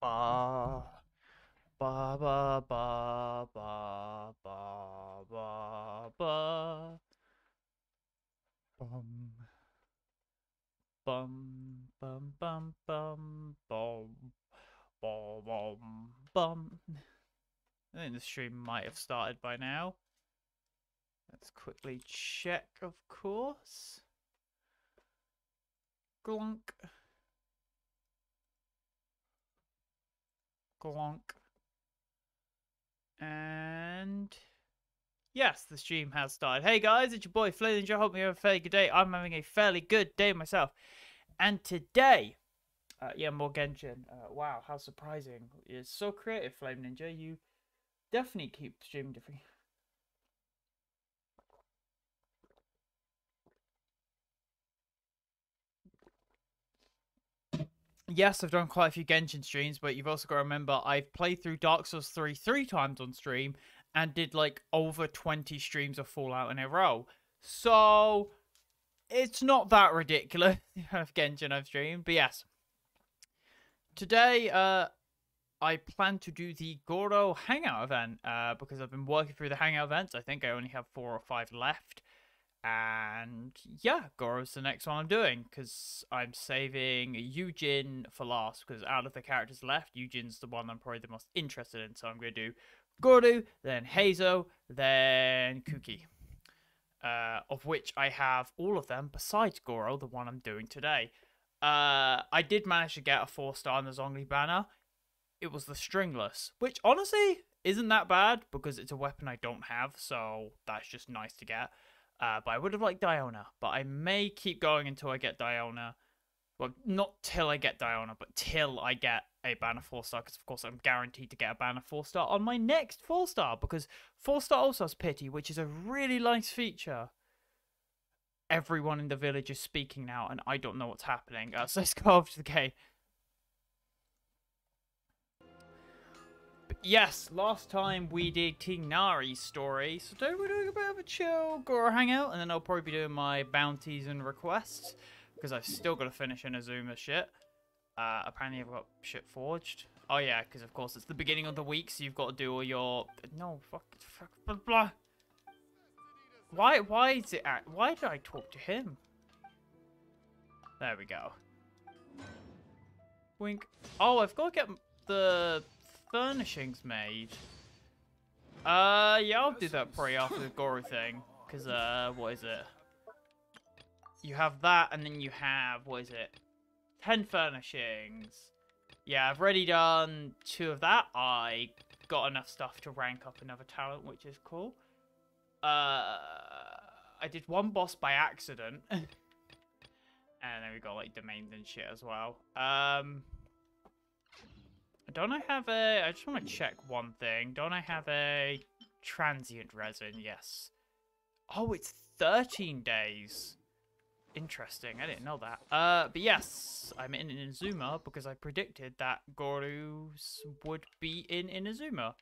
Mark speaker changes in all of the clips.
Speaker 1: Ba ba ba ba ba ba ba ba bum bum bum bum bum bum bum bum bum. I think the stream might have started by now. Let's quickly check, of course. Glonk. Glonk. And yes, the stream has started. Hey guys, it's your boy Flame Ninja. Hope you have a fairly good day. I'm having a fairly good day myself. And today, uh, yeah, more Genshin. Uh, wow, how surprising. It's so creative, Flame Ninja. You definitely keep streaming different. Yes, I've done quite a few Genshin streams, but you've also got to remember I've played through Dark Souls 3 three times on stream and did like over 20 streams of Fallout in a row. So it's not that ridiculous of Genshin I've streamed. But yes, today uh, I plan to do the Goro Hangout event uh, because I've been working through the Hangout events. I think I only have four or five left. And yeah, Goro's the next one I'm doing because I'm saving Eugene for last because out of the characters left, Eugene's the one I'm probably the most interested in. So I'm going to do Goro, then Heizou, then Kuki. Uh, of which I have all of them besides Goro, the one I'm doing today. Uh, I did manage to get a four star in the Zhongli banner. It was the stringless, which honestly isn't that bad because it's a weapon I don't have, so that's just nice to get. Uh, but I would have liked Diona, but I may keep going until I get Diona. Well, not till I get Diona, but till I get a banner four star, because of course I'm guaranteed to get a banner four star on my next four star, because four star also has pity, which is a really nice feature. Everyone in the village is speaking now, and I don't know what's happening. Uh, so let's go over to the game. Yes, last time we did Tighnari's story, so today we're doing a bit of a chill Goro hangout, and then I'll probably be doing my bounties and requests, because I've still got to finish Inazuma shit. Uh, apparently I've got shit forged. Oh yeah, because of course it's the beginning of the week, so you've got to do all your... No, fuck, fuck, blah, blah. Why, why is it at... Why did I talk to him? There we go. Wink. Oh, I've got to get the furnishings made. Uh, yeah, I'll do that probably after the Goro thing. Because, uh, what is it? You have that, and then you have, what is it? 10 furnishings. Yeah, I've already done two of that. I got enough stuff to rank up another talent, which is cool. Uh, I did one boss by accident. and then we got, like, domains and shit as well. Um... Don't I have a... I just want to check one thing. Don't I have a transient resin? Yes. Oh, it's 13 days. Interesting. I didn't know that. Uh, but yes, I'm in Inazuma because I predicted that Goros would be in Inazuma.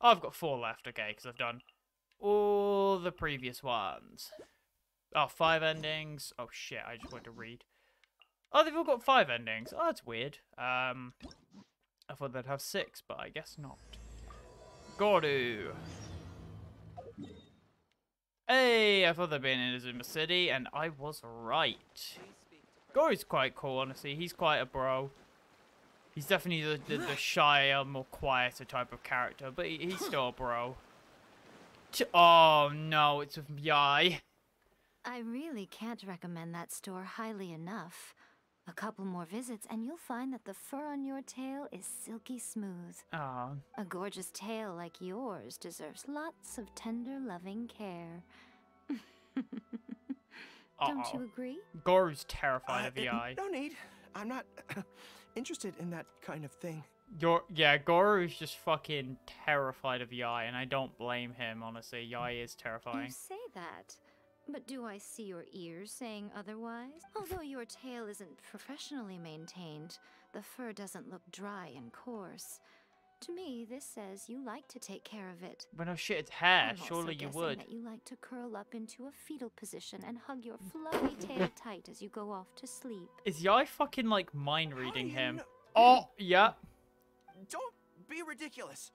Speaker 1: Oh, I've got four left, okay, because I've done all the previous ones. Oh, five endings. Oh, shit, I just went to read. Oh, they've all got five endings. Oh, that's weird. Um, I thought they'd have six, but I guess not. Gordu. Hey, I thought they'd been Inazuma City, and I was right. Goru's quite cool, honestly. He's quite a bro. He's definitely the, the, the shyer, more quieter type of character, but he, he's still a bro. Oh, no, it's with Yae.
Speaker 2: I really can't recommend that store highly enough. A couple more visits and you'll find that the fur on your tail is silky smooth.
Speaker 1: Oh.
Speaker 2: A gorgeous tail like yours deserves lots of tender, loving care. Don't you agree?
Speaker 1: Goru's terrified
Speaker 3: Uh,
Speaker 1: of the
Speaker 3: uh,
Speaker 1: eye.
Speaker 3: No need. I'm not interested in that kind of thing.
Speaker 1: Your yeah, Goru's just fucking terrified of Yae, and I don't blame him, honestly. Yae is terrifying.
Speaker 2: You say that, but do I see your ears saying otherwise? Although your tail isn't professionally maintained, the fur doesn't look dry and coarse. To me, this says you like to take care of it.
Speaker 1: But no shit, it's hair.
Speaker 2: I'm also
Speaker 1: Surely you
Speaker 2: guessing
Speaker 1: would.
Speaker 2: that you like to curl up into a fetal position and hug your fluffy tail tight as you go off to sleep.
Speaker 1: Is Yae fucking like mind reading him? Oh, yeah.
Speaker 3: don't be ridiculous.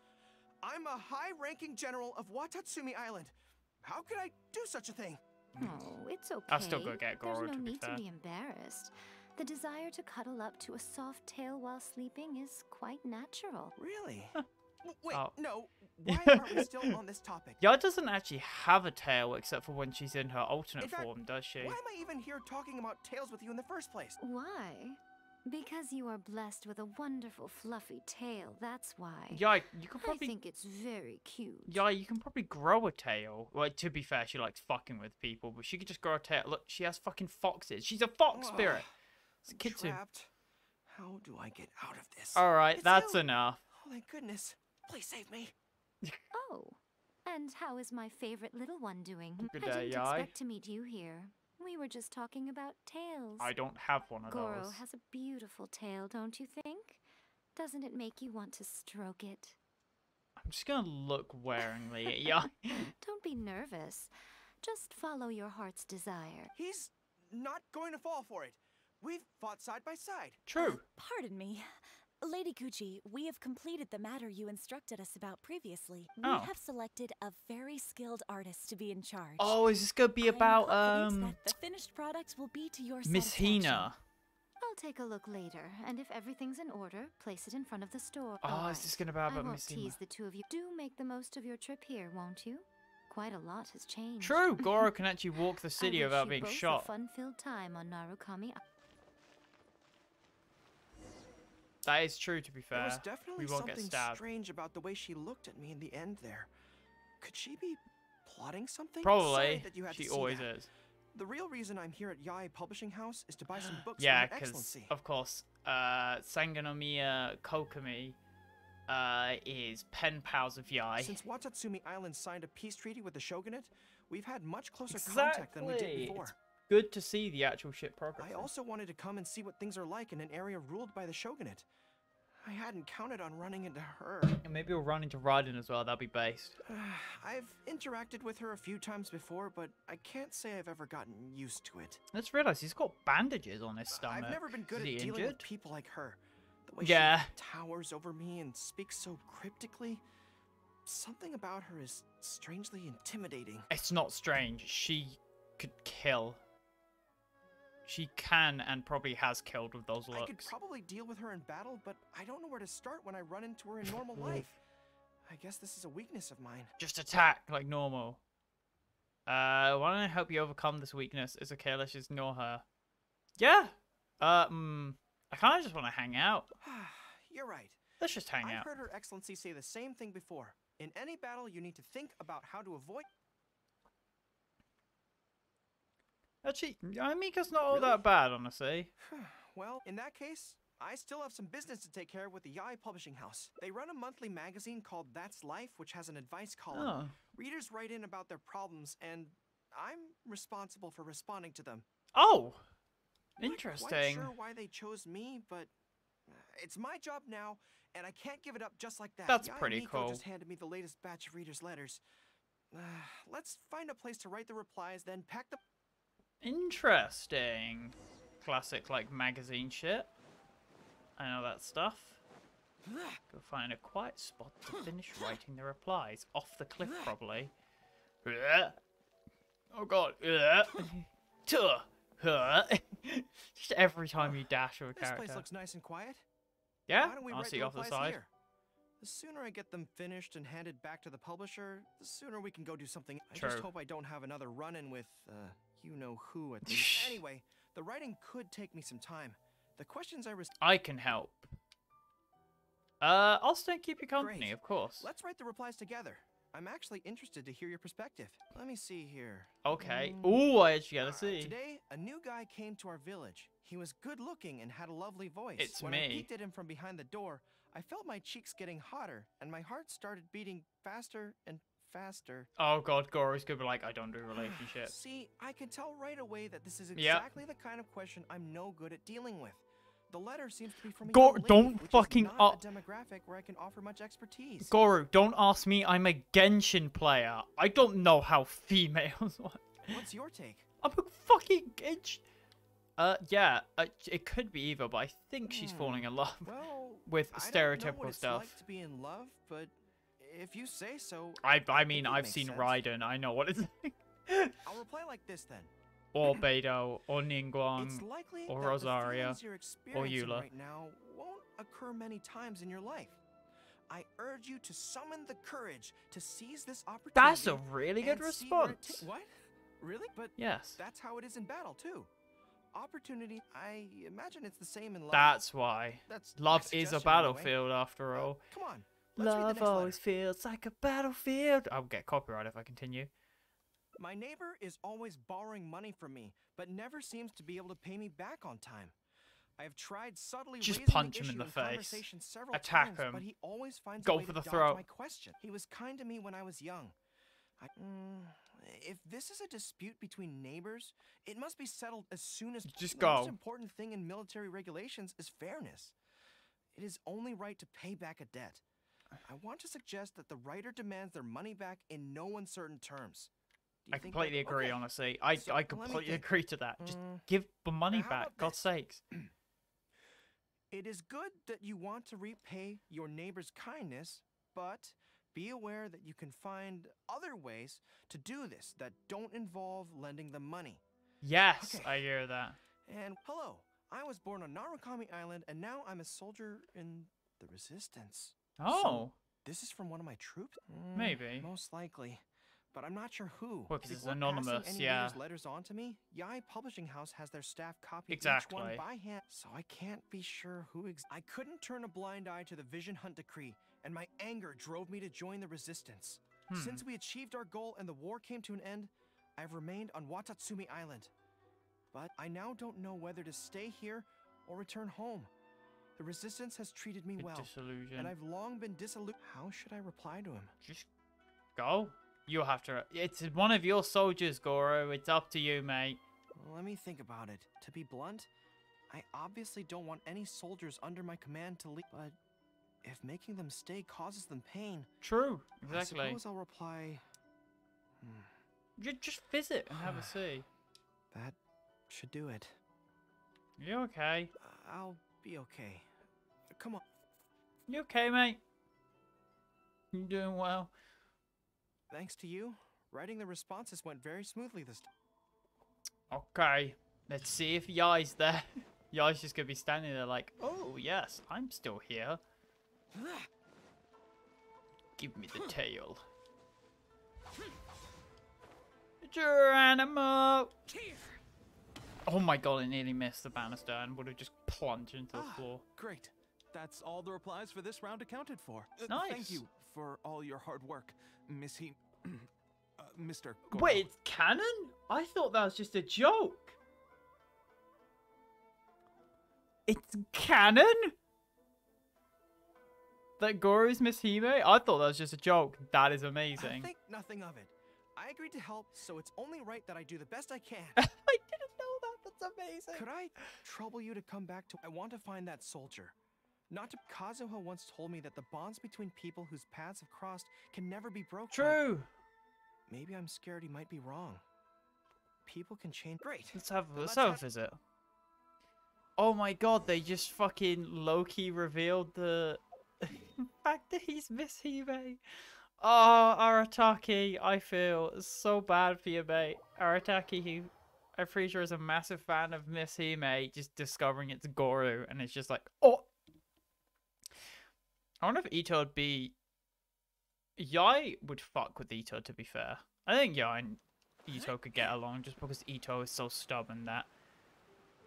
Speaker 3: I'm a high-ranking general of Watatsumi Island. How could I do such a thing?
Speaker 2: Oh, it's okay.
Speaker 1: I'll still go get Goro,
Speaker 2: There's no
Speaker 1: to be
Speaker 2: need
Speaker 1: fair.
Speaker 2: to be embarrassed. The desire to cuddle up to a soft tail while sleeping is quite natural.
Speaker 3: Really? Wait,
Speaker 1: Oh.
Speaker 3: no. Why aren't we still on this topic?
Speaker 1: Yae doesn't actually have a tail except for when she's in her alternate
Speaker 3: In fact,
Speaker 1: form, does she?
Speaker 3: Why am I even here talking about tails with you in the first place?
Speaker 2: Why? Because you are blessed with a wonderful fluffy tail, that's why.
Speaker 1: Yae, you could
Speaker 2: I think it's very cute.
Speaker 1: Yae, you can probably grow a tail. Well, to be fair, she likes fucking with people, but she could just grow a tail. Look, she has fucking foxes. She's a fox
Speaker 3: Ugh,
Speaker 1: spirit. It's a
Speaker 3: I'm
Speaker 1: kitsune.
Speaker 3: trapped. How do I get out of this?
Speaker 1: All right,
Speaker 3: It's
Speaker 1: that's
Speaker 3: you.
Speaker 1: enough.
Speaker 3: Oh, my goodness. Please save me.
Speaker 2: Oh, and how is my favorite little one doing?
Speaker 1: Good
Speaker 2: I
Speaker 1: day,
Speaker 2: didn't
Speaker 1: Yae.
Speaker 2: expect to meet you here. We were just talking about tails.
Speaker 1: I don't have one of
Speaker 2: Goro
Speaker 1: those.
Speaker 2: has a beautiful tail, don't you think? Doesn't it make you want to stroke it?
Speaker 1: I'm just gonna look waringly at Yae.
Speaker 2: Don't be nervous. Just follow your heart's desire.
Speaker 3: He's not going to fall for it. We've fought side by side.
Speaker 1: True.
Speaker 4: Pardon me. Lady Guuji, we have completed the matter you instructed us about previously.
Speaker 1: Oh.
Speaker 4: We have selected a very skilled artist to be in charge.
Speaker 1: Oh, is this gonna be
Speaker 4: I
Speaker 1: about um
Speaker 4: that the finished product will be to your
Speaker 1: Miss. Hina?
Speaker 2: I'll take a look later, and if everything's in order, place it in front of the store.
Speaker 1: Oh, is
Speaker 2: Alright,
Speaker 1: this gonna be
Speaker 2: I
Speaker 1: about
Speaker 2: won't
Speaker 1: Miss Hina?
Speaker 2: tease the two of you. Do make the most of your trip here, won't you? Quite a lot has changed.
Speaker 1: True, Goro can actually walk the
Speaker 2: I
Speaker 1: city
Speaker 2: wish
Speaker 1: without
Speaker 2: you
Speaker 1: being
Speaker 2: both
Speaker 1: shot.
Speaker 2: A fun-filled time on Narukami.
Speaker 1: That is true, to be fair.
Speaker 3: There was definitely
Speaker 1: We won't get
Speaker 3: something
Speaker 1: stabbed.
Speaker 3: strange about the way she looked at me in the end there. Could she be plotting something?
Speaker 1: Probably.
Speaker 3: that you had
Speaker 1: She always
Speaker 3: that.
Speaker 1: is.
Speaker 3: The real reason I'm here at Yae Publishing House is to buy some books
Speaker 1: Yeah,
Speaker 3: her
Speaker 1: because of course, uh, Sangonomiya Kokomi uh, is pen pals of Yae.
Speaker 3: Since Watatsumi Island signed a peace treaty with the shogunate, we've had much closer contact than we did before.
Speaker 1: It's good to see the actual ship progress.
Speaker 3: I also wanted to come and see what things are like in an area ruled by the shogunate. I hadn't counted on running into her.
Speaker 1: And maybe we'll run into Raiden as well. That'll be based.
Speaker 3: I've interacted with her a few times before, but I can't say I've ever gotten used to it.
Speaker 1: Let's realize he's got bandages on his stomach.
Speaker 3: I've never been good at dealing
Speaker 1: injured?
Speaker 3: with people like her. The way
Speaker 1: Yeah.
Speaker 3: she towers over me and speaks so cryptically. Something about her is strangely intimidating.
Speaker 1: It's not strange. She could kill. She can and probably has killed with those looks.
Speaker 3: I could probably deal with her in battle, but I don't know where to start when I run into her in normal life. I guess this is a weakness of mine.
Speaker 1: Just attack like normal. Uh, why don't I help you overcome this weakness? It's okay, let's just ignore her. Yeah. Mm, I kind of just want to hang out.
Speaker 3: You're right.
Speaker 1: Let's just hang out.
Speaker 3: I've heard Her Excellency say the same thing before. In any battle, you need to think about how to avoid.
Speaker 1: Actually, Amika's not all
Speaker 3: Really?
Speaker 1: that bad, honestly.
Speaker 3: well, in that case, I still have some business to take care of with the Yae Publishing House. They run a monthly magazine called That's Life, which has an advice column.
Speaker 1: Oh.
Speaker 3: Readers write in about their problems, and I'm responsible for responding to them.
Speaker 1: Oh! interesting.
Speaker 3: Not
Speaker 1: Interesting.
Speaker 3: quite sure why they chose me, but uh, it's my job now, and I can't give it up just like that.
Speaker 1: That's
Speaker 3: Yae
Speaker 1: pretty
Speaker 3: Miko
Speaker 1: cool.
Speaker 3: just handed me the latest batch of readers' letters. Uh, let's find a place to write the replies, then pack the.
Speaker 1: Interesting. Classic, like, magazine shit. I know that stuff. Go find a quiet spot to finish writing the replies. Off the cliff, probably. Oh god. Just every time you dash with a
Speaker 3: This place looks nice and quiet.
Speaker 1: yeah?
Speaker 3: Why don't we
Speaker 1: I'll see you off the side.
Speaker 3: here? The sooner I get them finished and handed back to the publisher, the sooner we can go do something. I just hope I don't have another run-in with, uh, you know who at the. anyway, the writing could take me some time. The questions I was
Speaker 1: I can help. Uh, I'll stay and keep you company,
Speaker 3: Great.
Speaker 1: of course.
Speaker 3: Let's write the replies together. I'm actually interested to hear your perspective. Let me see here.
Speaker 1: Okay.
Speaker 3: Mm,
Speaker 1: Ooh, I actually gotta see.
Speaker 3: Today, a new guy came to our village. He was good looking and had a lovely voice.
Speaker 1: It's
Speaker 3: when I peeked at him from behind the door, I felt my cheeks getting hotter, and my heart started beating faster and faster.
Speaker 1: Oh god, Goro's gonna be like, I don't do relationships.
Speaker 3: See, I can tell right away that this is
Speaker 1: Yep.
Speaker 3: exactly the kind of question I'm no good at dealing with. The letter seems to be from a lady,
Speaker 1: don't fucking
Speaker 3: not
Speaker 1: up-
Speaker 3: a demographic where I can offer much expertise.
Speaker 1: Goro, don't ask me. I'm a Genshin player. I don't know how females work.
Speaker 3: What's your take?
Speaker 1: I'm a fucking Genshin. Uh, yeah, uh, it could be either, but I think she's falling in love
Speaker 3: Well,
Speaker 1: with
Speaker 3: I don't know
Speaker 1: stereotypical stuff.
Speaker 3: like to be in love, but if you say so,
Speaker 1: I, I mean, I've seen
Speaker 3: sense.
Speaker 1: Raiden. I know what it's like.
Speaker 3: I'll reply like this then.
Speaker 1: or Beidou, or Ningguang. or Rosaria,
Speaker 3: or
Speaker 1: Eula.
Speaker 3: right now won't occur many times in your life. I urge you to summon the courage to seize this opportunity.
Speaker 1: That's a really good
Speaker 3: and see where it
Speaker 1: response.
Speaker 3: what? Really? But
Speaker 1: Yes.
Speaker 3: that's how it is in battle too. Opportunity. I imagine it's the same in love.
Speaker 1: That's why.
Speaker 3: That's
Speaker 1: Love is a
Speaker 3: suggestion, anyway.
Speaker 1: battlefield after
Speaker 3: Uh,
Speaker 1: all.
Speaker 3: Come on. Let's read the
Speaker 1: Love
Speaker 3: next letter.
Speaker 1: always feels like a battlefield. I'll get copyright if I continue.
Speaker 3: My neighbor is always borrowing money from me, but never seems to be able to pay me back on time. I have tried subtly
Speaker 1: Just punch him in the face.
Speaker 3: several
Speaker 1: Attack
Speaker 3: times,
Speaker 1: him.
Speaker 3: but he always finds
Speaker 1: Go
Speaker 3: a way
Speaker 1: for the throat.
Speaker 3: my question. He was kind to me when I was young. I, mm, if this is a dispute between neighbors, it must be settled as soon as
Speaker 1: Just
Speaker 3: the most important thing in military regulations is fairness. It is only right to pay back a debt. I want to suggest that the writer demands their money back in no uncertain terms. Do you
Speaker 1: I
Speaker 3: think that-
Speaker 1: completely agree,
Speaker 3: okay.
Speaker 1: honestly. I,
Speaker 3: So,
Speaker 1: I completely agree to that. Just
Speaker 3: Mm,
Speaker 1: give the money back, God's sakes.
Speaker 3: It is good that you want to repay your neighbor's kindness, but be aware that you can find other ways to do this that don't involve lending them money.
Speaker 1: Yes,
Speaker 3: Okay.
Speaker 1: I hear that.
Speaker 3: And hello, I was born on Narukami Island and now I'm a soldier in the Resistance.
Speaker 1: Oh,
Speaker 3: This is from one of my troops? Mm,
Speaker 1: Maybe.
Speaker 3: Most likely. But I'm not sure who.
Speaker 1: Well, 'cause it's anonymous,
Speaker 3: any
Speaker 1: yeah.
Speaker 3: letters on to me, Yae Publishing House has their staff copy each one by hand, so I can't be sure who. Ex- I couldn't turn a blind eye to the Vision Hunt decree, and my anger drove me to join the resistance.
Speaker 1: Hmm.
Speaker 3: Since we achieved our goal and the war came to an end, I've remained on Watatsumi Island. But I now don't know whether to stay here or return home. The resistance has treated me well, and I've long been disillusioned. How should I reply to him?
Speaker 1: Just go. You'll have to. It's one of your soldiers, Goro. It's up to you, mate.
Speaker 3: Let me think about it. To be blunt, I obviously don't want any soldiers under my command to leave. But if making them stay causes them pain,
Speaker 1: True. Exactly.
Speaker 3: I suppose I'll reply.
Speaker 1: Ju- Just visit and have a see.
Speaker 3: That should do it.
Speaker 1: You okay?
Speaker 3: Uh, I'll be okay. Come on.
Speaker 1: You okay, mate? You doing well?
Speaker 3: Thanks to you, writing the responses went very smoothly this time.
Speaker 1: Okay. Let's see if Yae's there. Yae's just gonna be standing there like, oh yes, I'm still here. Give me the tail. Geronimo! Oh my god, I nearly missed the banister and would have just plunged into the
Speaker 5: Ah,
Speaker 1: floor.
Speaker 5: Great. That's all the replies for this round accounted for. Uh,
Speaker 1: Nice.
Speaker 5: Thank you for all your hard work, Miss he, uh, Mr. Goro.
Speaker 1: Wait, it's canon? I thought that was just a joke. It's canon? That Goro's Miss Hime? I thought that was just a joke. That is amazing.
Speaker 3: I
Speaker 1: amazing.
Speaker 3: think nothing of it. I agreed to help, so it's only right that I do the best I can.
Speaker 1: I didn't know that. That's amazing.
Speaker 3: Could I trouble you to come back to? I want to find that soldier. Not to. Kazuha once told me that the bonds between people whose paths have crossed can never be broken.
Speaker 1: True.
Speaker 3: Maybe I'm scared he might be wrong. People can change. Great.
Speaker 1: Let's have let's have a visit. Oh my god, they just fucking Loki revealed the fact that he's Miss Hime. Oh, Arataki, I feel so bad for you, mate. Arataki, who I'm pretty sure is a massive fan of Miss Hime, just discovering it's Goro, and it's just like, oh. I wonder if Itto would be. Yae would fuck with Itto, to be fair. I think Yae and Itto could get along just because Itto is so stubborn that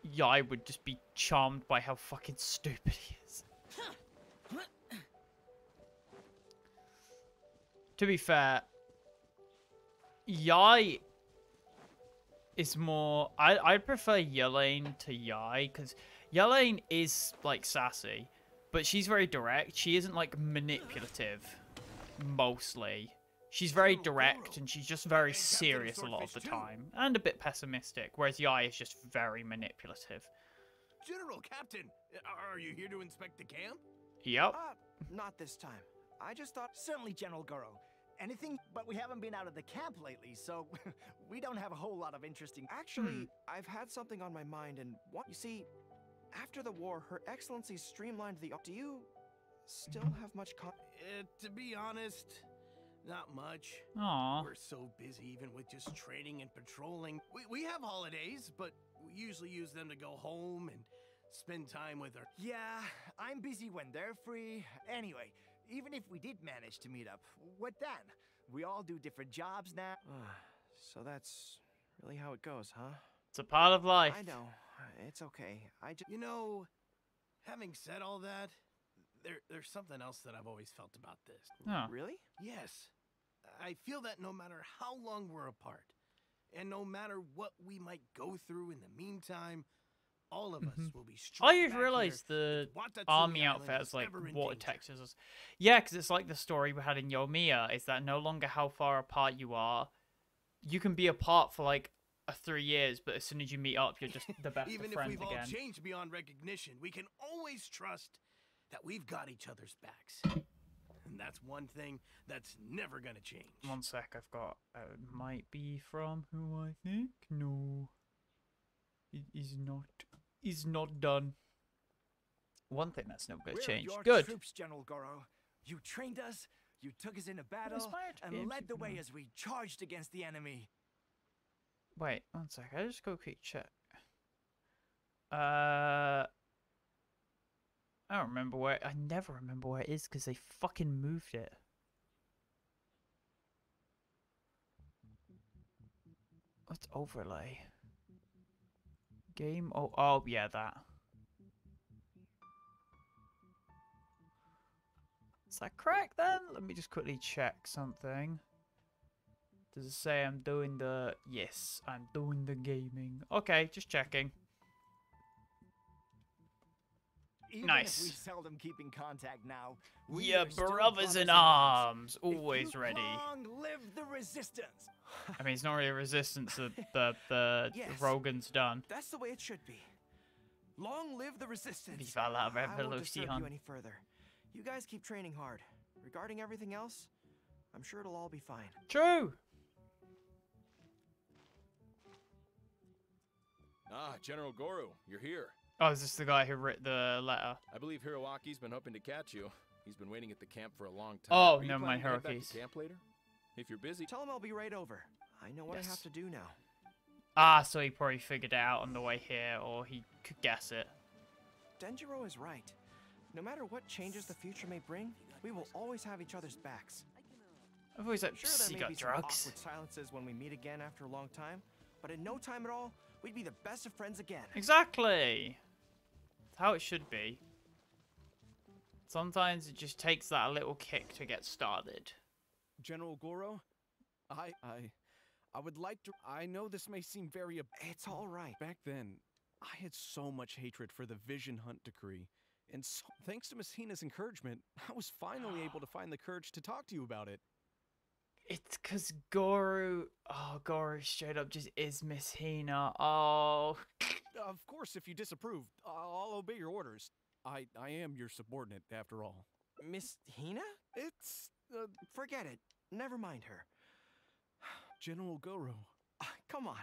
Speaker 1: Yae would just be charmed by how fucking stupid he is. to be fair, Yae is more. I I prefer Yelane to Yae because Yelane is like sassy, but she's very direct. She isn't like manipulative, mostly. She's very direct and she's just very serious a lot of the time and a bit pessimistic, whereas Yae is just very manipulative.
Speaker 6: General Captain, are you here to inspect the camp?
Speaker 1: Yep.
Speaker 3: Ah, not this time. I just thought.
Speaker 7: Certainly, General Goro. anything, but we haven't been out of the camp lately, so we don't have a whole lot of interesting.
Speaker 3: Actually, I've had something on my mind, and what you see, after the war, Her Excellency streamlined the. Do you still have much con?
Speaker 6: Uh, to be honest, not much.
Speaker 1: Aw.
Speaker 6: We're so busy, even with just training and patrolling. We, we have holidays, but we usually use them to go home and spend time with our.
Speaker 7: Yeah, I'm busy when they're free. Anyway, even if we did manage to meet up, what then? We all do different jobs now.
Speaker 3: so that's really how it goes, huh?
Speaker 1: It's a part of life.
Speaker 3: I know. It's okay. I just.
Speaker 6: You know, having said all that, there, there's something else that I've always felt about this.
Speaker 1: Oh.
Speaker 3: Really?
Speaker 6: Yes. I feel that no matter how long we're apart, and no matter what we might go through in the meantime, all of us
Speaker 1: Mhm.
Speaker 6: will be strong.
Speaker 1: I just realized the army outfit is like water textures. Yeah, because it's like the story we had in Yoimiya. Is that no longer how far apart you are. You can be apart for like a three years, but as soon as you meet up, you're just the best
Speaker 6: Even if we've all changed beyond recognition, we can always trust that we've got each other's backs. And that's one thing that's never gonna change.
Speaker 1: One sec, I've got. Uh, might be from who I think. No, it is not. Is not done. One thing that's not going to change.
Speaker 7: your
Speaker 1: Good.
Speaker 7: troops, General Goro. You trained us, you took us into battle,
Speaker 1: to
Speaker 7: and led the way as we charged against the enemy.
Speaker 1: Wait, one sec. I just go quick check. Uh, I don't remember where. I never remember where it is because they fucking moved it. What's overlay? Game. Oh, oh yeah, that. Is that correct then? Let me just quickly check something. Does it say I'm doing the... Yes, I'm doing the gaming. Okay, just checking.
Speaker 7: Even
Speaker 1: Nice.
Speaker 7: we seldom keep in contact now, we
Speaker 1: Yeah, brothers in
Speaker 7: arms.
Speaker 1: always ready.
Speaker 7: Long live the resistance.
Speaker 1: I mean, it's not really a resistance that the, the
Speaker 3: Yes.
Speaker 1: Rogan's done.
Speaker 3: That's the way it should be. Long live the resistance.
Speaker 1: Viva la
Speaker 3: I won't disturb
Speaker 1: revolución.
Speaker 3: you any further. You guys keep training hard. Regarding everything else, I'm sure it'll all be fine.
Speaker 1: True!
Speaker 8: Ah, General Goro, you're here.
Speaker 1: Oh, is this the guy who wrote the letter?
Speaker 8: I believe Hiroaki's been hoping to catch you. He's been waiting at the camp for a long time.
Speaker 1: Oh,
Speaker 8: Are you
Speaker 1: never mind,
Speaker 8: planning to head back to
Speaker 1: Hiroki's.
Speaker 8: camp later? If you're busy,
Speaker 3: Tell him I'll be right over. I know what I have to do now.
Speaker 1: Ah, so he probably figured it out on the way here, or he could guess it.
Speaker 3: Denjiro is right. No matter what changes the future may bring, we will always have each other's backs.
Speaker 1: I've always like,
Speaker 3: Sure,
Speaker 1: "Psst,
Speaker 3: there
Speaker 1: you
Speaker 3: may
Speaker 1: got
Speaker 3: be some
Speaker 1: drugs.
Speaker 3: awkward silences when we meet again after a long time, but in no time at all, we'd be the best of friends again.
Speaker 1: Exactly. It's how it should be. Sometimes it just takes that little kick to get started.
Speaker 5: General Goro, I I I would like to I know this may seem very ab-
Speaker 3: It's all right.
Speaker 5: back then I had so much hatred for the Vision Hunt decree. And so, thanks to Miss Hina's encouragement, I was finally able to find the courage to talk to you about it.
Speaker 1: It's because Goro. Oh, Goro straight up just is Miss Hina. Oh.
Speaker 5: Of course, if you disapprove, I'll I'll obey your orders. I I am your subordinate after all.
Speaker 3: Miss Hina?
Speaker 5: It's uh,
Speaker 3: Forget it. Never mind her.
Speaker 5: General Goro.
Speaker 3: Ah, Come on.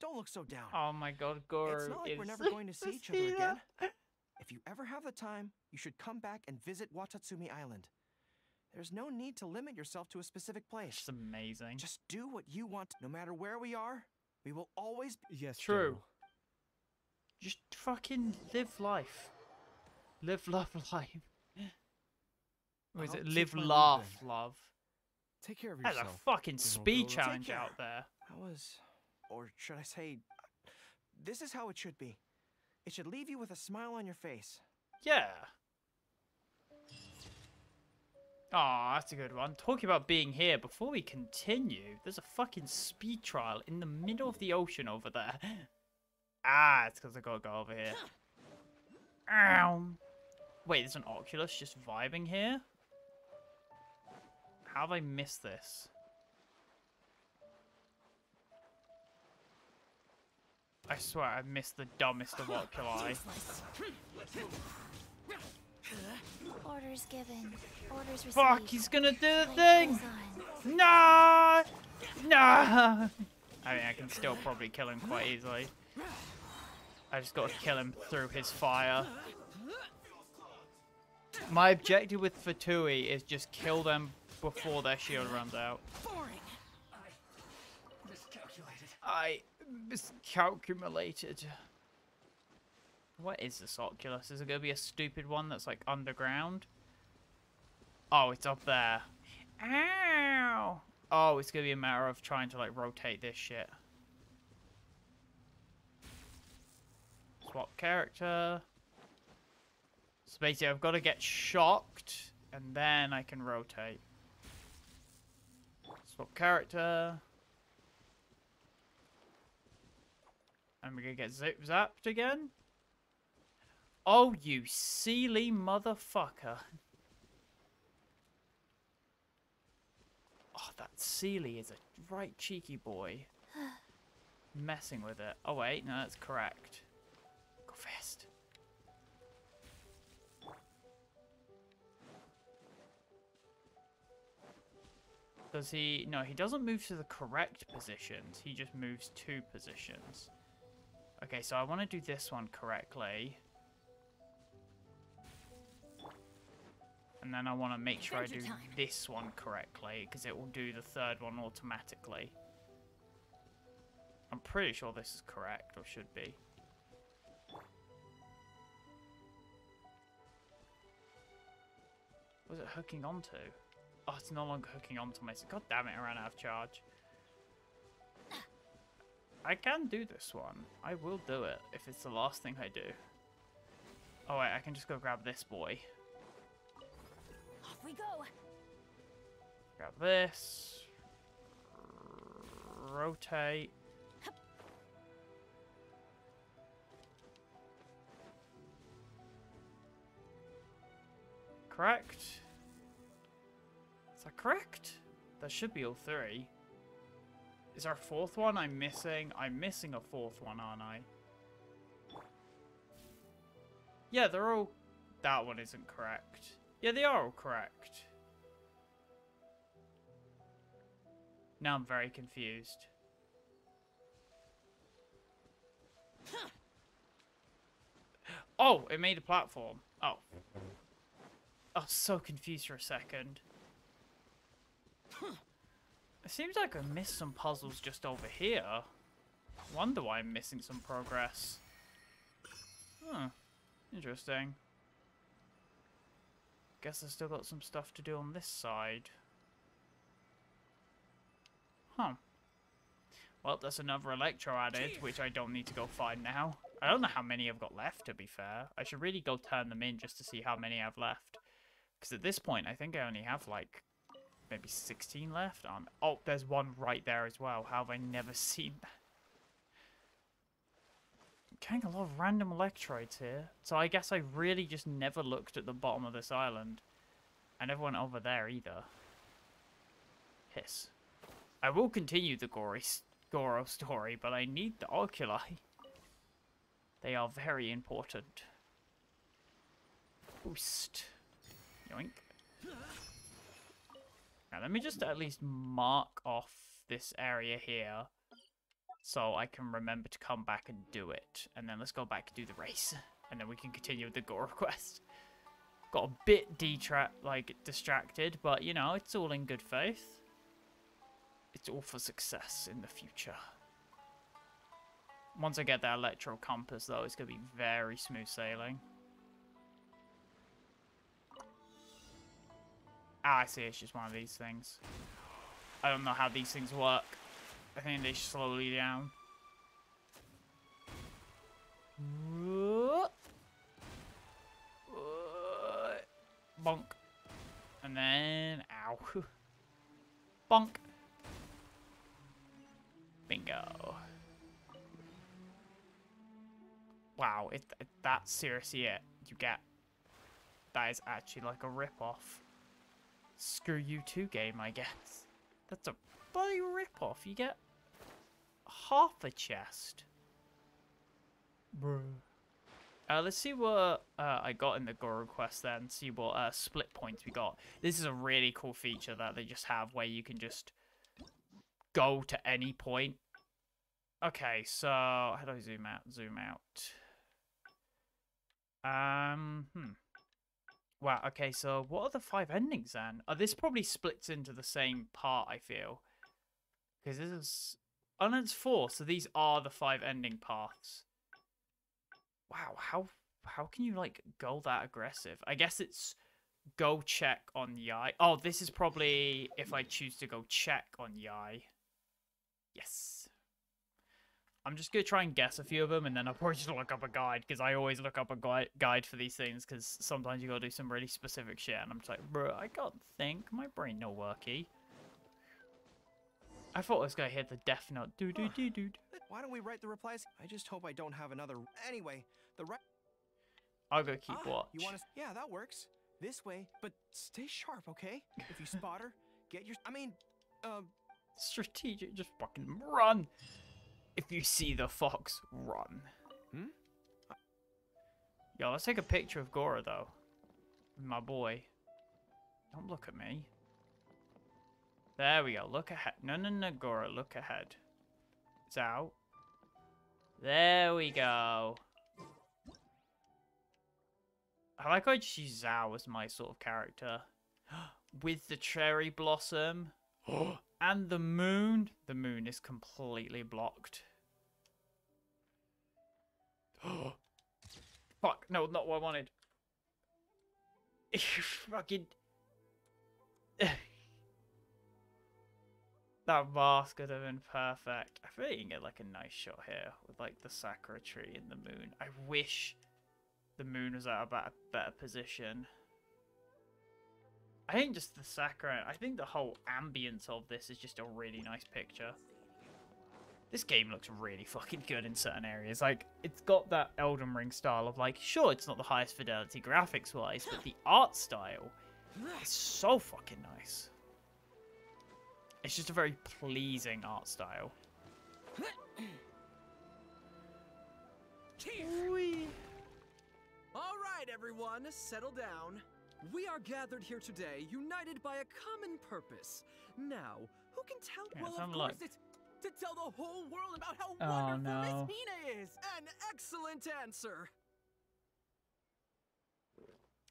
Speaker 3: Don't look so down.
Speaker 1: Oh my god, Goro.
Speaker 3: it's not like we're never going to see
Speaker 1: Miss
Speaker 3: each other
Speaker 1: Hina.
Speaker 3: again. If you ever have the time, you should come back and visit Watatsumi Island. There's no need to limit yourself to a specific place.
Speaker 1: It's amazing.
Speaker 3: Just do what you want. No matter where we are, we will always be.
Speaker 5: Yes,
Speaker 1: True.
Speaker 5: General.
Speaker 1: Just fucking live life. Live, love, life. Or is
Speaker 5: I'll
Speaker 1: it live,
Speaker 5: my
Speaker 1: laugh,
Speaker 5: then.
Speaker 1: love?
Speaker 5: Take care of yourself.
Speaker 1: That's a fucking
Speaker 5: General
Speaker 1: speed challenge out there.
Speaker 3: That was. Or should I say. This is how it should be. It should leave you with a smile on your face.
Speaker 1: Yeah. Oh, that's a good one. Talking about being here, before we continue, there's a fucking speed trial in the middle of the ocean over there. Ah, it's because I gotta go over here. Ow. Wait, there's an Oculus just vibing here? How have I missed this? I swear I missed the dumbest of Oculi.
Speaker 2: Orders given. Orders received.
Speaker 1: Fuck, he's gonna do the thing!
Speaker 2: Nah! on.
Speaker 1: No! No! I mean, I can still probably kill him quite easily. I just gotta kill him through his fire. My objective with Fatui is just kill them before their shield runs out. I miscalculated. I miscalculated. What is this Oculus? Is it gonna be a stupid one that's like underground? Oh, it's up there. Ow! Oh, it's gonna be a matter of trying to like rotate this shit. Swap character. So basically, I've got to get shocked, and then I can rotate. Swap character. And we're gonna get zip zapped again. Oh, you silly motherfucker. Oh, that Seelie is a right cheeky boy. Messing with it. Oh wait, no, that's correct. Go fast. Does he... No, he doesn't move to the correct positions. He just moves two positions. Okay, so I want to do this one correctly. And then I want to make sure I do this one correctly, because it will do the third one automatically. I'm pretty sure this is correct, or should be. Was it hooking onto? Oh, it's no longer hooking onto my... God damn it, I ran out of charge. I can do this one. I will do it, if it's the last thing I do. Oh wait, I can just go grab this boy.
Speaker 4: We go.
Speaker 1: This. Rotate. Correct. Is that correct? That should be all three. Is there a fourth one I'm missing? I'm missing a fourth one, aren't I? Yeah, they're all... That one isn't correct. Yeah, they are all correct. Now I'm very confused. Oh, it made a platform. Oh. I was so confused for a second. It seems like I missed some puzzles just over here. Wonder why I'm missing some progress. Huh. Interesting. Guess I still got some stuff to do on this side. Huh. Well, there's another Electro added, which I don't need to go find now. I don't know how many I've got left, to be fair. I should really go turn them in just to see how many I've left. Because at this point, I think I only have, like, maybe 16 left. Um, oh, there's one right there as well. How have I never seen that? Getting a lot of random electrodes here. So I guess I really just never looked at the bottom of this island. And never went over there either. Hiss. I will continue the gory Goro story, but I need the oculi. They are very important. Boost. Yoink. Now let me just at least mark off this area here so I can remember to come back and do it. And then let's go back and do the race. And then we can continue with the Goro quest. Got a bit detra- like distracted, but you know, it's all in good faith. It's all for success in the future. Once I get that electro compass though, it's gonna be very smooth sailing. Ah, I see, it's just one of these things. I don't know how these things work. I think they slow you down. Bonk. And then, ow. Bonk. Bingo. Wow, if that's seriously it, you get. That is actually like a rip-off. Screw you too game, I guess. That's a bloody rip-off. You get half a chest. Bruh. Uh, let's see what uh, I got in the Goro quest then. See what uh, split points we got. This is a really cool feature that they just have where you can just go to any point. Okay, so how do I zoom out? Zoom out. Um, hmm. Wow, okay, so what are the five endings then? Uh, this probably splits into the same part, I feel. Because this is... It's four, so these are the five ending paths. Wow, how how can you, like, go that aggressive? I guess it's go check on Yae. Oh, this is probably if I choose to go check on Yae. Yes. I'm just gonna try and guess a few of them, and then I'll probably just look up a guide because I always look up a gui- guide for these things because sometimes you gotta do some really specific shit, and I'm just like, bro, I can't think. My brain no worky. I thought was gonna hit the death note. Do do do do.
Speaker 3: Why don't we write the replies? I just hope I don't have another. Anyway, the right.
Speaker 1: I'll go keep
Speaker 3: ah,
Speaker 1: watch.
Speaker 3: You want to? Yeah, that works. This way, but stay sharp, okay? If you spot her, get your. I mean, uh,
Speaker 1: Strategic, just fucking run. If you see the fox, run.
Speaker 3: Hmm?
Speaker 1: Yo, let's take a picture of Gora though. My boy. Don't look at me. There we go. Look ahead. No, no, no, Gora. Look ahead. It's out. There we go. I like how I just use Xiao as my sort of character. With the cherry blossom. and the moon. The moon is completely blocked. Fuck. No, not what I wanted. Fucking... That mask could have been perfect. I feel like you can get like a nice shot here with like the sakura tree and the moon. I wish the moon was at a better, position. I think just the sakura, I think the whole ambience of this is just a really nice picture. This game looks really fucking good in certain areas. Like, it's got that Elden Ring style of like, sure, it's not the highest fidelity graphics wise, but the art style is so fucking nice. It's just a very pleasing art style.
Speaker 9: All right, everyone, settle down. We are gathered here today, united by a common purpose. Now, who can tell?
Speaker 1: Yeah,
Speaker 9: well, of course, it's to tell the whole world about how
Speaker 1: Oh,
Speaker 9: wonderful Miss
Speaker 1: no.
Speaker 9: Hina is. An excellent answer.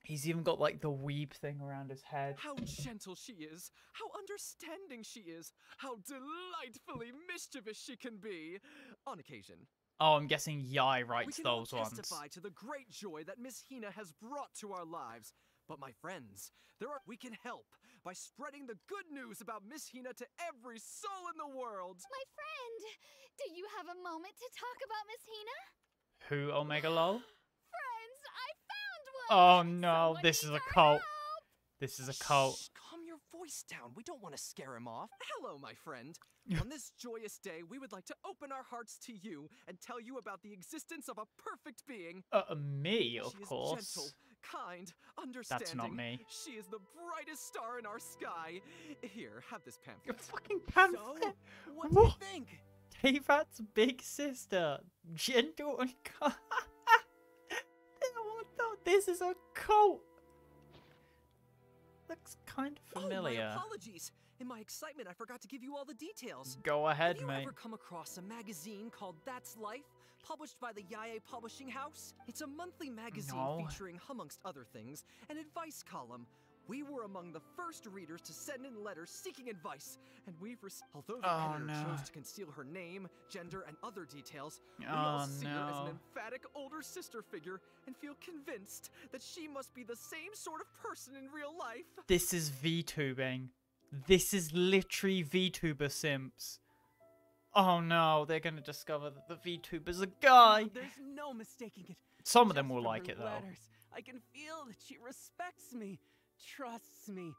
Speaker 1: He's even got like the weeb thing around his head.
Speaker 9: How gentle she is, how understanding she is, how delightfully mischievous she can be. On occasion,
Speaker 1: Oh, I'm guessing Yae
Speaker 9: we
Speaker 1: writes
Speaker 9: can all
Speaker 1: those ones.
Speaker 9: testify to the great joy that Miss Hina has brought to our lives. But my friends, there are we can help by spreading the good news about Miss Hina to every soul in the world.
Speaker 2: My friend, do you have a moment to talk about Miss Hina?
Speaker 1: Who Omega Lol?
Speaker 2: Friends, I found
Speaker 1: Oh no, this is a cult. This is a cult.
Speaker 9: Shh, calm your voice down. We don't want to scare him off. Hello, my friend. On this joyous day, we would like to open our hearts to you and tell you about the existence of a perfect being.
Speaker 1: Uh, me, of
Speaker 9: she is
Speaker 1: course.
Speaker 9: gentle, kind, understanding.
Speaker 1: That's not me.
Speaker 9: She is the brightest star in our sky. Here, have this
Speaker 1: A
Speaker 9: pamphlet.
Speaker 1: fucking pamphlet.
Speaker 9: So, what do you
Speaker 1: What?
Speaker 9: think?
Speaker 1: Teyvat's big sister, gentle and kind. This is a cult. Looks kind of
Speaker 9: Oh, my apologies. In my excitement, I forgot to give you all the details.
Speaker 1: Go ahead,
Speaker 9: Have you
Speaker 1: mate.
Speaker 9: ever come across a magazine called That's Life, published by the Yae Publishing House? It's a monthly magazine
Speaker 1: No.
Speaker 9: featuring, amongst other things, an advice column. We were among the first readers to send in letters seeking advice, and we've received. Although the
Speaker 1: Oh,
Speaker 9: editor
Speaker 1: no.
Speaker 9: chose to conceal her name, gender, and other details, we oh, all
Speaker 1: Oh,
Speaker 9: see her as an emphatic older sister figure and feel convinced that she must be the same sort of person in real life.
Speaker 1: This is VTubing. This is literally VTuber simps. Oh no, they're gonna discover that the VTuber's a guy.
Speaker 10: There's no mistaking it.
Speaker 1: Some of them will like it though.
Speaker 10: letters, I can feel that she respects me, trusts me.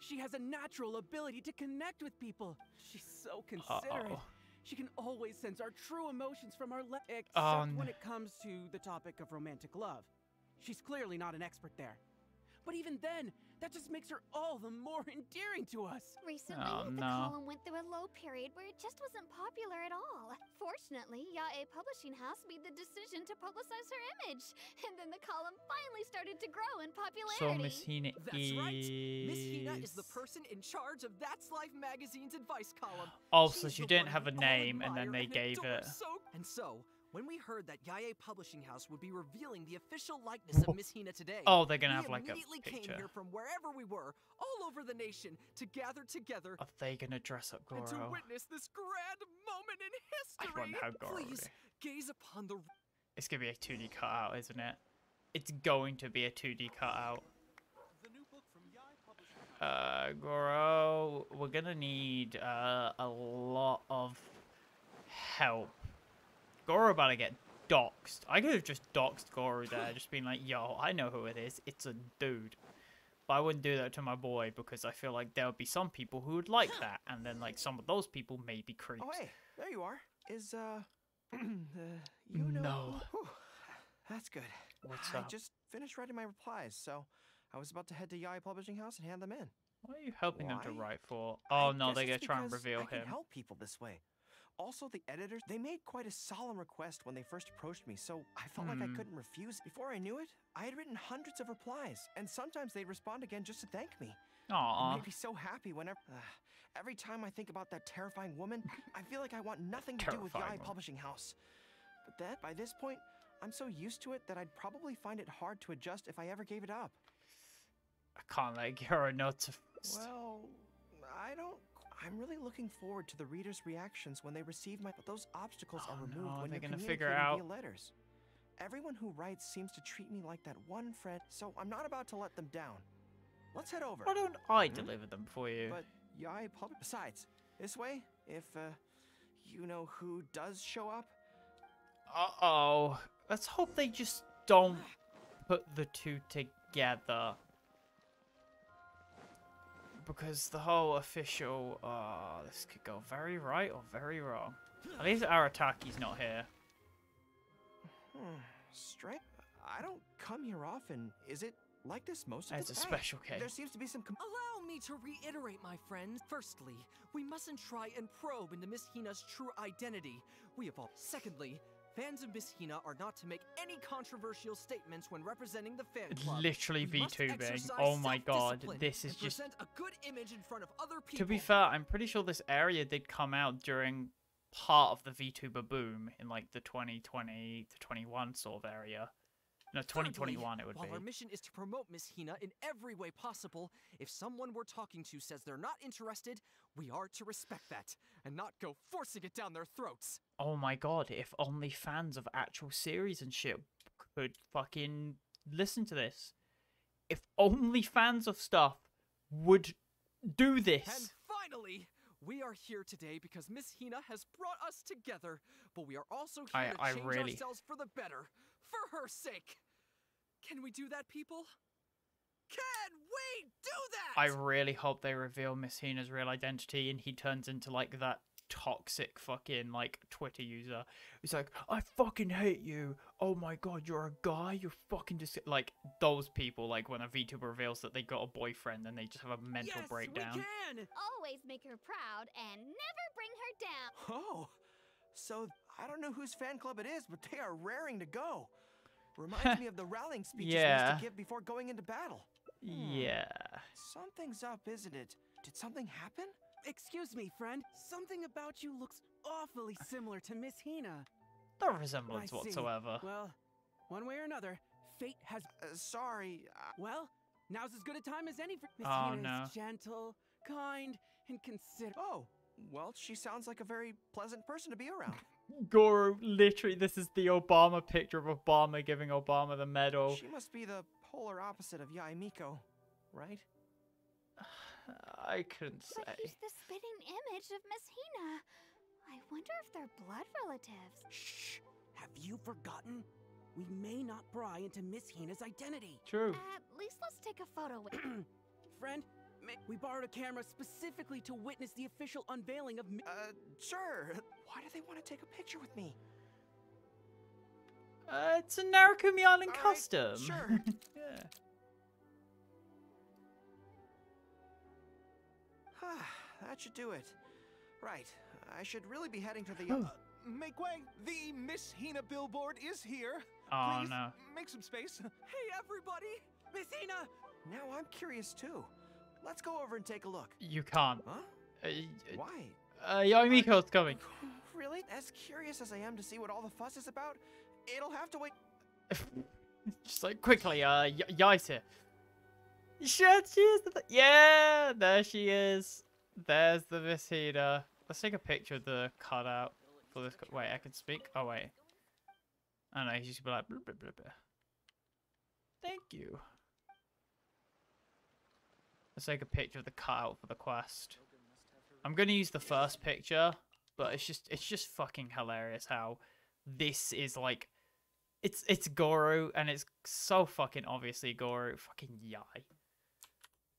Speaker 10: She has a natural ability to connect with people. She's so considerate.
Speaker 1: Uh-oh.
Speaker 10: She can always sense our true emotions from our le- except
Speaker 1: Oh,
Speaker 10: when it comes to the topic of romantic love. She's clearly not an expert there. But even then, That just makes her all the more endearing to us.
Speaker 11: Recently,
Speaker 1: Oh,
Speaker 11: the
Speaker 1: no.
Speaker 11: column went through a low period where it just wasn't popular at all. Fortunately, Yae Publishing House made the decision to publicize her image, and then the column finally started to grow in popularity.
Speaker 1: So
Speaker 11: popularity.
Speaker 1: Miss Hina
Speaker 9: That's
Speaker 1: is.
Speaker 9: right. Miss Hina is the person in charge of That's Life magazine's advice column.
Speaker 1: Oh, so
Speaker 9: She's
Speaker 1: she didn't have a name, and then
Speaker 9: admire
Speaker 1: they gave it.
Speaker 9: So and so, when we heard that Yae Publishing House would be revealing the official likeness of Miss Hina today,
Speaker 1: Oh, they're gonna
Speaker 9: we
Speaker 1: have, like, a
Speaker 9: immediately came here from wherever we were, all over the nation, to gather together
Speaker 1: Are they gonna dress up Goro?
Speaker 9: and to witness this grand moment in history.
Speaker 1: I wonder how Goro
Speaker 9: Please gaze upon the
Speaker 1: It's gonna be a 2D cutout, isn't it? It's going to be a 2D cutout. Uh, Goro, we're gonna need uh, a lot of help. Goro about to get doxed. I could have just doxed Goro there, just been like, yo, I know who it is. It's a dude. But I wouldn't do that to my boy because I feel like there would be some people who would like that, and then like some of those people may be creeps.
Speaker 3: Oh, hey, there you are. Is, uh, uh you know.
Speaker 1: No.
Speaker 3: Whew, that's good.
Speaker 1: What's up?
Speaker 3: I just finished writing my replies, so I was about to head to Yae Publishing House and hand them in.
Speaker 1: What are you helping them to write for?
Speaker 3: I
Speaker 1: Oh no, they're gonna try and reveal
Speaker 3: I can
Speaker 1: him.
Speaker 3: help people this way. Also, the editors, they made quite a solemn request when they first approached me, so I felt like I
Speaker 1: Hmm.
Speaker 3: couldn't refuse. Before I knew it, I had written hundreds of replies, and sometimes they'd respond again just to thank me. It
Speaker 1: Aw.
Speaker 3: made me so happy whenever. Uh, every time I think about that terrifying woman, I feel like I want nothing to do with
Speaker 1: Yae.
Speaker 3: Publishing House. But then, by this point, I'm so used to it that I'd probably find it hard to adjust if I ever gave it up.
Speaker 1: I can't let Goro know to.
Speaker 3: Well, I don't. I'm really looking forward to the readers' reactions when they receive my. But those obstacles are
Speaker 1: Oh,
Speaker 3: removed
Speaker 1: no,
Speaker 3: when
Speaker 1: they're
Speaker 3: you're
Speaker 1: gonna figure out-
Speaker 3: via letters. Everyone who writes seems to treat me like that one friend, so I'm not about to let them down. Let's head over.
Speaker 1: Why don't I
Speaker 3: Hmm?
Speaker 1: deliver them for you?
Speaker 3: But Yae Pub. Besides, this way, if uh, you know who does show up,
Speaker 1: Uh oh. Let's hope they just don't put the two together. Because the whole official. Oh, this could go very right or very wrong. At least Arataki's not here.
Speaker 3: hmm, straight. I don't come here often. Is it like this most of
Speaker 1: It's
Speaker 3: the
Speaker 1: a
Speaker 3: time?
Speaker 1: special case.
Speaker 3: There seems to be some. Com-
Speaker 9: Allow me to reiterate, my friends. Firstly, we mustn't try and probe into Miss Hina's true identity. We have all. Secondly, fans of Miss Hina are not to make any controversial statements when representing the fan club.
Speaker 1: Literally VTubing. Oh my god, this is just.
Speaker 9: a good image in front of other people.
Speaker 1: To be fair, I'm pretty sure this area did come out during part of the VTuber boom in like the 2020 to 21 sort of area. No,
Speaker 9: Thirdly,
Speaker 1: 2021 it would
Speaker 9: while
Speaker 1: be.
Speaker 9: our mission is to promote Miss Hina in every way possible, if someone we're talking to says they're not interested, we are to respect that and not go forcing it down their throats.
Speaker 1: Oh my god, if only fans of actual series and shit could fucking listen to this. If only fans of stuff would do this.
Speaker 9: And finally, we are here today because Miss Hina has brought us together, but we are also here
Speaker 1: I-
Speaker 9: to
Speaker 1: I
Speaker 9: change
Speaker 1: really-
Speaker 9: ourselves for the better, for her sake. Can we do that, people? Can we do that?
Speaker 1: I really hope they reveal Miss Hina's real identity and he turns into like that toxic fucking like Twitter user. He's like, I fucking hate you. Oh my god, you're a guy. You're fucking just like those people. Like when a VTuber reveals that they got a boyfriend and they just have a mental
Speaker 10: yes,
Speaker 1: breakdown.
Speaker 10: we can.
Speaker 11: Always make her proud and never bring her down.
Speaker 3: Oh, so I don't know whose fan club it is, but they are raring to go. Reminds me of the rallying speeches we used to give before going into battle.
Speaker 1: Yeah.
Speaker 3: Something's up, isn't it? Did something happen?
Speaker 10: Excuse me, friend. Something about you looks awfully similar to Miss Hina.
Speaker 1: No resemblance whatsoever.
Speaker 10: Well, one way or another, fate has.
Speaker 3: Uh, sorry. Uh,
Speaker 10: Well, now's as good a time as any for Miss
Speaker 1: Oh,
Speaker 10: Hina
Speaker 1: no.
Speaker 10: is gentle, kind, and considerate.
Speaker 3: oh, well, she sounds like a very pleasant person to be around.
Speaker 1: Goro, literally, this is the Obama picture of Obama giving Obama the medal.
Speaker 3: She must be the polar opposite of Yae Miko, right?
Speaker 1: I couldn't say.
Speaker 11: But
Speaker 1: say.
Speaker 11: he's the spitting image of Miss Hina. I wonder if they're blood relatives.
Speaker 10: Shh! Have you forgotten? We may not pry into Miss Hina's identity.
Speaker 1: True.
Speaker 11: At least let's take a photo with
Speaker 10: Friend, we borrowed a camera specifically to witness the official unveiling of. Mi-
Speaker 3: Uh, sure. Why do they want to take a picture with me?
Speaker 1: Uh, it's a Narukami Island
Speaker 3: Alright,
Speaker 1: custom.
Speaker 3: sure.
Speaker 1: yeah.
Speaker 3: that should do it. Right. I should really be heading to the.
Speaker 5: Uh, make way! The Miss Hina billboard is here.
Speaker 1: Oh
Speaker 5: Please,
Speaker 1: no.
Speaker 5: make some space.
Speaker 9: Hey, everybody! Miss Hina!
Speaker 3: Now I'm curious too. Let's go over and take a look.
Speaker 1: You can't.
Speaker 3: Huh?
Speaker 1: Uh,
Speaker 3: Why?
Speaker 1: uh, Yomiko's coming.
Speaker 3: Really? As curious as I am to see what all the fuss is about, it'll have to wait.
Speaker 1: Just like quickly, uh, Yae's she is. The yeah, there she is. There's the Miss Hina. Let's take a picture of the cutout for this. cu- Wait, I can speak. Oh wait. I don't know. He's should be like. Blah, blah, blah. Thank you. Let's take a picture of the cutout for the quest. I'm gonna use the first picture, but it's just it's just fucking hilarious how this is like it's it's Goro and it's so fucking obviously Goro fucking Yae.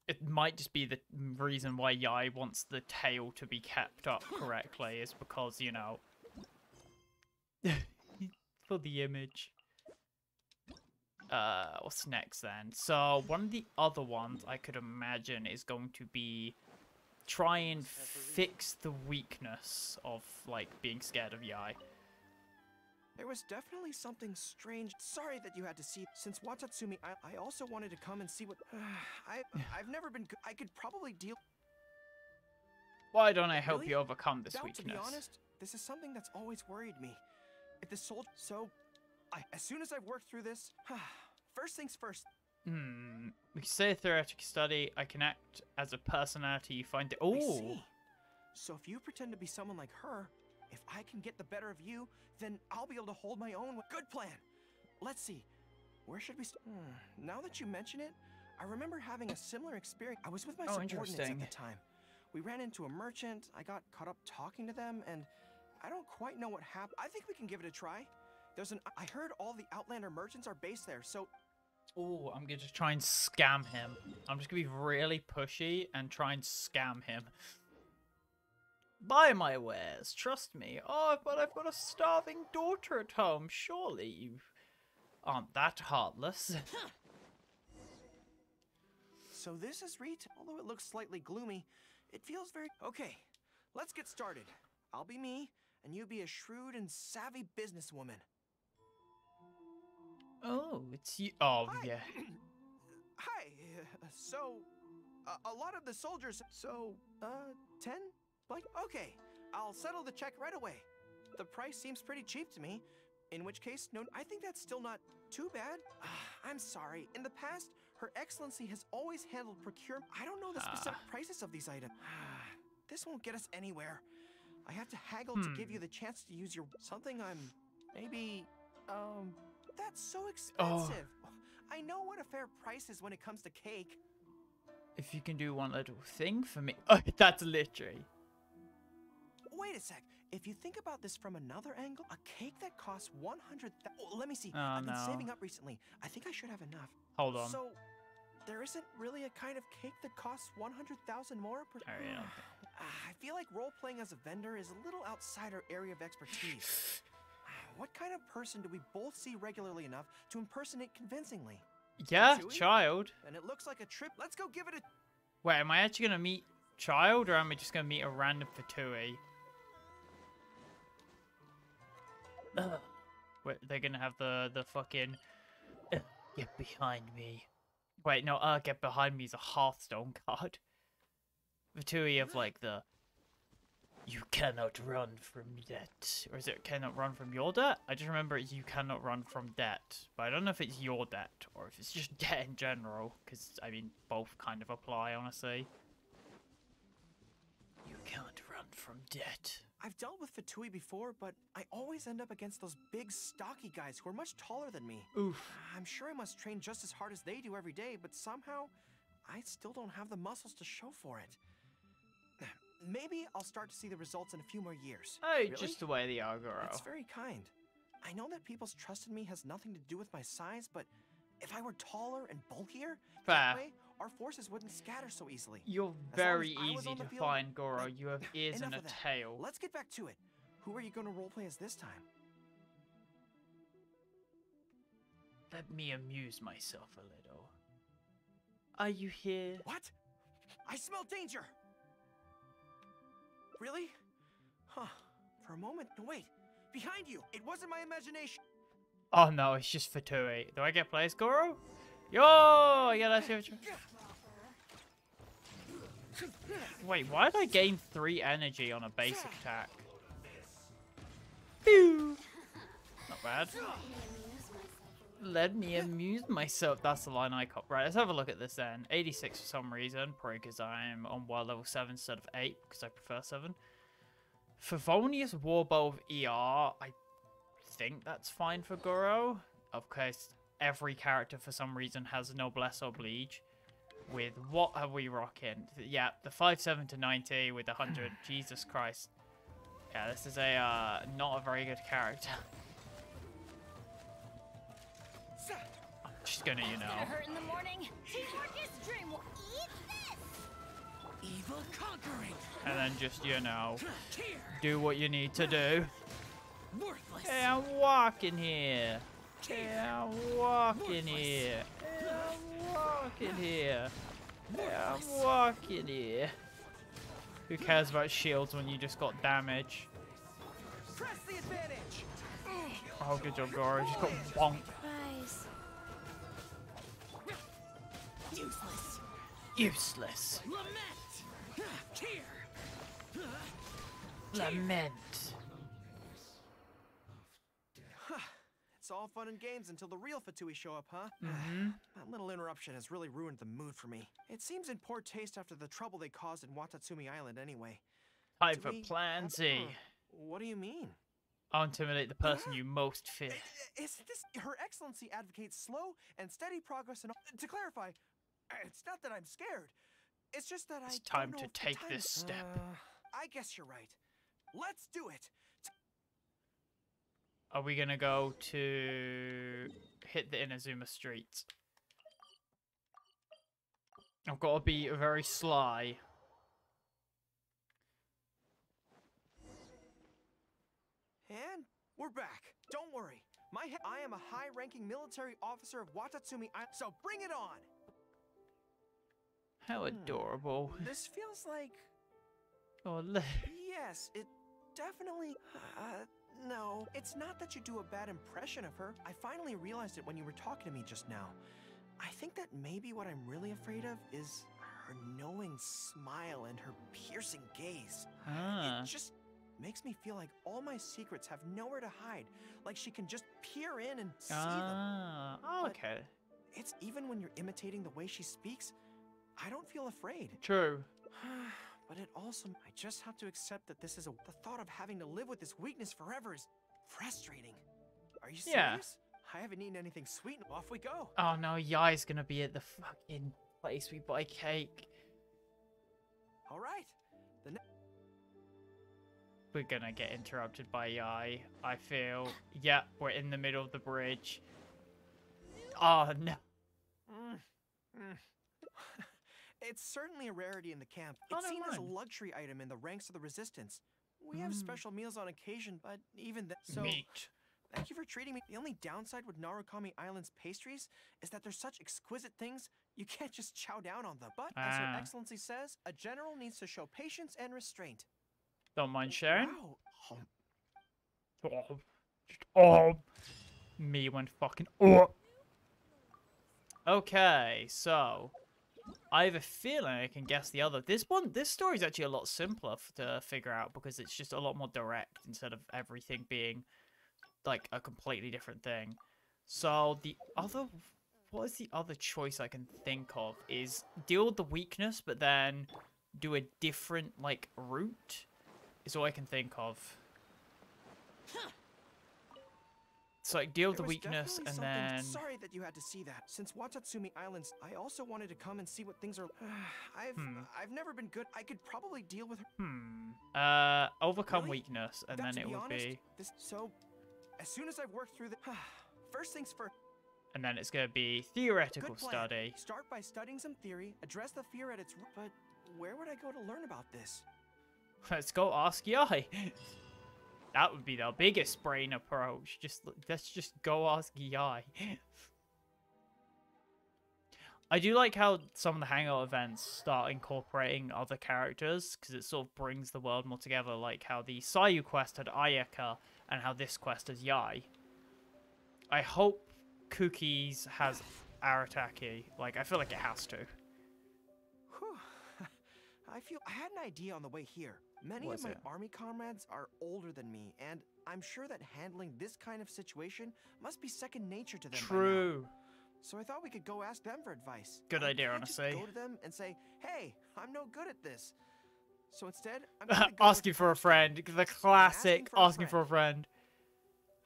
Speaker 1: It might just be the reason why Yae wants the tail to be kept up correctly is because, you know, for the image. Uh, what's next then? So one of the other ones I could imagine is going to be try and fix the weakness of like being scared of Yae.
Speaker 3: There was definitely something strange. Sorry that you had to see. Since Watatsumi, I, I also wanted to come and see what. I I've never been. I could probably deal.
Speaker 1: Why don't I help
Speaker 3: Really?
Speaker 1: you overcome this weakness?
Speaker 3: to be honest, this is something that's always worried me. If the soul. So, I as soon as I've worked through this, first things first.
Speaker 1: Hmm. We say a theoretic study. I can act as a personality you find.
Speaker 3: It.
Speaker 1: Oh.
Speaker 3: So if you pretend to be someone like her, if I can get the better of you, then I'll be able to hold my own. Good plan. Let's see. Where should we start? Hmm. Now that you mention it, I remember having a similar experience. I was with my
Speaker 1: Oh,
Speaker 3: subordinates at the time. We ran into a merchant. I got caught up talking to them, and I don't quite know what happened. I think we can give it a try. There's an. I heard all the Outlander merchants are based there, so
Speaker 1: Oh, I'm going to just try and scam him. I'm just going to be really pushy and try and scam him. Buy my wares, trust me. Oh, but I've got a starving daughter at home. Surely you aren't that heartless.
Speaker 3: So this is retail. Although it looks slightly gloomy, it feels very okay. Let's get started. I'll be me, and you be a shrewd and savvy businesswoman.
Speaker 1: Oh, it's you. Oh,
Speaker 3: Hi.
Speaker 1: yeah.
Speaker 3: Hi. uh, So, uh, a lot of the soldiers. So, uh, ten? Like, okay. I'll settle the check right away. The price seems pretty cheap to me. In which case, no, I think that's still not too bad. I'm sorry. In the past, Her Excellency has always handled procurement. I don't know the specific
Speaker 1: Ah.
Speaker 3: prices of these items. this won't get us anywhere. I have to haggle to give
Speaker 1: Hmm.
Speaker 3: you the chance to use your something I'm maybe um that's so
Speaker 1: Oh.
Speaker 3: expensive. I know what a fair price is when it comes to cake.
Speaker 1: If you can do one little thing for me. Oh, that's literally.
Speaker 3: Wait a sec. If you think about this from another angle, a cake that costs 100 oh, let me see.
Speaker 1: Oh,
Speaker 3: I've been
Speaker 1: no.
Speaker 3: saving up recently. I think I should have enough.
Speaker 1: Hold on.
Speaker 3: So there isn't really a kind of cake that costs 100,000 more per Ah, I feel like role playing as a vendor is a little outside our area of expertise. what kind of person do we both see regularly enough to impersonate convincingly?
Speaker 1: Yeah,
Speaker 3: Chewie?
Speaker 1: Childe.
Speaker 3: And it looks like a trip. Let's go give it a
Speaker 1: Wait, am I actually gonna meet Childe or am I just gonna meet a random Fatui? Wait, they're gonna have the the fucking "Ugh, get behind me. Wait, no, uh, get behind me is a Hearthstone card. Fatui of like the you cannot run from debt, or is it cannot run from your debt? I just remember it's you cannot run from debt, but I don't know if it's your debt or if it's just debt in general, because I mean both kind of apply, honestly. You can't run from debt.
Speaker 3: I've dealt with Fatui before, but I always end up against those big, stocky guys who are much taller than me.
Speaker 1: Oof.
Speaker 3: I'm sure I must train just as hard as they do every day, but somehow I still don't have the muscles to show for it. Maybe I'll start to see the results in a few more years.
Speaker 1: Oh,
Speaker 3: Really?
Speaker 1: just the way the Agoro.
Speaker 3: That's very kind. I know that people's trust in me has nothing to do with my size, but if I were taller and bulkier, that
Speaker 1: Fair.
Speaker 3: way our forces wouldn't scatter so easily.
Speaker 1: You're
Speaker 3: As long as
Speaker 1: very easy to
Speaker 3: field,
Speaker 1: find, Goro. You have ears and a
Speaker 3: that.
Speaker 1: tail.
Speaker 3: Let's get back to it. Who are you going to roleplay as this time?
Speaker 1: Let me amuse myself a little. Are you here?
Speaker 3: What? I smell danger! Really? Huh. For a moment. No, wait. Behind you. It wasn't my imagination.
Speaker 1: Oh no, it's just Fatui. Do I get plays, Goro? Yo! Yeah, what you... Wait, why did I gain 3 energy on a basic attack? Pew! Not bad. Let me amuse myself. That's the line I caught. Right, let's have a look at this then. 86 for some reason. Probably because I'm on world level 7 instead of 8, because I prefer 7. Favonius Warbow of ER, I think that's fine for Goro. Of course, every character for some reason has Noblesse Oblige. With what are we rocking? Yeah, the 5-7 to 90 with 100. Jesus Christ. Yeah, this is a uh, not a very good character. I'm gonna, you know.
Speaker 2: hurt in the morning. Teamwork is dream. Eat this.
Speaker 6: Evil conquering.
Speaker 1: And then just, you know, do what you need to do.
Speaker 6: Worthless.
Speaker 1: Hey, I'm walking here. Hey, I'm walking here. Hey, I'm walking here. Hey, I'm walking here. Who cares about shields when you just got damage?
Speaker 3: Press the advantage.
Speaker 1: Oh, good job, Goro. Just got bonked.
Speaker 6: Useless.
Speaker 1: Useless.
Speaker 6: Lament. Tear.
Speaker 1: Lament.
Speaker 3: Huh. It's all fun and games until the real Fatui show up, huh?
Speaker 1: Mm -hmm.
Speaker 3: that little interruption has really ruined the mood for me. It seems in poor taste after the trouble they caused in Watatsumi Island anyway.
Speaker 1: Time
Speaker 3: Do
Speaker 1: for
Speaker 3: we
Speaker 1: Plan Z.
Speaker 3: huh. What do you mean?
Speaker 1: I'll intimidate the person you most fear.
Speaker 3: Is this Her Excellency advocates slow and steady progress and to clarify, it's not that I'm scared. It's just that I
Speaker 1: It's
Speaker 3: don't
Speaker 1: time
Speaker 3: know
Speaker 1: to take
Speaker 3: time
Speaker 1: this
Speaker 3: is-
Speaker 1: step.
Speaker 3: Uh, I guess you're right. Let's do it.
Speaker 1: Are we gonna go to hit the Inazuma streets? I've got to be very sly.
Speaker 3: And we're back. Don't worry. My I am a high-ranking military officer of Watatsumi Island, so bring it on.
Speaker 1: How adorable.
Speaker 3: This feels like
Speaker 1: Oh, look.
Speaker 3: yes, it definitely uh no, it's not that you do a bad impression of her. I finally realized it when you were talking to me just now. I think that maybe what I'm really afraid of is her knowing smile and her piercing gaze.
Speaker 1: Ah.
Speaker 3: It just makes me feel like all my secrets have nowhere to hide. Like she can just peer in and see them.
Speaker 1: Oh, okay.
Speaker 3: It's even when you're imitating the way she speaks, I don't feel afraid.
Speaker 1: True.
Speaker 3: but it also, I just have to accept that this is a. The thought of having to live with this weakness forever is frustrating. Are you serious? Yeah. I haven't eaten anything sweet. and Off we go.
Speaker 1: Oh no, Yae's gonna be at the fucking place we buy cake.
Speaker 3: All right. The
Speaker 1: We're gonna get interrupted by Yae. I feel. Yep, we're in the middle of the bridge. Oh no.
Speaker 3: Mm, mm. It's certainly a rarity in the camp.
Speaker 1: Oh,
Speaker 3: It's
Speaker 1: never
Speaker 3: seen as a luxury item in the ranks of the resistance. We have
Speaker 1: Mm.
Speaker 3: special meals on occasion, but even then. So,
Speaker 1: Meat.
Speaker 3: Thank you for treating me. The only downside with Narukami Island's pastries is that they're such exquisite things, you can't just chow down on them. But as Her
Speaker 1: Ah.
Speaker 3: Excellency says, a general needs to show patience and restraint.
Speaker 1: Don't mind sharing.
Speaker 3: Wow. Oh,
Speaker 1: Oh, just oh, me went fucking oh. Okay, so I have a feeling I can guess the other. This one, this story is actually a lot simpler to figure out because it's just a lot more direct instead of everything being like a completely different thing. So the other, what is the other choice I can think of? Is deal with the weakness, but then do a different like route. Is all I can think of. It's like deal with the
Speaker 3: There
Speaker 1: weakness and then
Speaker 3: Sorry that you had to see that. Since Watatsumi Islands, I also wanted to come and see what things are. I've
Speaker 1: Hmm.
Speaker 3: I've never been good. I could probably deal with her.
Speaker 1: hmm uh overcome
Speaker 3: Really?
Speaker 1: weakness and
Speaker 3: That,
Speaker 1: then
Speaker 3: to
Speaker 1: it would
Speaker 3: honest,
Speaker 1: be
Speaker 3: this. So, as soon as I've worked through the, first things first.
Speaker 1: and then it's gonna be theoretical study.
Speaker 3: Start by studying some theory, address the fear at its root. But where would I go to learn about this?
Speaker 1: Let's go ask Yae. that would be the biggest brain approach. Just let's just go ask Yae. I do like how some of the hangout events start incorporating other characters because it sort of brings the world more together. Like how the Sayu quest had Ayaka and how this quest has Yae. I hope Kuki's has Arataki. Like I feel like it has to.
Speaker 3: I feel I had an idea on the way here. Many
Speaker 1: What's
Speaker 3: of my
Speaker 1: it?
Speaker 3: army comrades are older than me, and I'm sure that handling this kind of situation must be second nature to them.
Speaker 1: True.
Speaker 3: So I thought we could go ask them for advice.
Speaker 1: Good
Speaker 3: I
Speaker 1: idea, honestly.
Speaker 3: Go to them and say, "Hey, I'm no good at this." So instead, I'm go
Speaker 1: asking for a friend. The classic asking for a friend.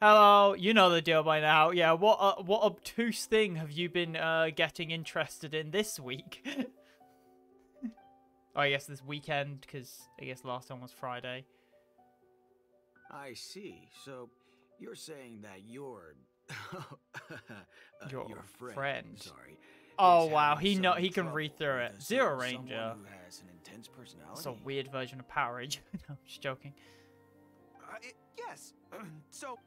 Speaker 1: Hello, you know the deal by now. Yeah, what uh, what obtuse thing have you been uh, getting interested in this week? oh, I guess this weekend because I guess last time was Friday.
Speaker 12: I see. So you're saying that your
Speaker 1: Your
Speaker 12: your friend,
Speaker 1: friend.
Speaker 12: sorry.
Speaker 1: Oh wow, he know he can read through it. Zero Ranger.
Speaker 12: someone who has an intense personality.
Speaker 1: It's a weird version of Power Ranger. no, I'm just joking.
Speaker 3: Uh, it, yes. so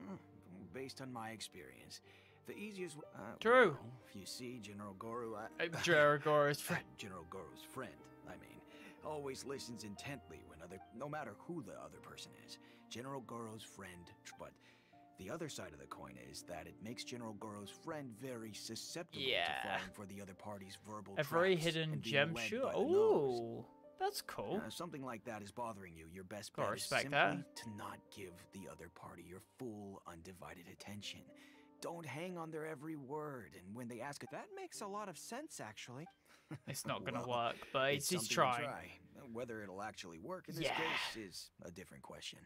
Speaker 12: Hmm, Based on my experience, the easiest. Uh,
Speaker 1: True.
Speaker 12: well, if you see General Goro, I,
Speaker 1: Uh, General Goro's friend.
Speaker 12: General Goro's friend. I mean, always listens intently when other, no matter who the other person is. General Goro's friend, but the other side of the coin is that it makes General Goro's friend very susceptible
Speaker 1: Yeah.
Speaker 12: to falling for the other party's verbal
Speaker 1: A very hidden gem
Speaker 12: led
Speaker 1: shoot.
Speaker 12: by the nose.
Speaker 1: Ooh, that's cool.
Speaker 12: Uh, something like that is bothering you. Your best bet is simply
Speaker 1: that.
Speaker 12: to not give the other party your full, undivided attention. Don't hang on their every word, and when they ask, it,
Speaker 3: that makes a lot of sense, actually.
Speaker 1: It's not gonna
Speaker 12: Well,
Speaker 1: work, but
Speaker 12: it's
Speaker 1: it's, he's trying.
Speaker 12: try. Whether it'll actually work in this
Speaker 1: Yeah.
Speaker 12: case is a different question.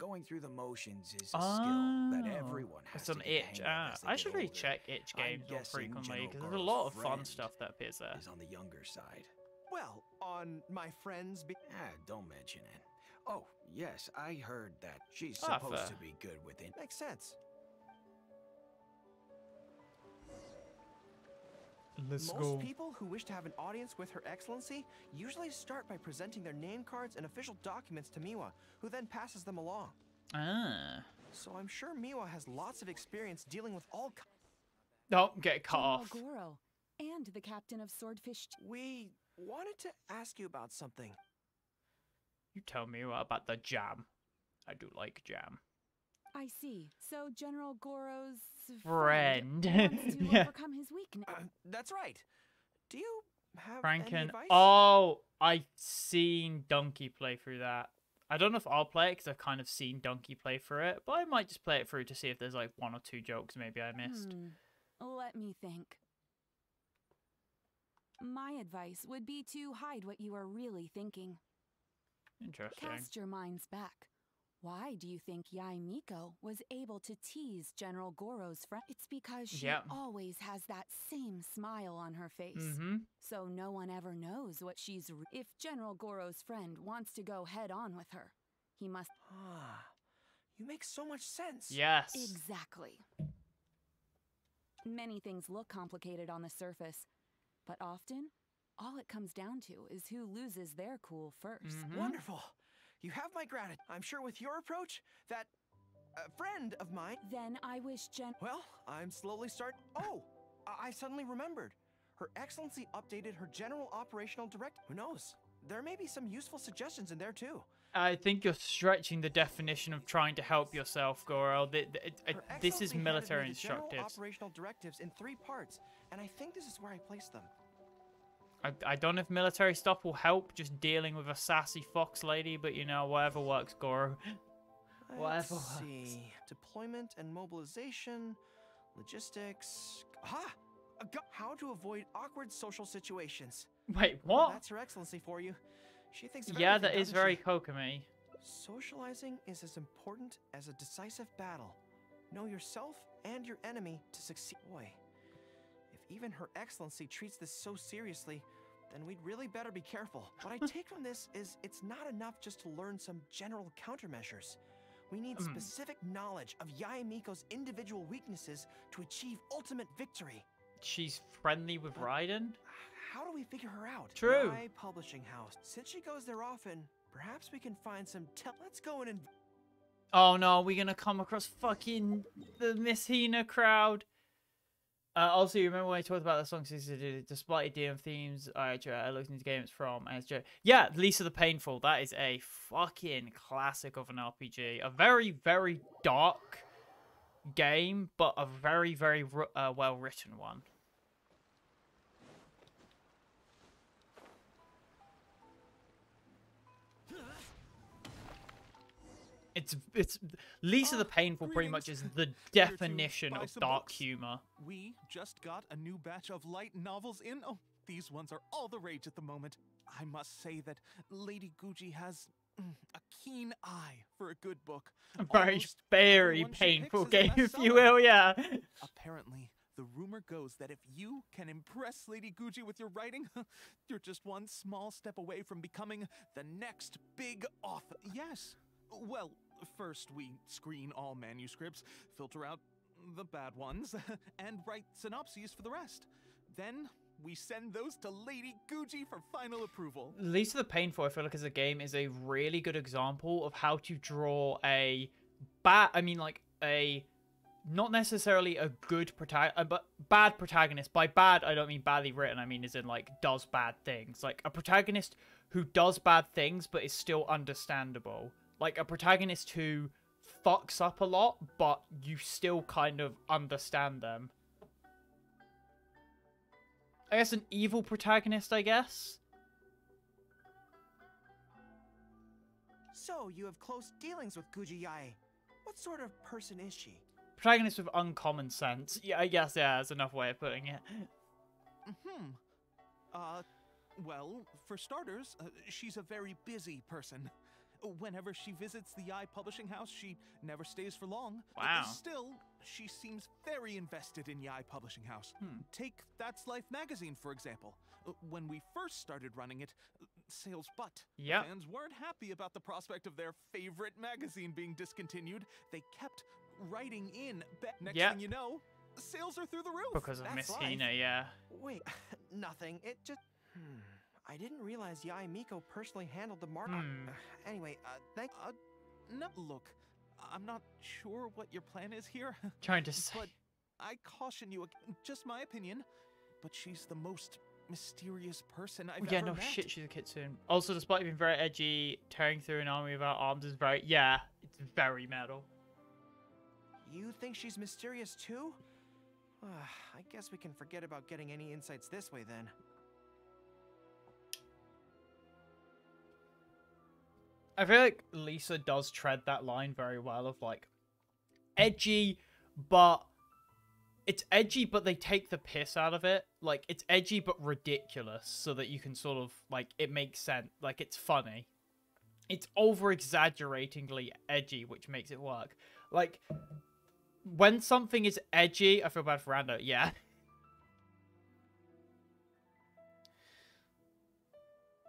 Speaker 12: Going through the motions is a skill that
Speaker 1: Oh,
Speaker 12: everyone has
Speaker 1: it's on
Speaker 12: to get
Speaker 1: Itch.
Speaker 12: hang
Speaker 1: Ah, I should really
Speaker 12: older.
Speaker 1: check Itch games more frequently because there's a lot of fun stuff that appears there.
Speaker 12: Is on the younger side.
Speaker 3: Well, on my friends. Be-
Speaker 12: Ah, don't mention it. Oh, yes, I heard that she's
Speaker 1: Ah,
Speaker 12: supposed
Speaker 1: fair.
Speaker 12: to be good with it.
Speaker 3: Makes sense.
Speaker 1: Let's
Speaker 3: Most
Speaker 1: go.
Speaker 3: people who wish to have an audience with Her Excellency usually start by presenting their name cards and official documents to Miwa, who then passes them along.
Speaker 1: Ah.
Speaker 3: So I'm sure Miwa has lots of experience dealing with all kinds.
Speaker 1: Don't get cut
Speaker 4: General
Speaker 1: off.
Speaker 4: Goro, and the captain of Swordfish.
Speaker 3: We wanted to ask you about something.
Speaker 1: You tell me what about the jam. I do like jam.
Speaker 4: I see. So General Goro's
Speaker 1: Friend.
Speaker 4: wants to
Speaker 1: Yeah.
Speaker 4: overcome his weakness.
Speaker 3: Uh, that's right. Do you have
Speaker 1: Franken.
Speaker 3: any advice?
Speaker 1: Oh, I've seen Donkey play through that. I don't know if I'll play it because I've kind of seen Donkey play through it, but I might just play it through to see if there's like one or two jokes maybe I missed.
Speaker 4: Hmm. Let me think. My advice would be to hide what you are really thinking.
Speaker 1: Interesting.
Speaker 4: Cast your minds back. Why do you think Yae Miko was able to tease General Goro's friend? It's because she
Speaker 1: Yep.
Speaker 4: always has that same smile on her face.
Speaker 1: Mm-hmm.
Speaker 4: So no one ever knows what she's. Re- if General Goro's friend wants to go head on with her, he must.
Speaker 3: Ah, you make so much sense.
Speaker 1: Yes.
Speaker 4: Exactly. Many things look complicated on the surface, but often, all it comes down to is who loses their cool 1st
Speaker 1: Mhm.
Speaker 3: Wonderful. You have my gratitude. I'm sure with your approach, that a friend of mine.
Speaker 4: Then I wish Gen.
Speaker 3: Well, I'm slowly start. Oh, I I suddenly remembered. Her Excellency updated her General Operational Direct. Who knows? There may be some useful suggestions in there too.
Speaker 1: I think you're stretching the definition of trying to help yourself, Goro. Th- th- it- this is
Speaker 3: Excellency handed me
Speaker 1: military
Speaker 3: the General. Operational directives in three parts, and I think this is where I placed them.
Speaker 1: I, I don't know if military stuff will help just dealing with a sassy fox lady, but you know, whatever works, Goro. Whatever
Speaker 3: Let's
Speaker 1: works.
Speaker 3: see. Deployment and mobilization, logistics. Aha! A gu- How to avoid awkward social situations.
Speaker 1: Wait,
Speaker 3: Well,
Speaker 1: what?
Speaker 3: that's Her Excellency for you. She thinks
Speaker 1: Yeah, that is very
Speaker 3: she?
Speaker 1: Kokomi.
Speaker 3: Socializing is as important as a decisive battle. Know yourself and your enemy to succeed. Boy, if even Her Excellency treats this so seriously, then we'd really better be careful. What I take from this is it's not enough just to learn some general countermeasures. We need
Speaker 1: Hmm.
Speaker 3: specific knowledge of Yae Miko's individual weaknesses to achieve ultimate victory.
Speaker 1: She's friendly with Raiden?
Speaker 3: How do we figure her out?
Speaker 1: True.
Speaker 3: My publishing house. Since she goes there often, perhaps we can find some tel- Let's go in and
Speaker 1: Oh no, we're gonna come across fucking the Miss Hina crowd. Uh, also, you remember when I talked about the song despite DM themes, I uh, looked into games from ASJ. Yeah, Lisa the Painful. That is a fucking classic of an RPG. A very, very dark game, but a very, very uh, well written one. It's it's Lisa the Painful pretty much is the definition of dark books. humor.
Speaker 13: We just got a new batch of light novels in. Oh, these ones are all the rage at the moment. I must say that Lady Guuji has mm, a keen eye for a good book.
Speaker 1: A very, Almost very painful game, if you will, yeah.
Speaker 13: Apparently, the rumor goes that if you can impress Lady Guuji with your writing, you're just one small step away from becoming the next big author. Yes. Well, First, we screen all manuscripts, filter out the bad ones, and write synopses for the rest. Then we send those to Lady Guuji for final approval.
Speaker 1: Lisa the Painful, I feel like as a game is a really good example of how to draw a bad, I mean like a not necessarily a good protagonist, but bad protagonist. By bad, I don't mean badly written. I mean as in like does bad things. Like a protagonist who does bad things but is still understandable like a protagonist who fucks up a lot, but you still kind of understand them. I guess an evil protagonist, I guess.
Speaker 3: So, you have close dealings with Guuji Yae. What sort of person is she?
Speaker 1: Protagonist with uncommon sense. Yeah, I guess, yeah, that's enough way of putting it.
Speaker 13: Hmm. Uh, well, for starters, uh, she's a very busy person. Whenever she visits the Yae Publishing House, she never stays for long.
Speaker 1: Wow.
Speaker 13: Still, she seems very invested in Yae Publishing House.
Speaker 1: Hmm.
Speaker 13: Take That's Life magazine, for example. Uh, when we first started running it, uh, sales butt.
Speaker 1: Yeah.
Speaker 13: Fans weren't happy about the prospect of their favorite magazine being discontinued. They kept writing in. Next yep. thing you know, sales are through the roof.
Speaker 1: Because of Miss Hina, yeah.
Speaker 3: Wait, nothing. It just. Hmm. I didn't realize Yae Miko personally handled the market. Hmm. anyway, uh, thank.
Speaker 13: Uh, no, look, I'm not sure what your plan is here.
Speaker 1: Trying to say.
Speaker 13: But I caution you, just my opinion, but she's the most mysterious person I've
Speaker 1: yeah,
Speaker 13: ever
Speaker 1: no
Speaker 13: met.
Speaker 1: shit, she's a kitsune. Also, despite being very edgy, tearing through an army without arms is very, yeah, it's very metal.
Speaker 3: You think she's mysterious too? I guess we can forget about getting any insights this way then.
Speaker 1: I feel like Lisa does tread that line very well of like edgy, but it's edgy, but they take the piss out of it. Like it's edgy but ridiculous, so that you can sort of like it makes sense. Like it's funny. It's over exaggeratingly edgy, which makes it work. Like when something is edgy, I feel bad for Rando. Yeah.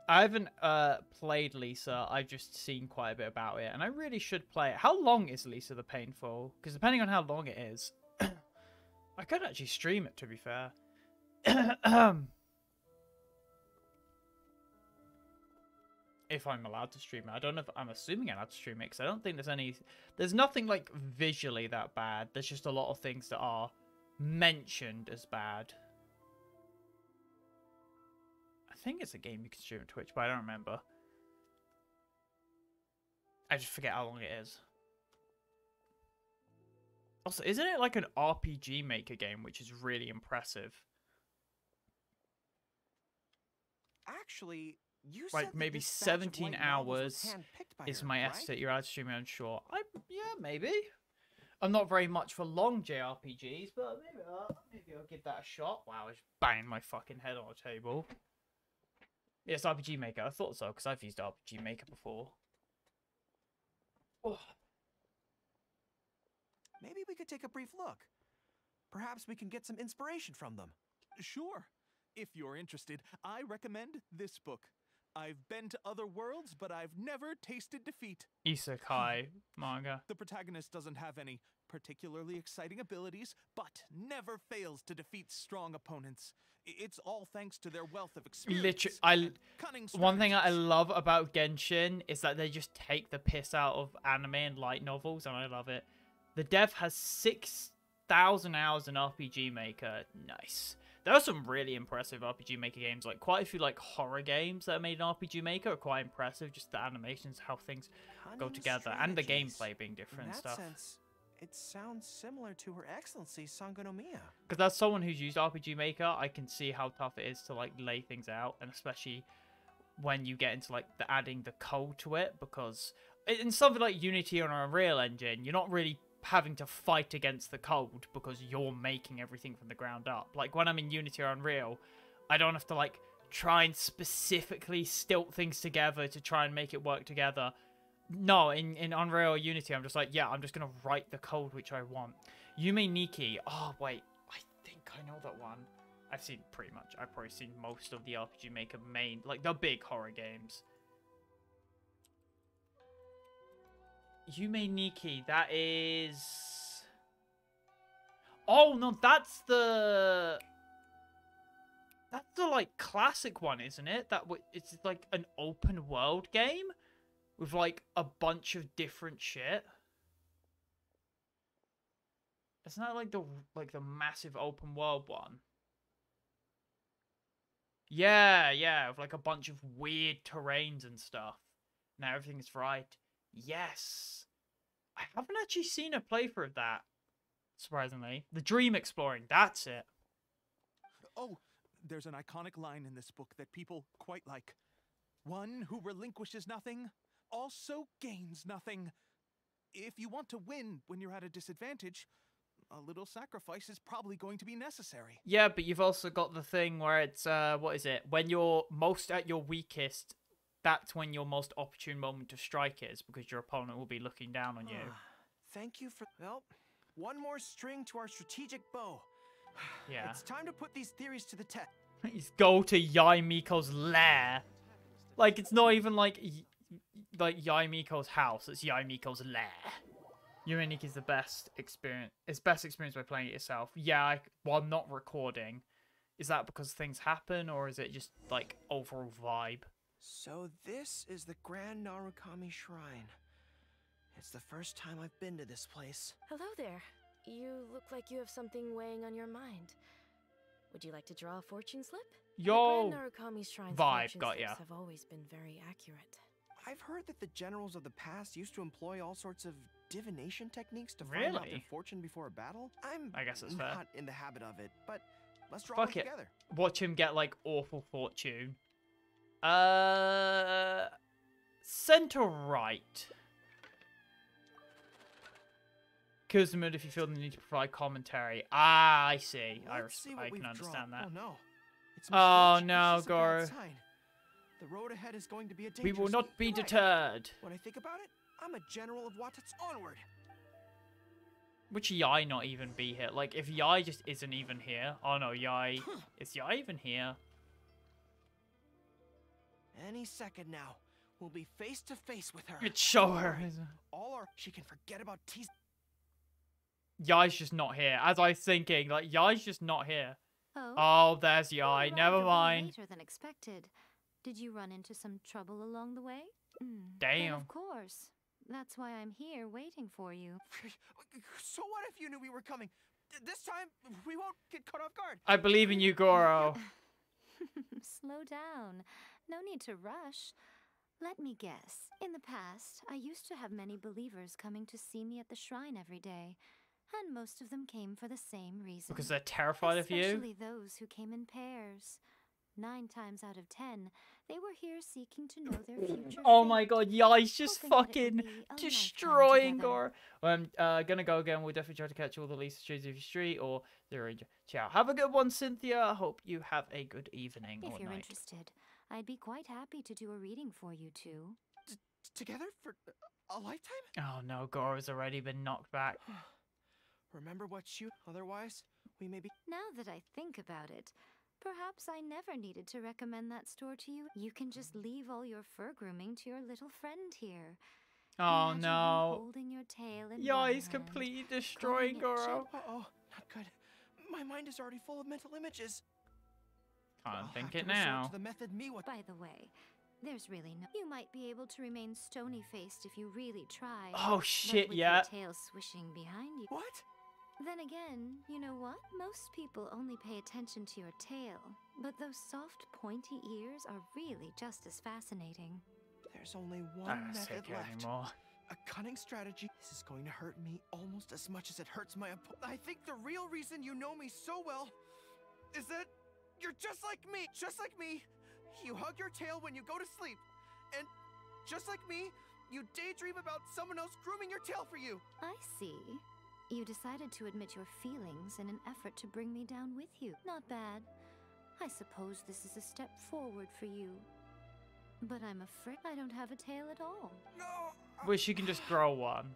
Speaker 1: I haven't uh, played Lisa. I've just seen quite a bit about it, and I really should play it. How long is Lisa the Painful? Because depending on how long it is, I could actually stream it. To be fair, if I'm allowed to stream it, I don't know if I'm assuming I'm allowed to stream it because I don't think there's any. There's nothing like visually that bad. There's just a lot of things that are mentioned as bad think it's a game you can stream on Twitch, but I don't remember. I just forget how long it is. Also, isn't it like an RPG Maker game, which is really impressive?
Speaker 3: Actually, you
Speaker 1: like maybe 17 hours is my right? estimate. You're out streaming on shore. I yeah, maybe. I'm not very much for long JRPGs, but maybe I'll, maybe I'll give that a shot. Wow, I just banged my fucking head on the table. Yes, RPG Maker. I thought so, because I've used RPG Maker before.
Speaker 3: Oh. Maybe we could take a brief look. Perhaps we can get some inspiration from them.
Speaker 13: Sure. If you're interested, I recommend this book. I've been to other worlds, but I've never tasted defeat.
Speaker 1: Isekai manga.
Speaker 13: The protagonist doesn't have any particularly exciting abilities, but never fails to defeat strong opponents. It's all thanks to their wealth of experience. Literally, I
Speaker 1: one thing I love about Genshin is that they just take the piss out of anime and light novels, and I love it. The dev has six thousand hours in RPG Maker. Nice. There are some really impressive RPG Maker games, like quite a few like horror games that are made in RPG Maker are quite impressive. Just the animations, how things go together, and the gameplay being different
Speaker 3: In that
Speaker 1: stuff.
Speaker 3: sense, it sounds similar to Her Excellency Sangonomiya.
Speaker 1: Because as someone who's used RPG Maker, I can see how tough it is to like lay things out, and especially when you get into like the adding the code to it. Because in something like Unity or Unreal Engine, you're not really having to fight against the cold because you're making everything from the ground up. Like when I'm in Unity or Unreal, I don't have to like try and specifically stilt things together to try and make it work together. No, in, in Unreal or Unity, I'm just like, yeah, I'm just going to write the code which I want. Yume Nikki. Oh, wait. I think I know that one. I've seen pretty much. I've probably seen most of the RPG Maker main, like the big horror games. Yume Nikki. That is. Oh, no, that's the. That's the, like, classic one, isn't it? That It's like an open world game with, like, a bunch of different shit. Isn't that like the like the massive open world one? Yeah, yeah, with like a bunch of weird terrains and stuff. Now everything's right. Yes. I haven't actually seen a playthrough of that. Surprisingly. The Dream Exploring, that's it.
Speaker 13: Oh, there's an iconic line in this book that people quite like. One who relinquishes nothing also gains nothing. If you want to win when you're at a disadvantage, a little sacrifice is probably going to be necessary.
Speaker 1: Yeah, but you've also got the thing where it's uh what is it? When you're most at your weakest, that's when your most opportune moment to strike is because your opponent will be looking down on you.
Speaker 3: Ah, thank you for. Well, one more string to our strategic bow.
Speaker 1: Yeah.
Speaker 3: It's time to put these theories to the test.
Speaker 1: He's go to Yae Miko's lair. Like it's not even like like Yae Miko's house. It's Yae Miko's lair. Unique is the best experience. It's best experience by playing it yourself. Yeah, I, while not recording. Is that because things happen, or is it just like overall vibe?
Speaker 3: So this is the Grand Narukami Shrine. It's the first time I've been to this place.
Speaker 14: Hello there. You look like you have something weighing on your mind. Would you like to draw a fortune slip?
Speaker 1: Yo,
Speaker 14: the Grand Narukami Shrine's
Speaker 1: vibe,
Speaker 14: fortune
Speaker 1: got
Speaker 14: slips
Speaker 1: ya.
Speaker 14: have always been very accurate.
Speaker 3: I've heard that the generals of the past used to employ all sorts of divination techniques to find out their fortune before a battle. I'm
Speaker 1: I guess that's fair.
Speaker 3: not in the habit of it, but let's draw
Speaker 1: Fuck
Speaker 3: one
Speaker 1: it.
Speaker 3: together.
Speaker 1: Watch him get like awful fortune. Uh, center right. Mood if you feel the need to provide commentary. Ah, I see. I,
Speaker 3: Let's
Speaker 1: res-
Speaker 3: see
Speaker 1: I can understand
Speaker 3: drawn.
Speaker 1: that.
Speaker 3: Oh no. It's
Speaker 1: Oh, no,
Speaker 3: This is a bad
Speaker 1: Goro.
Speaker 3: The road ahead is going to be a
Speaker 1: We will not be
Speaker 3: right.
Speaker 1: deterred.
Speaker 3: When I think about it, I'm a general of Watats onward.
Speaker 1: Would Yae not even be here? Like, if Yae just isn't even here. Oh no, Yae. Is Yae even here?
Speaker 3: Any second now, we'll be face to face with her.
Speaker 1: It's show her.
Speaker 3: All our she can forget about teas.
Speaker 1: Yae's just not here. As I was thinking, like, Yae's just not here.
Speaker 2: Oh?
Speaker 1: Oh, there's
Speaker 2: Yae.
Speaker 1: Never
Speaker 2: a little
Speaker 1: mind.
Speaker 2: Later than expected. Did you run into some trouble along the way? Mm, then
Speaker 1: Damn.
Speaker 2: of course. That's why I'm here waiting for you.
Speaker 3: So what if you knew we were coming? This time we won't get caught off guard.
Speaker 1: I believe in you, Goro.
Speaker 2: Slow down. No need to rush. Let me guess. In the past, I used to have many believers coming to see me at the shrine every day, and most of them came for the same reason.
Speaker 1: Because they're terrified of you?
Speaker 2: Especially those who came in pairs. Nine times out of ten, they were here seeking to know their future.
Speaker 1: Oh my god, Yae's just
Speaker 2: hoping that it would
Speaker 1: fucking
Speaker 2: be a lifetime
Speaker 1: destroying
Speaker 2: together.
Speaker 1: Goro. Um, uh, gonna go again. We'll definitely try to catch all the Lisa streets of your street or the. Ciao. Have a good one, Cynthia. Hope you have a good evening
Speaker 2: If
Speaker 1: or
Speaker 2: you're
Speaker 1: night.
Speaker 2: interested, I'd be quite happy to do a reading for you two.
Speaker 3: Together for a lifetime?
Speaker 1: Oh no, Goro's already been knocked back.
Speaker 3: Remember what you. Otherwise, we may be.
Speaker 2: Now that I think about it, perhaps I never needed to recommend that store to you. You can just leave all your fur grooming to your little friend here.
Speaker 1: Oh
Speaker 2: Imagine
Speaker 1: no.
Speaker 2: holding your tail in
Speaker 1: Yeah, he's
Speaker 2: hand,
Speaker 1: completely destroying
Speaker 2: combing
Speaker 1: Goro.
Speaker 3: Uh oh, not good. My mind is already full of mental images.
Speaker 1: Can't
Speaker 3: I'll
Speaker 1: think it now.
Speaker 3: The method
Speaker 2: By the way, there's really no. You might be able to remain stony faced if you really try.
Speaker 1: Oh,
Speaker 2: but
Speaker 1: shit,
Speaker 2: with
Speaker 1: yeah.
Speaker 2: Your tail swishing behind you.
Speaker 3: What?
Speaker 2: Then again, you know what? Most people only pay attention to your tail, but those soft, pointy ears are really just as fascinating.
Speaker 3: There's only one
Speaker 1: don't
Speaker 3: method
Speaker 1: care
Speaker 3: left.
Speaker 1: anymore.
Speaker 3: A cunning strategy. This is going to hurt me almost as much as it hurts my opponent. I think the real reason you know me so well is that you're just like me. Just like me, you hug your tail when you go to sleep. And just like me, you daydream about someone else grooming your tail for you.
Speaker 2: I see. You decided to admit your feelings in an effort to bring me down with you. Not bad. I suppose this is a step forward for you. But I'm afraid I don't have a tail at all.
Speaker 3: No!
Speaker 1: Uh, Wish you can just grow one.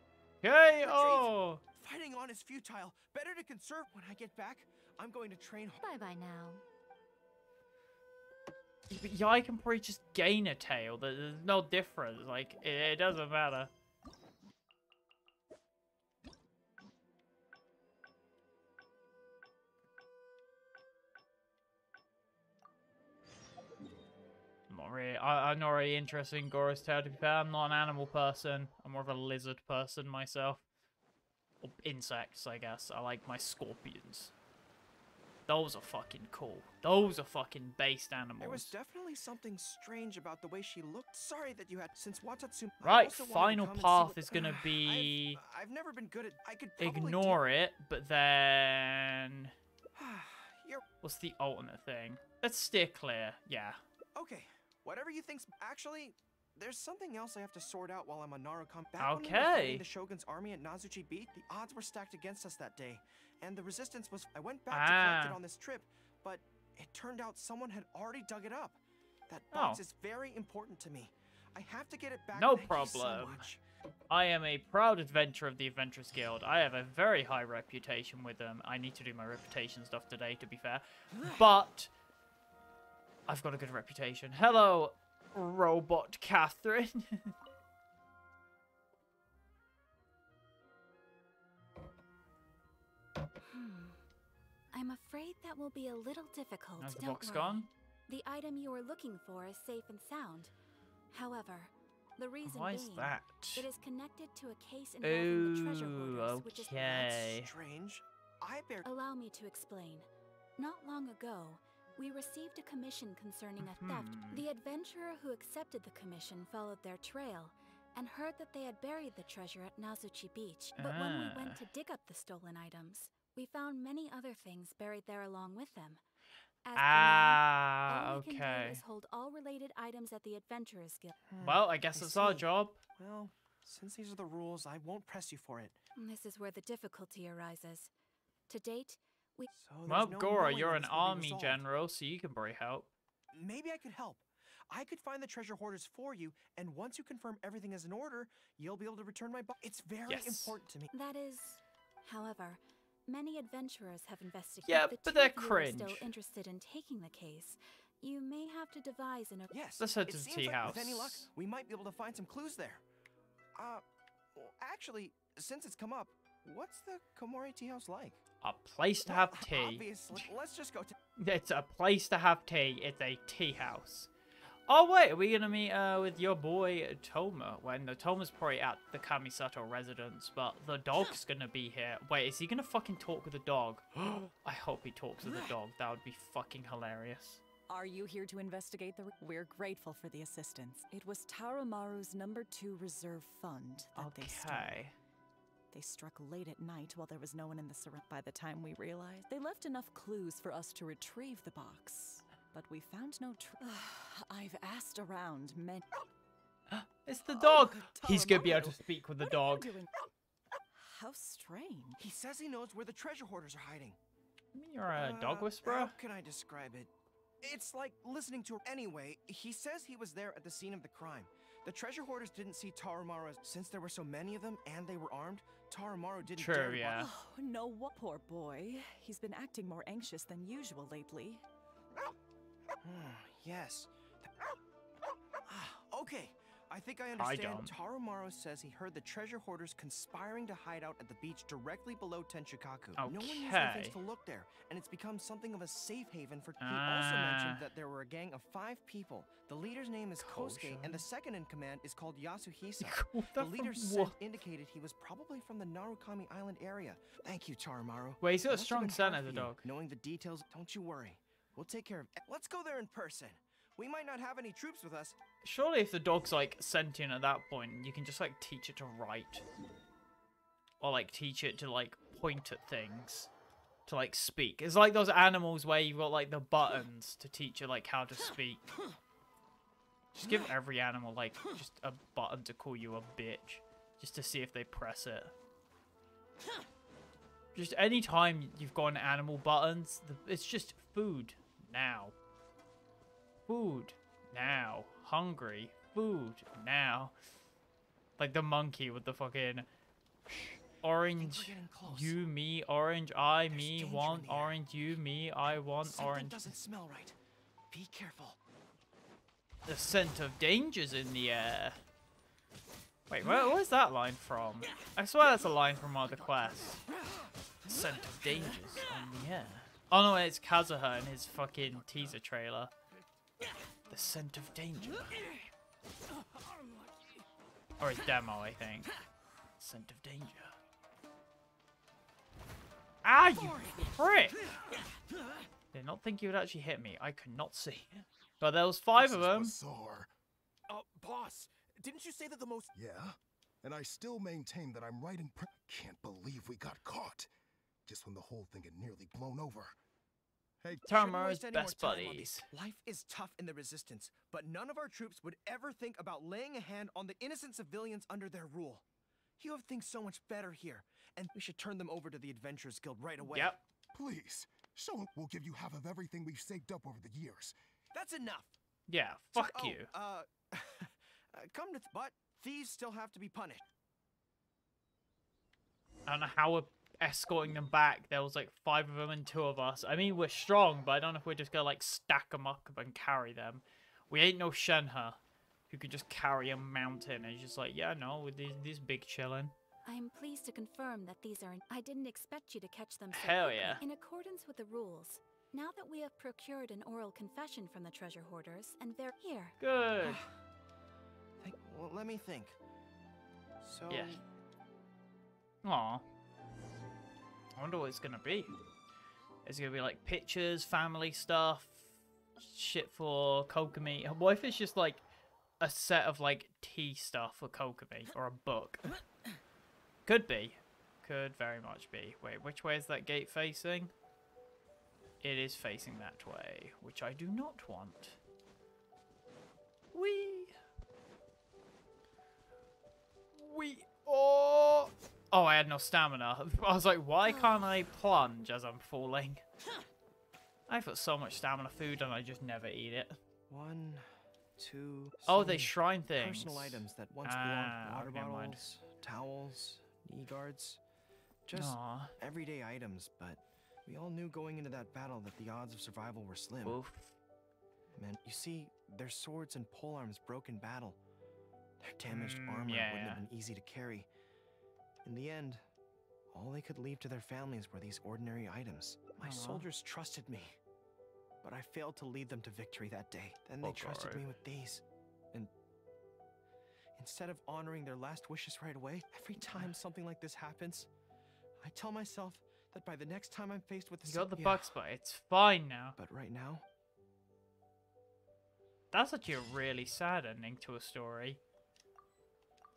Speaker 1: Hey, oh!
Speaker 3: Fighting on is futile. Better to conserve. When I get back, I'm going to train.
Speaker 2: Bye bye now.
Speaker 1: But yeah, I can probably just gain a tail. There- There's no difference. Like, it, doesn't matter. I'm not really. I, I'm not really interested in Goro's tail. To be fair, I'm not an animal person. I'm more of a lizard person myself. Or insects, I guess. I like my scorpions. Those are fucking cool. Those are fucking based animals.
Speaker 3: There was definitely something strange about the way she looked. Sorry that you had since Watatsumi. I
Speaker 1: Right, final
Speaker 3: come and see
Speaker 1: path is gonna be
Speaker 3: I've, I've never been good at. I could probably
Speaker 1: ignore it, but then
Speaker 3: You're
Speaker 1: what's the alternate thing? Let's steer clear. Yeah.
Speaker 3: okay. Whatever you think's actually. There's something else I have to sort out while I'm on Narukami. Back when we were
Speaker 1: Okay.
Speaker 3: the Shogun's army at Nazuchi Beach, the odds were stacked against us that day, and the resistance was. I went back to collect it
Speaker 1: Ah.
Speaker 3: on this trip, but it turned out someone had already dug it up. That
Speaker 1: Oh.
Speaker 3: box is very important to me. I have to get it back.
Speaker 1: No
Speaker 3: so
Speaker 1: problem.
Speaker 3: much.
Speaker 1: I am a proud adventurer of the Adventurers Guild. I have a very high reputation with them. I need to do my reputation stuff today, to be fair. But I've got a good reputation. Hello, Robot Catherine.
Speaker 4: I'm afraid that will be a little difficult.
Speaker 1: Has the
Speaker 4: Don't
Speaker 1: box
Speaker 4: worry.
Speaker 1: gone?
Speaker 4: The item you are looking for is safe and sound. However, the reason
Speaker 1: Why is
Speaker 4: being,
Speaker 1: that?
Speaker 4: it is connected to a case involving the treasure
Speaker 1: Ooh,
Speaker 4: hoarders, which is
Speaker 1: okay.
Speaker 3: Strange. I bear.
Speaker 4: Allow me to explain. Not long ago, we received a commission concerning a theft.
Speaker 1: Hmm.
Speaker 4: The adventurer who accepted the commission followed their trail and heard that they had buried the treasure at Nazuchi Beach. But when we
Speaker 1: Ah.
Speaker 4: went to dig up the stolen items, we found many other things buried there along with them. As for
Speaker 1: Ah,
Speaker 4: now, all we can
Speaker 1: okay.
Speaker 4: do is hold all related items at the Adventurers Guild.
Speaker 1: Well, I guess
Speaker 3: I
Speaker 1: it's our job.
Speaker 3: Well, since these are the rules, I won't press you for it.
Speaker 4: This is where the difficulty arises. To date, we.
Speaker 3: So
Speaker 1: Well,
Speaker 3: no Goro,
Speaker 1: you're an
Speaker 3: this will be
Speaker 1: army general, so you can probably help.
Speaker 3: Maybe I could help. I could find the treasure hoarders for you, and once you confirm everything is in order, you'll be able to return my box. It's very
Speaker 1: Yes.
Speaker 3: important to me.
Speaker 4: That is, however, many adventurers have investigated.
Speaker 1: Yeah,
Speaker 4: the
Speaker 1: but
Speaker 4: two
Speaker 1: they're
Speaker 4: of you are Still interested in taking the case, you may have to devise an.
Speaker 3: Yes.
Speaker 1: Let's head to the tea
Speaker 3: like With any luck,
Speaker 1: house.
Speaker 3: we might be able to find some clues there. Uh, well, actually, since it's come up, what's the Komori tea house like?
Speaker 1: A place to
Speaker 3: Well,
Speaker 1: have tea.
Speaker 3: Obviously, let's just go to.
Speaker 1: It's a place to have tea. It's a tea house. Oh wait, are we gonna meet uh, with your boy Thoma? When the Thoma's probably at the Kamisato residence, but the dog's gonna be here. Wait, is he gonna fucking talk with the dog? I hope he talks with the dog. That would be fucking hilarious.
Speaker 15: Are you here to investigate the? We're grateful for the assistance. It was Tarumaru's number two reserve fund that they stole.
Speaker 1: Okay.
Speaker 15: They struck late at night while there was no one in the surround. By the time we realized, they left enough clues for us to retrieve the box, but we found no. Tr- I've asked around many.
Speaker 1: It's the dog.
Speaker 3: Oh,
Speaker 1: He's gonna be able to speak with the
Speaker 15: What
Speaker 1: dog.
Speaker 15: How strange.
Speaker 3: He says he knows where the treasure hoarders are hiding.
Speaker 1: You're a dog
Speaker 3: Uh,
Speaker 1: whisperer.
Speaker 3: How can I describe it? It's like listening to. her. Anyway, he says he was there at the scene of the crime. The treasure hoarders didn't see Tarumaru since there were so many of them and they were armed. Tarumaru didn't dare
Speaker 1: True,
Speaker 3: to
Speaker 1: yeah.
Speaker 15: Oh, no, what poor boy. He's been acting more anxious than usual lately.
Speaker 3: Hmm, yes. Ah, okay. I think I
Speaker 1: I
Speaker 3: understand.
Speaker 1: don't.
Speaker 3: Tarumaru says he heard the treasure hoarders conspiring to hide out at the beach directly below Tenshukaku. No one thinks
Speaker 1: Okay.
Speaker 3: to look there, and it's become something of a safe haven for. He also mentioned
Speaker 1: Ah.
Speaker 3: that there were a gang of five people. The leader's name is Kosuke, and the second in command is called Yasuhisa. The leader's scent indicated he was probably from the Narukami Island area. Thank you, Tarumaru.
Speaker 1: Wait, he's got a
Speaker 3: It must have
Speaker 1: strong scent as a dog.
Speaker 3: Knowing the details, don't you worry. We'll take care of. Let's go there in person. We might not have any troops with us,
Speaker 1: Surely if the dog's like sentient at that point, you can just like teach it to write. Or like teach it to like point at things. To like speak. It's like those animals where you've got like the buttons to teach it like how to speak. Just give every animal like just a button to call you a bitch. Just to see if they press it. Just any time you've got an animal buttons, it's just food now. Food now. Hungry. Food now. Like the monkey with the fucking orange. You, me, orange, I, me, want orange, you, me, I want
Speaker 3: Something
Speaker 1: orange.
Speaker 3: doesn't smell right. Be careful.
Speaker 1: The scent of danger's in the air. Wait, where, where's that line from? I swear that's a line from one of the quests. Scent of danger's in the air. Oh no, it's Kazuha in his fucking teaser trailer. The scent of danger. Or his demo, I think. Scent of danger. Ah, you prick! Did not think you would actually hit me. I could not see. But there was five of them.
Speaker 6: Uh, boss, didn't you say that the most.
Speaker 16: Yeah, and I still maintain that I'm right in. Pr- Can't believe we got caught. Just when the whole thing had nearly blown over. Hey,
Speaker 3: Shouldn't
Speaker 1: Tarumaru's
Speaker 3: waste any
Speaker 1: best buddies.
Speaker 3: Life is tough in the resistance, but none of our troops would ever think about laying a hand on the innocent civilians under their rule. You have things so much better here, and we should turn them over to the Adventurers Guild right away.
Speaker 1: Yep.
Speaker 16: Please, show 'em we'll give you half of everything we've saved up over the years.
Speaker 3: That's enough.
Speaker 1: Yeah,
Speaker 3: So-
Speaker 1: fuck
Speaker 3: oh,
Speaker 1: you.
Speaker 3: Uh, uh, come to, th- but thieves still have to be punished.
Speaker 1: I don't know how we're escorting them back. There was like five of them and two of us. I mean, we're strong, but I don't know if we're just gonna like stack them up and carry them. We ain't no Shenhe who could just carry a mountain. And he's just like, yeah, no, with these this big chillin'.
Speaker 17: I am pleased to confirm that these are. I didn't expect you to catch them so
Speaker 1: Hell
Speaker 17: quickly.
Speaker 1: yeah.
Speaker 17: In accordance with the rules, now that we have procured an oral confession from the treasure hoarders, and they're here.
Speaker 1: Good.
Speaker 3: Think, well, let me think. So,
Speaker 1: Yeah. Aw. I wonder what it's gonna be. It's gonna be like pictures, family stuff, shit for Kokomi. What if it's just like a set of like tea stuff for Kokomi or a book? Could be. Could very much be. Wait, which way is that gate facing? It is facing that way, which I do not want. Wee. We oh oh I had no stamina. I was like, why can't I plunge as I'm falling? I've got so much stamina food and I just never eat it.
Speaker 3: one, two.
Speaker 1: Oh,
Speaker 3: so
Speaker 1: they
Speaker 3: many
Speaker 1: shrine things.
Speaker 3: Personal items that once
Speaker 1: Ah,
Speaker 3: belonged water
Speaker 1: never mind.
Speaker 3: bottles, towels, knee guards, just
Speaker 1: Aw.
Speaker 3: everyday items. But we all knew going into that battle that the odds of survival were slim.
Speaker 1: Oof.
Speaker 3: Man, you see, their swords and polearms broke in battle. Their damaged
Speaker 1: Mm,
Speaker 3: armor
Speaker 1: yeah,
Speaker 3: wouldn't have been easy to carry. In the end, all they could leave to their families were these ordinary items. My
Speaker 1: Aw.
Speaker 3: soldiers trusted me, but I failed to lead them to victory that day. Then they
Speaker 1: Oh,
Speaker 3: trusted
Speaker 1: God.
Speaker 3: me with these. And instead of honoring their last wishes right away, every time something like this happens, I tell myself that by the next time I'm faced with a
Speaker 1: You got the
Speaker 3: si-
Speaker 1: bugs, but it's fine now.
Speaker 3: But right now,
Speaker 1: That's actually a really sad ending to a story.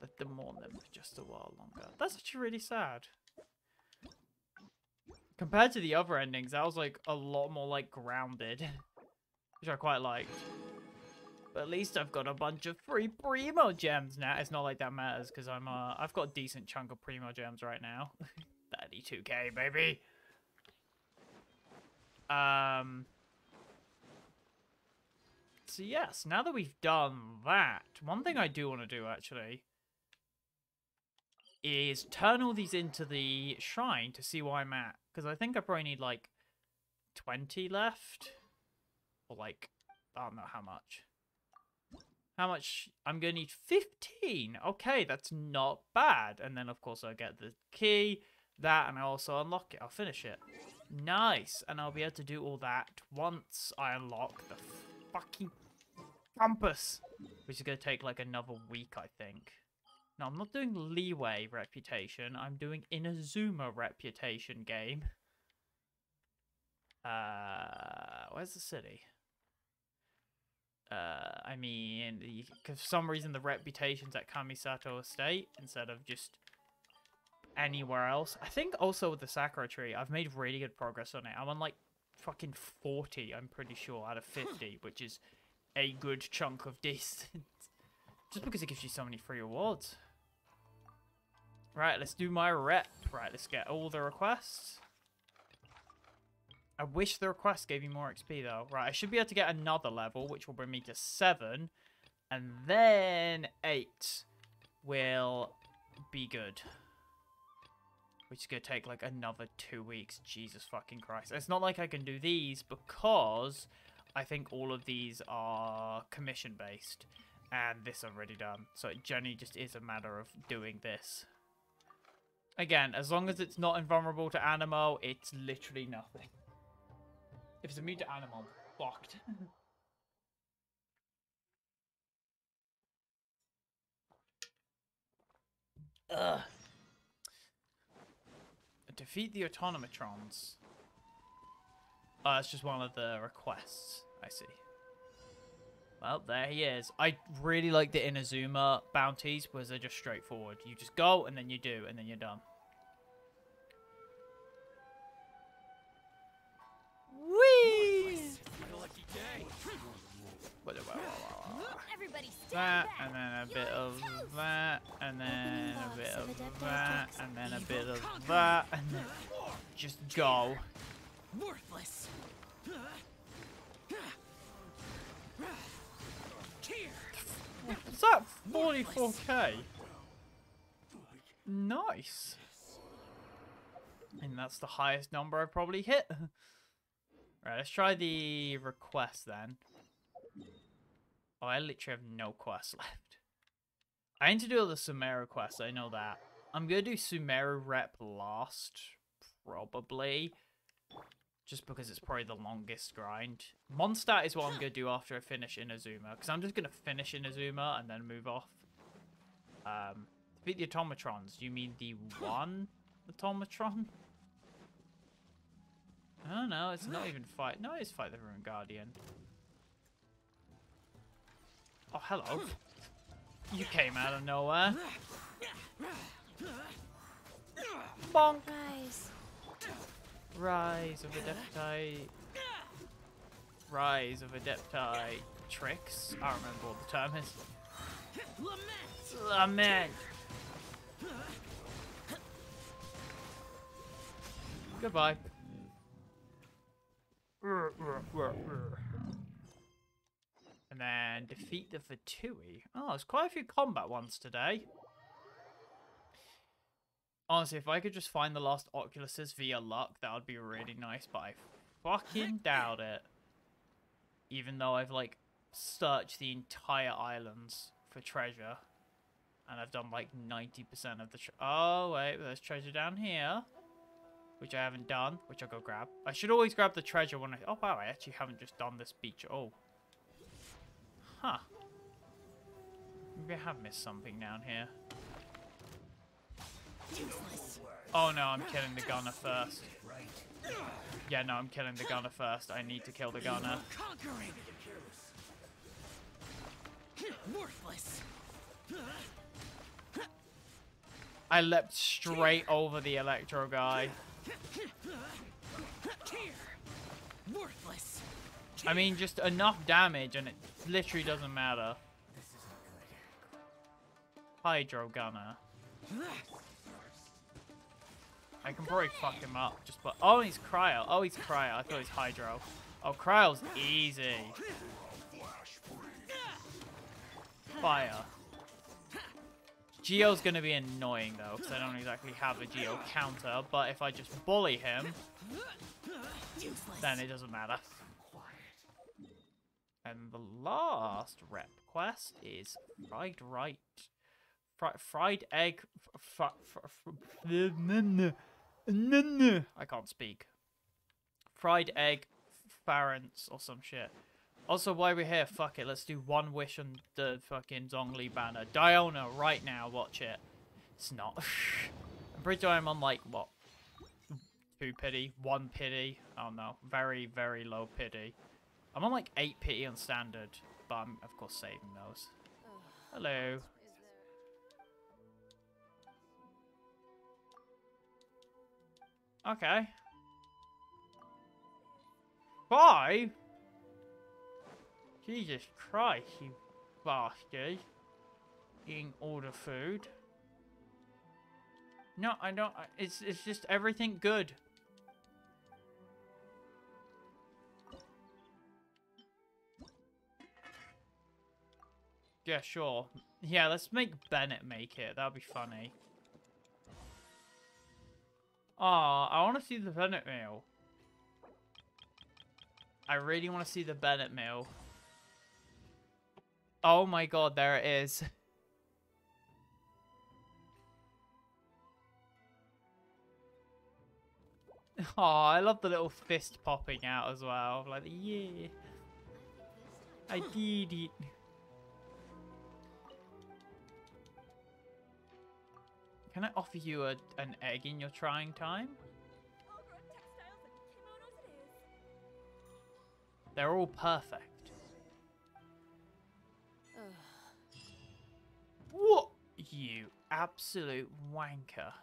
Speaker 1: Let them mourn them for just a while longer. That's actually really sad. Compared to the other endings, that was like a lot more like grounded, which I quite liked. But at least I've got a bunch of free primo gems now. It's not like that matters because I'm uh I've got a decent chunk of primo gems right now. 32k baby. Um. So yes, now that we've done that, one thing I do want to do actually is turn all these into the shrine to see where I'm at. Because I think I probably need like 20 left. Or like, I don't know how much. How much? I'm going to need 15. Okay, that's not bad. And then, of course, I get the key, that, and I also unlock it. I'll finish it. Nice. And I'll be able to do all that once I unlock the fucking compass. Which is going to take like another week, I think. No, I'm not doing Liyue reputation. I'm doing Inazuma reputation game. Uh, where's the city? Uh, I mean, for some reason the reputation's at Kamisato Estate instead of just anywhere else. I think also with the Sakura tree, I've made really good progress on it. I'm on like fucking 40, I'm pretty sure, out of 50, which is a good chunk of distance. Just because it gives you so many free rewards. Right, let's do my rep. Right, let's get all the requests. I wish the request gave me more XP though. Right, I should be able to get another level, which will bring me to 7. And then 8 will be good. Which is going to take like another 2 weeks. Jesus fucking Christ. It's not like I can do these because I think all of these are commission based. And this I've already done. So it generally just is a matter of doing this. Again, as long as it's not invulnerable to Anemo, it's literally nothing. If it's immune to Anemo, I'm fucked. Ugh. Defeat the Autonomatrons. Uh, oh, that's just one of the requests. I see. Well, there he is. I really like the Inazuma bounties because they're just straightforward. You just go, and then you do, and then you're done. Whee! That, and then a bit of that, and then a bit of that, and then a bit of that, and then just go.
Speaker 10: Worthless.
Speaker 1: Is that 44k? Nice. And that's the highest number I've probably hit. right, let's try the request then. Oh, I literally have no quests left. I need to do all the Sumeru quests, I know that. I'm going to do Sumeru rep last, probably. Just because it's probably the longest grind. Mondstadt is what I'm going to do after I finish Inazuma. Because I'm just going to finish Inazuma and then move off. Um, defeat the Automatrons. You mean the one Automatron? Oh no, it's not even fight. No, it's fight the Ruined Guardian. Oh, hello. You came out of nowhere. Bonk.
Speaker 14: Guys.
Speaker 1: Rise of Adepti. Rise of Adepti tricks. I don't remember what the term is. Lament. Goodbye. And then defeat the Fatui. Oh, there's quite a few combat ones today. Honestly, if I could just find the last Oculuses via luck, that would be really nice, but I fucking doubt it. Even though I've, like, searched the entire islands for treasure. And I've done, like, 90% of the... oh, wait, there's treasure down here. Which I haven't done, which I'll go grab. I should always grab the treasure when I... Oh, wow, I actually haven't just done this beach. at all. Huh. Maybe I have missed something down here. Oh no, I'm killing the gunner first. Yeah, no, I'm killing the gunner first. I need to kill the gunner.
Speaker 10: Worthless.
Speaker 1: I leapt straight over the electro guy.
Speaker 10: Worthless.
Speaker 1: I mean, just enough damage and it literally doesn't matter. Hydro gunner. I can probably fuck him up. Just but oh, he's cryo. Oh, he's cryo. I thought he's hydro. Oh, cryo's easy. Fire. Geo's gonna be annoying though, because I don't exactly have a Geo counter. But if I just bully him, then it doesn't matter. And the last rep quest is fried right. Fri fried egg. Fr fr fr I can't speak. Fried egg Farents or some shit. Also, while we're here, fuck it, let's do one wish on the fucking Zhongli banner. Diona, right now, watch it. It's not. I'm pretty sure I'm on, like, what? Two pity? One pity? Oh no, very, very low pity. I'm on, like, eight pity on standard, but I'm, of course, saving those. Hello. Okay. Five? Jesus Christ, you bastard. Eating all the food. No, I don't. It's, it's just everything good. Yeah, sure. Yeah, let's make Bennett make it. That'll be funny. Aw, I want to see the Bennett mail. I really want to see the Bennett mail. Oh my god, there it is. Oh, I love the little fist popping out as well. Like, yeah. I did it. Can I offer you a, an egg in your trying time? They're all perfect. What? You absolute wanker.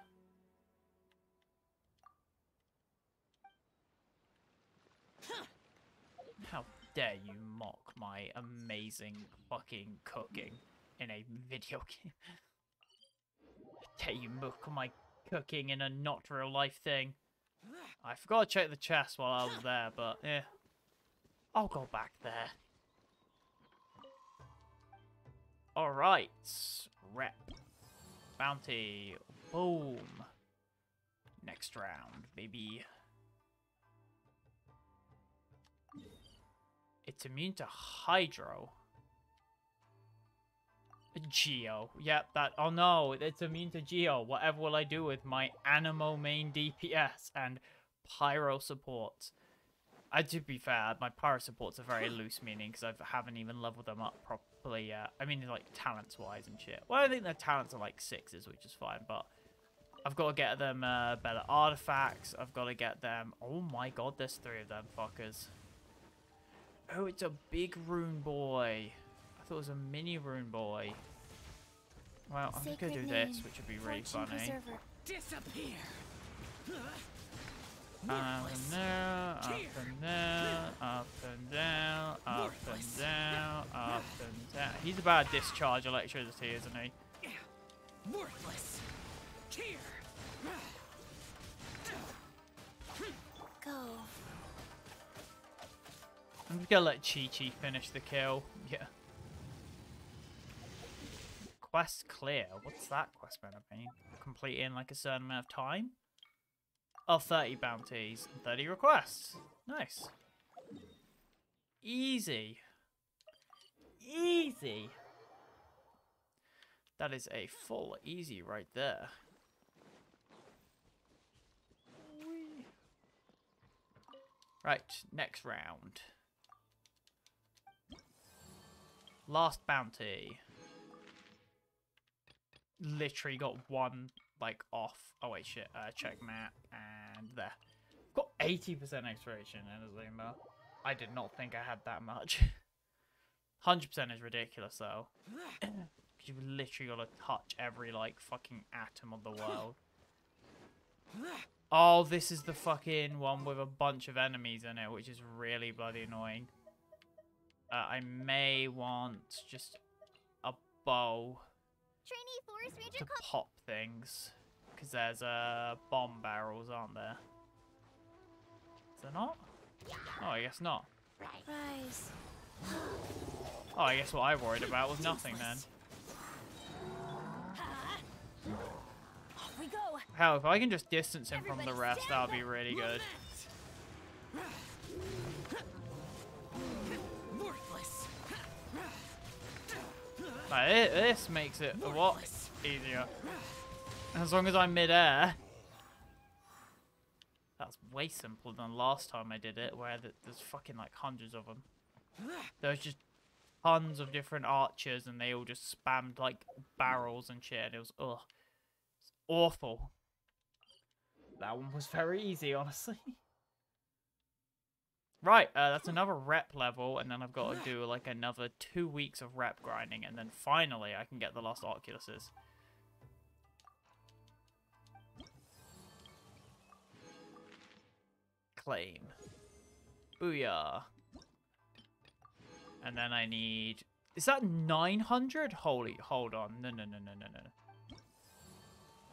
Speaker 1: How dare you mock my amazing fucking cooking in a video game? Dare you mock my cooking in a not real life thing? I forgot to check the chest while I was there, but yeah. I'll go back there. Alright. Rep. Bounty. Boom. Next round, baby. It's immune to Hydro. Geo. Yep, that. Oh no, it's immune to Geo. Whatever will I do with my Anemo main DPS and Pyro support? I to be fair, my Pyro support's a very loose meaning because I haven't even leveled them up properly yet. I mean, like talents wise and shit. Well, I think their talents are like sixes, which is fine, but I've got to get them uh, better artifacts. I've got to get them. Oh my god, there's three of them fuckers. Oh, it's a big rune boy. I thought it was a mini rune boy. Well, I'm just gonna do this, which would be really funny.
Speaker 10: Disappear.
Speaker 1: Up and down, up and down, up and down, up and down, up and down. He's about to discharge electricity, isn't he?
Speaker 10: Worthless. Here.
Speaker 2: Go.
Speaker 1: I'm just gonna let Qiqi finish the kill. Yeah. Quest clear. What's that quest mean? Complete in like a certain amount of time? Oh, 30 bounties and 30 requests. Nice. Easy. Easy. That is a full easy right there. Right, next round. Last bounty. Literally got one, like, off. Oh, wait, shit. Uh, check map. And there. Got 80% expiration in a. I did not think I had that much. 100% is ridiculous, though. You've literally got to touch every, like, fucking atom of the world. Oh, this is the fucking one with a bunch of enemies in it, which is really bloody annoying. Uh, I may want just a bow to
Speaker 11: call-
Speaker 1: pop things. Because there's uh, bomb barrels, aren't there? Is there not? Oh, I guess not.
Speaker 2: Rise.
Speaker 1: Oh, I guess what I worried about was nothing then.
Speaker 2: Off we go.
Speaker 1: Hell, if I can just distance him from the rest, that'll be really good. This makes it a lot easier. As long as I'm mid-air. That's way simpler than last time I did it, where there's fucking like hundreds of them. There's just tons of different archers, and they all just spammed like barrels and shit, and it was ugh, it's awful. That one was very easy, honestly. Right, uh, that's another rep level, and then I've got to do like another two weeks of rep grinding, and then finally I can get the last Oculuses. Claim. Booyah. And then I need... Is that 900? Holy, hold on. No, no, no, no, no, no.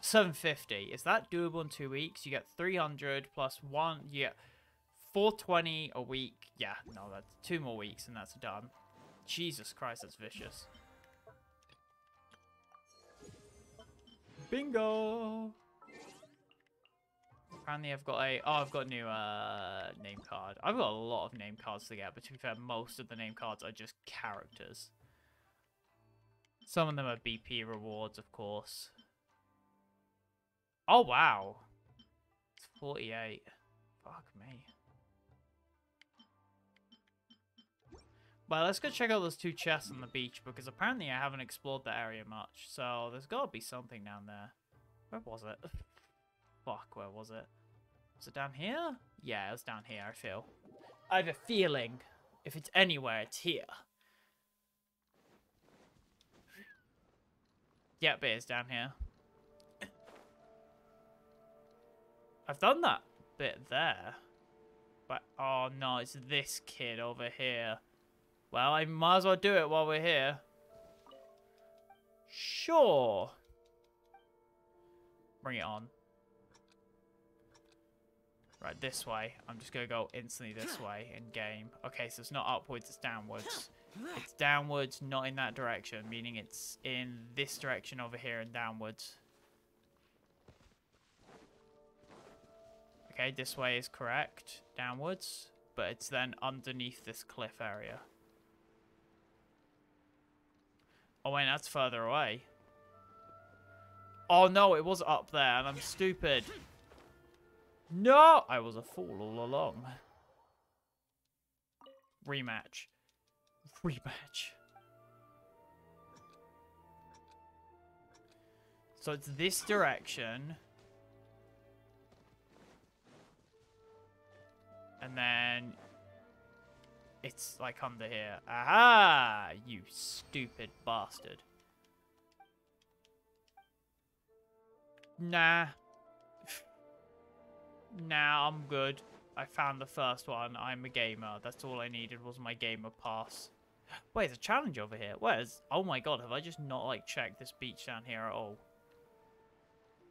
Speaker 1: 750. Is that doable in two weeks? You get 300 plus one. Get 420 a week. Yeah, no, that's two more weeks and that's done. Jesus Christ, that's vicious. Bingo! Apparently I've got a... Oh, I've got a new uh, name card. I've got a lot of name cards to get, but to be fair, most of the name cards are just characters. Some of them are BP rewards, of course. Oh, wow. It's 48. Fuck me. Well, let's go check out those two chests on the beach, because apparently I haven't explored the area much. So, there's got to be something down there. Where was it? Fuck, where was it? Was it down here? Yeah, it was down here, I feel. I have a feeling if it's anywhere, it's here. Yep, it is down here. I've done that bit there. But, oh no, it's this kid over here. Well, I might as well do it while we're here. Sure. Bring it on. Right, this way. I'm just going to go instantly this way in game. Okay, so it's not upwards, it's downwards. It's downwards, not in that direction, meaning it's in this direction over here and downwards. Okay, this way is correct, downwards, but it's then underneath this cliff area. Oh wait, that's further away. Oh no, it was up there and I'm stupid. No! I was a fool all along. Rematch. Rematch. So it's this direction. And then it's like under here. Aha! You stupid bastard. Nah. Nah, I'm good. I found the first one. I'm a gamer. That's all I needed was my gamer pass. Wait, there's a challenge over here. Where's... Oh my god, have I just not, like, checked this beach down here at all?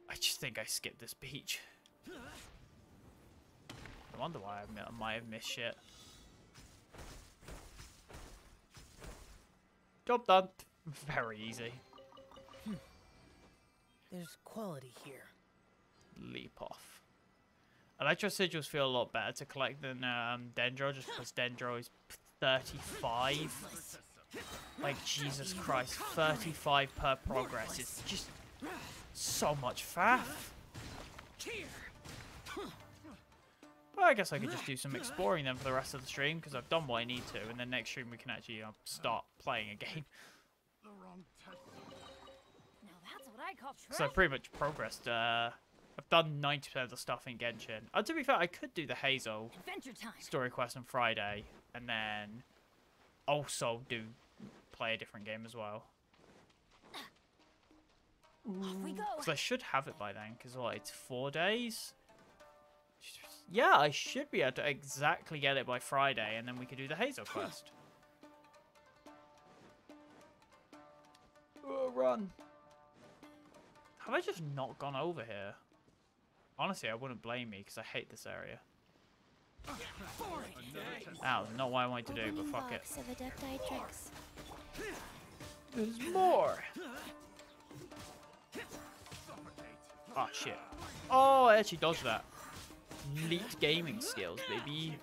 Speaker 1: I just think I skipped this beach. I wonder why I might have missed shit. Job done. Very easy.
Speaker 9: Hmm. There's quality here.
Speaker 1: Leap off. Electro sigils feel a lot better to collect than um, Dendro, just because Dendro is 35. Like, Jesus Christ, 35 per progress is just so much faff. Well, I guess I could just do some exploring then for the rest of the stream, because I've done what I need to, and then next stream we can actually uh, start playing a game.
Speaker 11: Now that's what I call
Speaker 1: So I pretty much progressed. Uh, I've done 90% of the stuff in Genshin. Uh, to be fair, I could do the Hazel story quest on Friday, and then also do play a different game as well.
Speaker 11: Off.
Speaker 1: Because I should have it by then, because what, it's four days? Yeah, I should be able to exactly get it by Friday, and then we could do the Hazel quest. oh, run. Have I just not gone over here? Honestly, I wouldn't blame me, because I hate this area. Ow, not what I wanted to do, but fuck it. There's more! Oh, shit. Oh, I actually dodged that. Elite gaming skills, baby.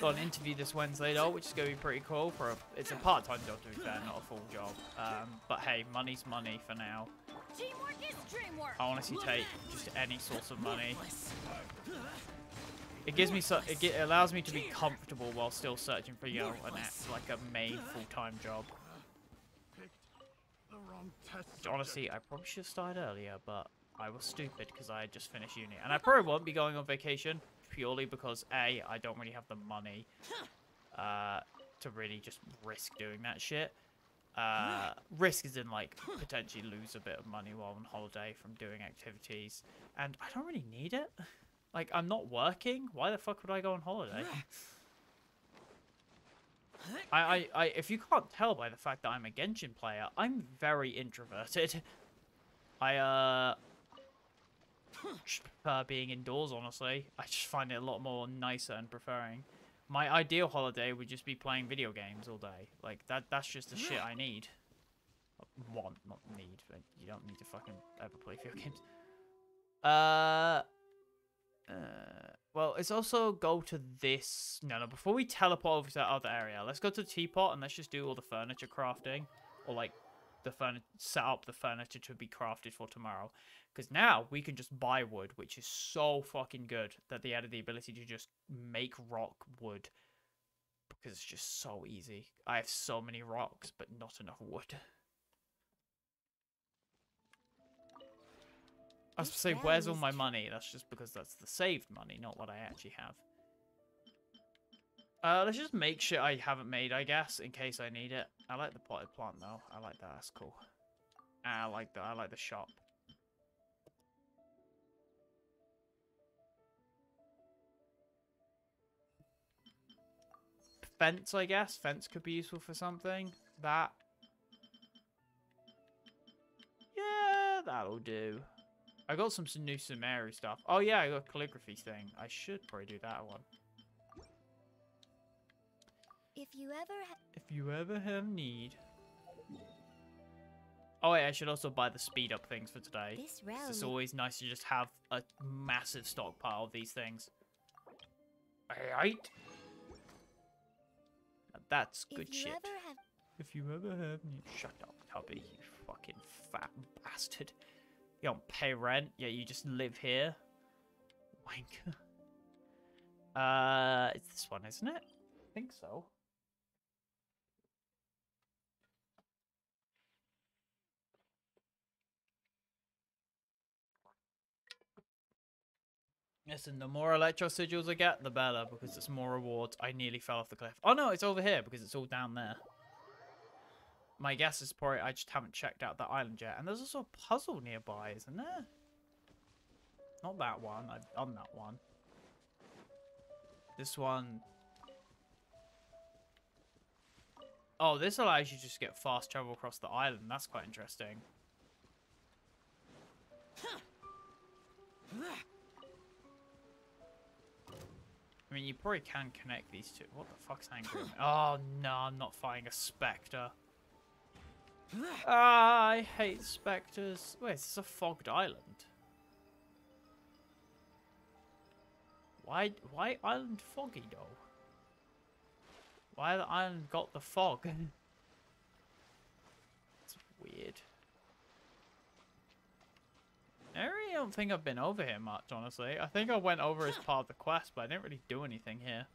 Speaker 1: got an interview this Wednesday though, which is going to be pretty cool. For a, it's a part-time job to be fair, not a full job. Um, but hey, money's money for now.
Speaker 18: Teamwork is dreamwork.
Speaker 1: I honestly take just any source of money. It gives me so it, ge- it allows me to be comfortable while still searching for you know an act, like a main full-time job. Honestly, I probably should have started earlier, but I was stupid because I had just finished uni, and I probably won't be going on vacation purely because a I don't really have the money uh, to really just risk doing that shit. Uh, risk is in like potentially lose a bit of money while on holiday from doing activities, and I don't really need it. Like I'm not working. Why the fuck would I go on holiday? I, I, I, if you can't tell by the fact that I'm a Genshin player, I'm very introverted. I, uh, just prefer being indoors, honestly. I just find it a lot more nicer and preferring. My ideal holiday would just be playing video games all day. Like, that, that's just the shit I need. Want, not need, but you don't need to fucking ever play video games. Uh, uh, well, let's also go to this. No, no, before we teleport over to that other area, let's go to the teapot and let's just do all the furniture crafting. Or, like, the furniture, set up the furniture to be crafted for tomorrow. Because now we can just buy wood, which is so fucking good that they added the ability to just make rock wood. Because it's just so easy. I have so many rocks, but not enough wood. I was to say, where's all my money? That's just because that's the saved money, not what I actually have. Uh, let's just make sure I haven't made, I guess, in case I need it. I like the potted plant, though. I like that. That's cool. I like that. I like the shop. Fence, I guess. Fence could be useful for something. That. Yeah, that'll do. I got some new Sumeru stuff. Oh yeah, I got a calligraphy thing. I should probably do that one.
Speaker 11: If you ever
Speaker 1: If you ever have need. Oh wait, I should also buy the speed up things for today.
Speaker 11: This
Speaker 1: 'cause It's always nice to just have a massive stockpile of these things. Alright. Now That's good
Speaker 11: if
Speaker 1: shit.
Speaker 11: have
Speaker 1: If you ever have need. Shut up, Tubby, you fucking fat bastard. You don't pay rent, Yeah, you just live here. Wank. Uh, it's this one, isn't it? I think so. Listen, the more electro sigils I get, the better, because it's more rewards. I nearly fell off the cliff. Oh no, it's over here, because it's all down there. My guess is probably I just haven't checked out that island yet. And there's also a puzzle nearby, isn't there? Not that one. I've done that one. This one. Oh, this allows you to just get fast travel across the island. That's quite interesting. I mean, you probably can connect these two. What the fuck's angry? oh no, I'm not fighting a spectre. Ah, I hate specters. Wait, this is this a fogged island? Why, why island foggy though? Why the island got the fog? It's weird. I really don't think I've been over here much, honestly. I think I went over as part of the quest, but I didn't really do anything here.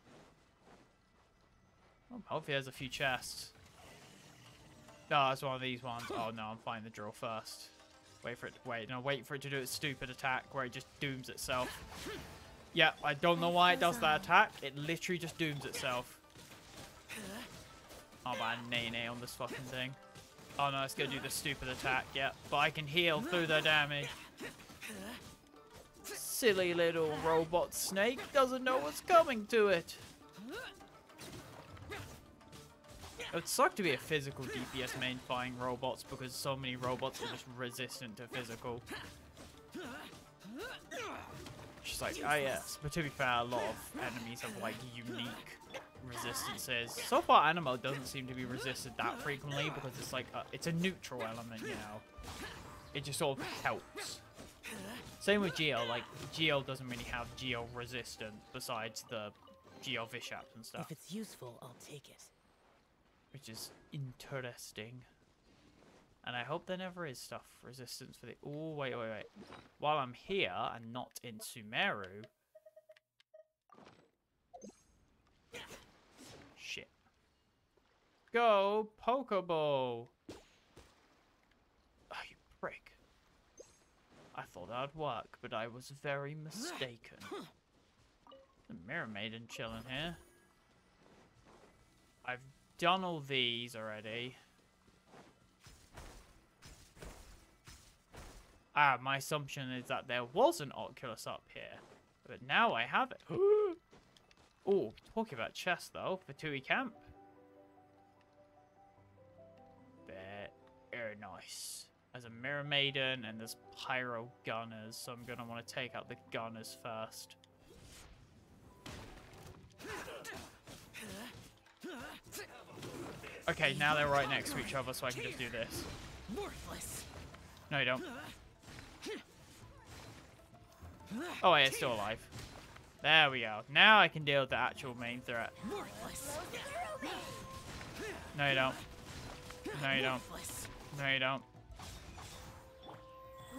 Speaker 1: Oh, hopefully there's a few chests. No, it's one of these ones. Oh no, I'm finding the drill first. Wait for it. Wait, no, wait for it to do its stupid attack where it just dooms itself. Yeah, I don't know why it does that attack. It literally just dooms itself. Oh man, nay nay on this fucking thing. Oh no, it's gonna do the stupid attack. Yeah, but I can heal through the damage. Silly little robot snake doesn't know what's coming to it. It would suck to be a physical DPS main fighting robots because so many robots are just resistant to physical. She's like, ah yes, but to be fair, a lot of enemies have like unique resistances. So far, Anemo doesn't seem to be resisted that frequently because it's like, a, it's a neutral element, you know. It just sort of helps. Same with Geo, like, Geo doesn't really have Geo resistant besides the Geovishaps and stuff.
Speaker 19: If it's useful, I'll take it.
Speaker 1: Which is interesting. And I hope there never is stuff resistance for the. Oh wait, wait, wait. While I'm here and not in Sumeru. Shit. Go, Pokeball! Oh, you prick. I thought that'd work, but I was very mistaken. The Mirror Maiden chilling here. I've done all these already. Ah, my assumption is that there was an Oculus up here. But now I have it. oh, talking about chests though, Fatui Camp. Very nice. There's a Mirror Maiden and there's Pyro Gunners, so I'm gonna want to take out the Gunners first. Okay, now they're right next to each other, so I can just do this.
Speaker 19: Worthless.
Speaker 1: No, you don't. Oh, wait, it's still alive. There we go. Now I can deal with the actual main threat. No, you don't. No, you don't. No, you don't.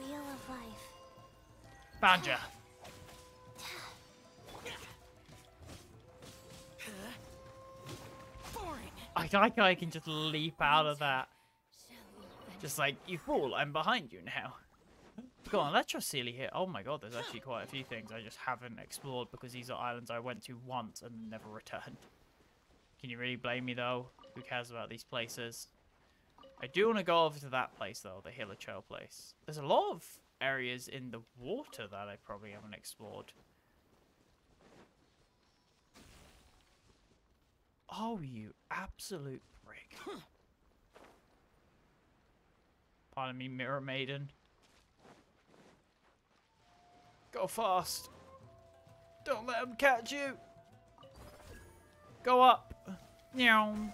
Speaker 11: Wheel of Life.
Speaker 1: Banja. I like how I can just leap out of that. Just like, you fool, I'm behind you now. Go on, let's just Seelie here. Oh my god, there's actually quite a few things I just haven't explored because these are islands I went to once and never returned. Can you really blame me though? Who cares about these places? I do want to go over to that place though, the Hilichurl place. There's a lot of areas in the water that I probably haven't explored. Oh, you absolute prick. Pardon me, Mirror Maiden. Go fast. Don't let him catch you. Go up. Meow.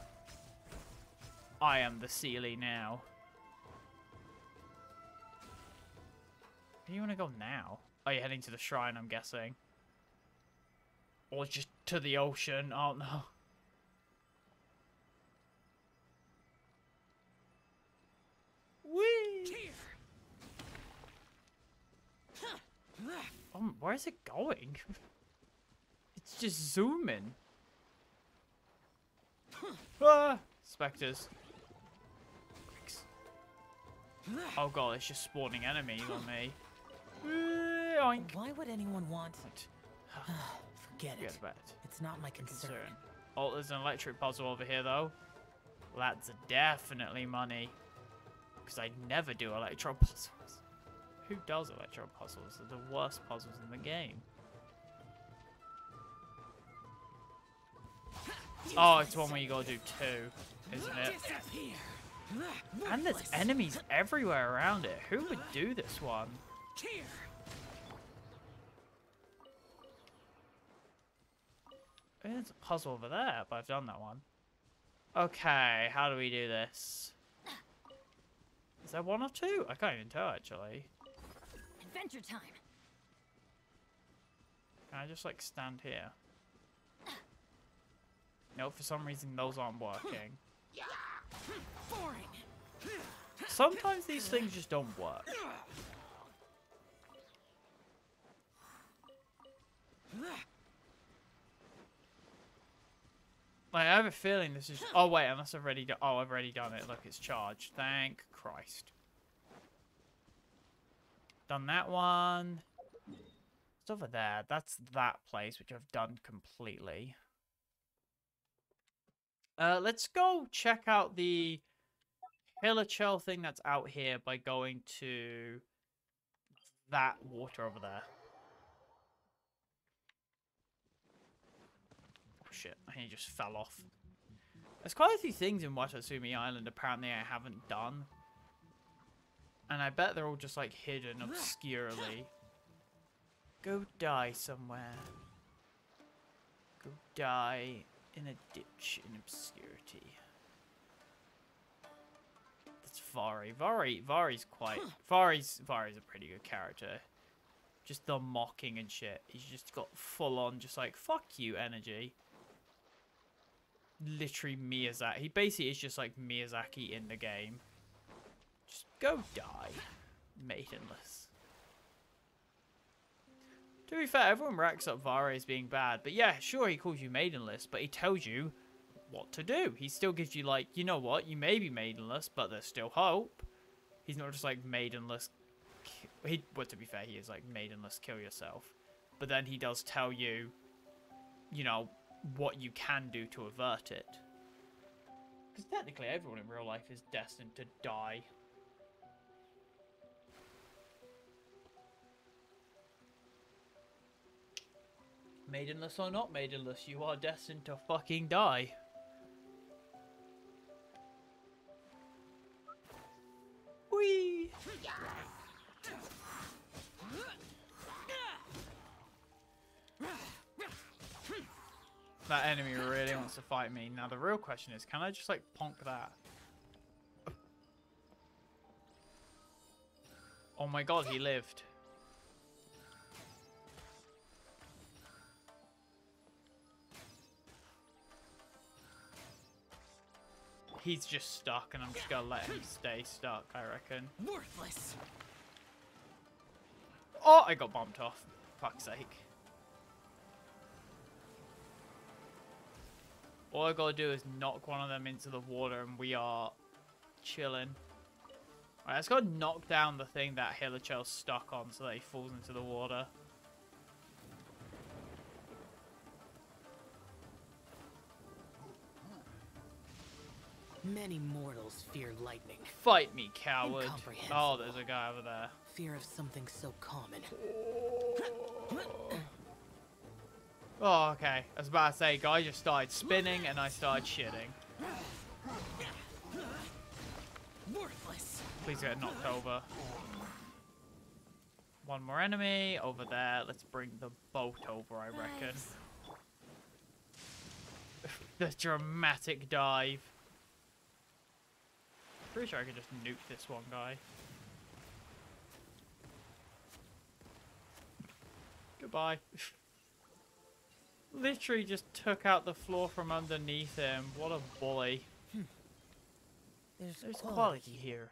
Speaker 1: I am the Seelie now. Do you want to go now? Are you heading to the shrine, I'm guessing? Or just to the ocean? Oh no. Whee! Um, where is it going? It's just zooming. ah! Spectres. Oh god, it's just spawning enemies on me. Oink.
Speaker 19: Why would anyone want it? Forget it.
Speaker 1: About it.
Speaker 19: It's not my concern.
Speaker 1: concern. Oh, there's an electric puzzle over here, though. That's definitely money. Because I never do electro puzzles. Who does electro puzzles? They're the worst puzzles in the game. Oh, it's one where you gotta do two, isn't it? And there's enemies everywhere around it. Who would do this one? There's a puzzle over there, but I've done that one. Okay, how do we do this? Is there one or two? I can't even tell, actually.
Speaker 18: Adventure time.
Speaker 1: Can I just, like, stand here? No, for some reason those aren't working. Sometimes these things just don't work. I have a feeling this is... Oh, wait, unless I've already. Oh, I've already done it. Look, it's charged. Thank Christ. Done that one. It's over there. That's that place, which I've done completely. Uh, let's go check out the Hilichurl thing that's out here by going to that water over there. Oh shit, he just fell off. There's quite a few things in Watatsumi Island apparently I haven't done. And I bet they're all just like hidden obscurely. Go die somewhere. Go die in a ditch in obscurity. That's Varre. Varre Varre's quite Varre's Varre's a pretty good character. Just the mocking and shit. He's just got full on, just like, fuck you energy. Literally Miyazaki. He basically is just like Miyazaki in the game. Just go die. Maidenless. To be fair, everyone racks up Varre as being bad. But yeah, sure, he calls you maidenless, but he tells you what to do. He still gives you, like, you know what, you may be maidenless, but there's still hope. He's not just like maidenless. He, well, to be fair, he is like maidenless, kill yourself. But then he does tell you, you know, what you can do to avert it. Because technically, everyone in real life is destined to die. Maidenless or not maidenless, you are destined to fucking die. Whee! That enemy really wants to fight me. Now the real question is, can I just like ponk that? Oh my god, he lived. He's just stuck and I'm just gonna let him stay stuck, I reckon.
Speaker 9: Worthless.
Speaker 1: Oh, I got bumped off. Fuck's sake. All I gotta do is knock one of them into the water and we are chilling. Alright, let's go knock down the thing that Hilichurl's stuck on so that he falls into the water.
Speaker 10: Many mortals fear lightning.
Speaker 1: Fight me, coward. Oh, there's a guy over there.
Speaker 10: Fear of something so common.
Speaker 1: Oh, okay. I was about to say, guy just started spinning and I started shitting.
Speaker 10: Worthless.
Speaker 1: Please get knocked over. One more enemy over there. Let's bring the boat over, I reckon. the dramatic dive. Pretty sure I could just nuke this one guy. Goodbye. Literally just took out the floor from underneath him. What a bully.
Speaker 10: There's,
Speaker 1: There's quality here.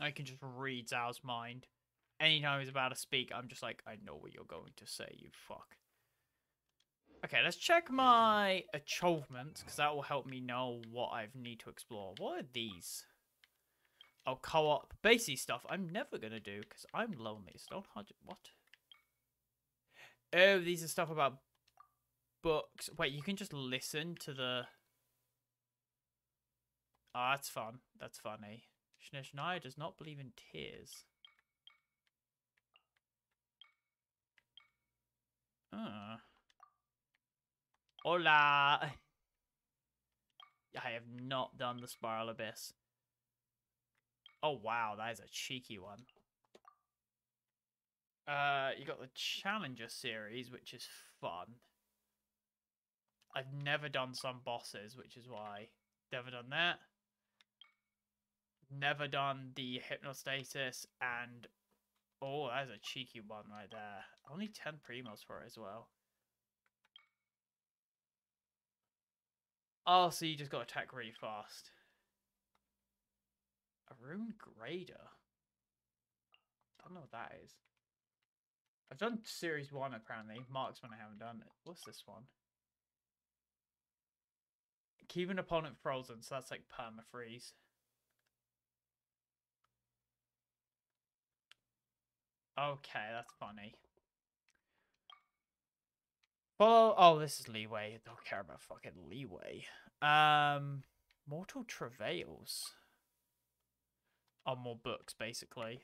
Speaker 1: I can just read Xiao's mind. Anytime he's about to speak, I'm just like, I know what you're going to say, you fuck. Okay, let's check my achievements, because that will help me know what I need to explore. What are these? Oh, co-op. Basically stuff I'm never going to do, because I'm lonely. Stone Hundred. What? Oh, these are stuff about books. Wait, you can just listen to the... Oh, that's fun. That's funny. Snezhnaya does not believe in tears. Uh. Hola! I have not done the Spiral Abyss. Oh wow, that is a cheeky one. Uh, you got the Challenger series, which is fun. I've never done some bosses, which is why. Never done that. Never done the Hypostasis and... Oh, that is a cheeky one right there. Only 10 primos for it as well. Oh, so you just got to attack really fast. A rune grader. I don't know what that is. I've done series one apparently. Mark's Marksman I haven't done it. What's this one? Keep an opponent frozen, so that's like perma freeze. Okay, that's funny. Follow. Oh, this is Liyue. I don't care about fucking Liyue. Um, Mortal Travails. Oh, more books, basically.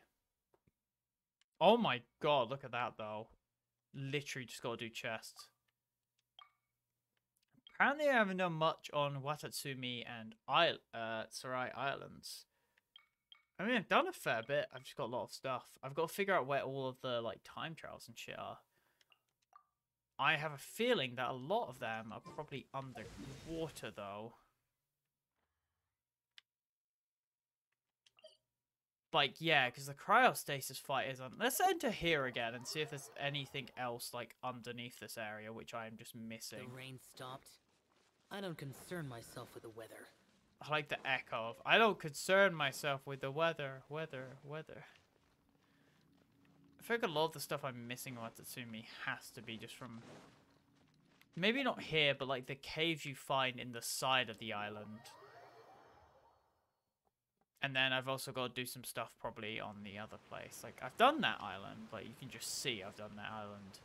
Speaker 1: Oh my god, look at that, though. Literally just gotta do chests. Apparently I haven't done much on Watatsumi and I uh, Seirai Islands. I mean, I've done a fair bit. I've just got a lot of stuff. I've got to figure out where all of the, like, time trials and shit are. I have a feeling that a lot of them are probably underwater, though. like, yeah, because the cryostasis fight isn't. Let's enter here again and see if there's anything else, like, underneath this area, which I am just missing.
Speaker 19: The rain stopped. I don't concern myself with the weather.
Speaker 1: I like the echo of, I don't concern myself with the weather, weather, weather. I feel like a lot of the stuff I'm missing about Tatsumi has to be just from... Maybe not here, but like the caves you find in the side of the island. And then I've also got to do some stuff probably on the other place. Like, I've done that island. Like, you can just see I've done that island.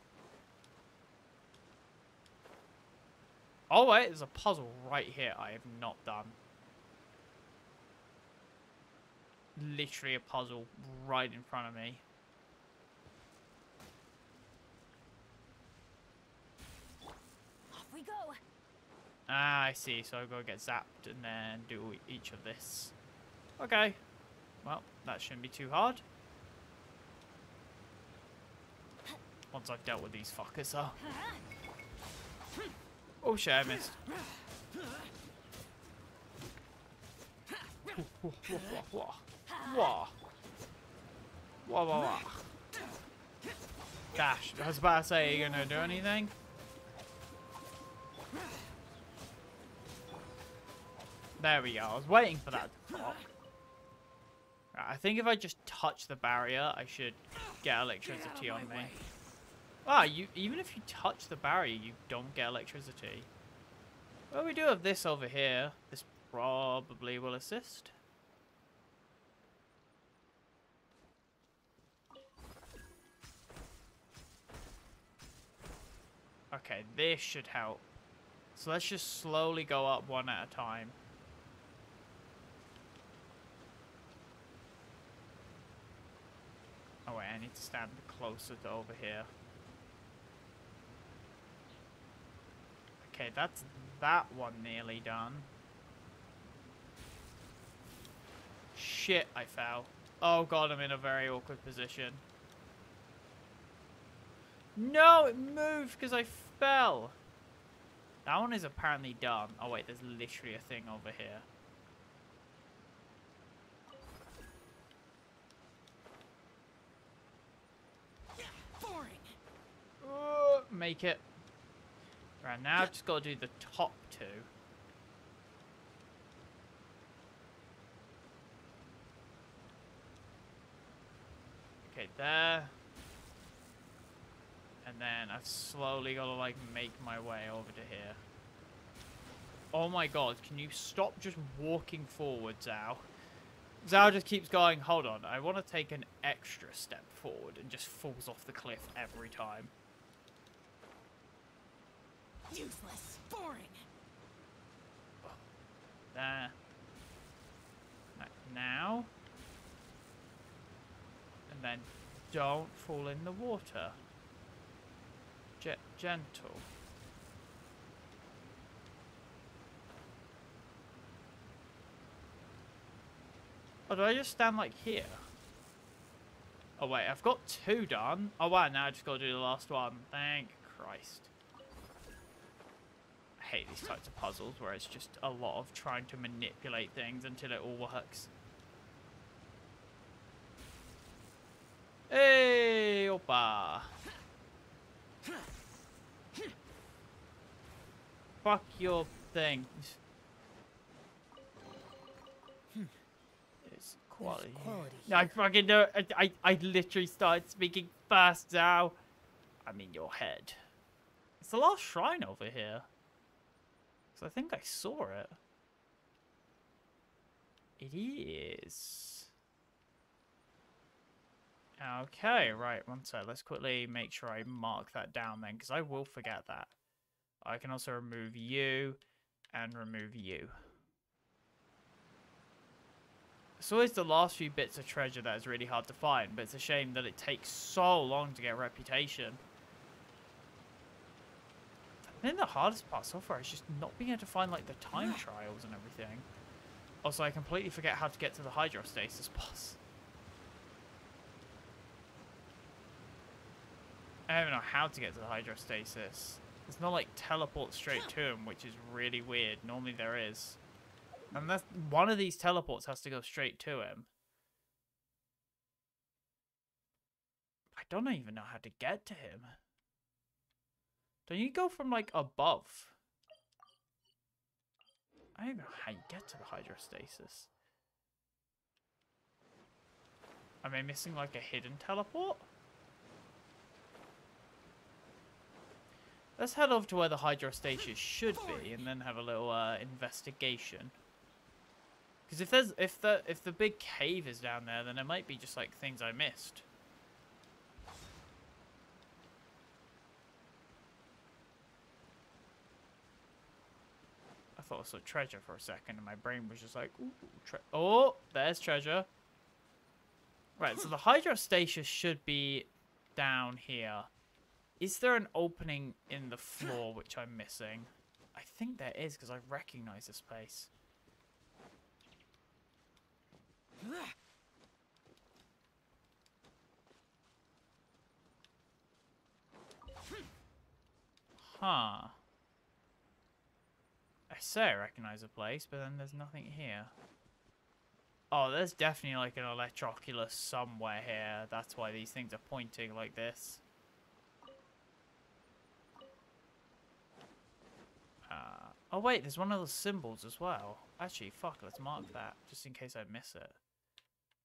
Speaker 1: Oh, wait, there's a puzzle right here I have not done. Literally a puzzle right in front of me.
Speaker 18: We go.
Speaker 1: Ah, I see. So I've got to get zapped and then do each of this. Okay. Well, that shouldn't be too hard. Once I've dealt with these fuckers, though. Oh shit, I missed. Whoa, whoa, whoa, whoa. Whoa, whoa, whoa. Dash. I was about to say, are you gonna do anything? There we go. I was waiting for that to pop. Right, I think if I just touch the barrier, I should get electricity on me. Ah, you even if you touch the barrier, you don't get electricity. Well, we do have this over here. This probably will assist. Okay, this should help. So let's just slowly go up one at a time. Oh wait, I need to stand closer to over here. Okay, that's that one nearly done. Shit, I fell. Oh god, I'm in a very awkward position. No, it moved because I fell. That one is apparently done. Oh wait, there's literally a thing over here. Uh, make it. Right, now I've just got to do the top two. Okay, there. And then I've slowly got to, like, make my way over to here. Oh my god, can you stop just walking forward, Xiao? Xiao just keeps going, hold on, I want to take an extra step forward and just falls off the cliff every time.
Speaker 18: Useless. Boring.
Speaker 1: Uh, there. Now. And then don't fall in the water. Ge gentle. Oh, do I just stand like here? Oh wait, I've got two done. Oh wow, now I just gotta do the last one. Thank Christ. I hate these types of puzzles where it's just a lot of trying to manipulate things until it all works. Hey, opa. Fuck your things. It's quality.
Speaker 19: quality
Speaker 1: I fucking know. I, I, I literally started speaking fast now. I mean, your head. It's the last shrine over here. So I think I saw it. It is. Okay, right, one sec. Let's quickly make sure I mark that down then, because I will forget that. I can also remove you and remove you. It's always the last few bits of treasure that is really hard to find, but it's a shame that it takes so long to get reputation. I think the hardest part so far is just not being able to find like the time trials and everything. Also, I completely forget how to get to the hydrostasis boss. I don't know how to get to the hydrostasis. It's not like teleport straight to him, which is really weird. Normally there is. And that's one of these teleports has to go straight to him. I don't even know how to get to him. Don't you go from like above? I don't know how you get to the hydrostasis. Am I missing like a hidden teleport? Let's head over to where the hydrostasis should be and then have a little uh, investigation. Because if there's if the if the big cave is down there, then it might be just like things I missed. Thought I saw treasure for a second, and my brain was just like, oh, there's treasure. Right, so the hydrostasis should be down here. Is there an opening in the floor which I'm missing? I think there is because I recognize this place. Huh. I say I recognize a place, but then there's nothing here. Oh, there's definitely like an electroculus somewhere here. That's why these things are pointing like this. Uh, oh wait, there's one of those symbols as well. Actually, fuck, let's mark that, just in case I miss it.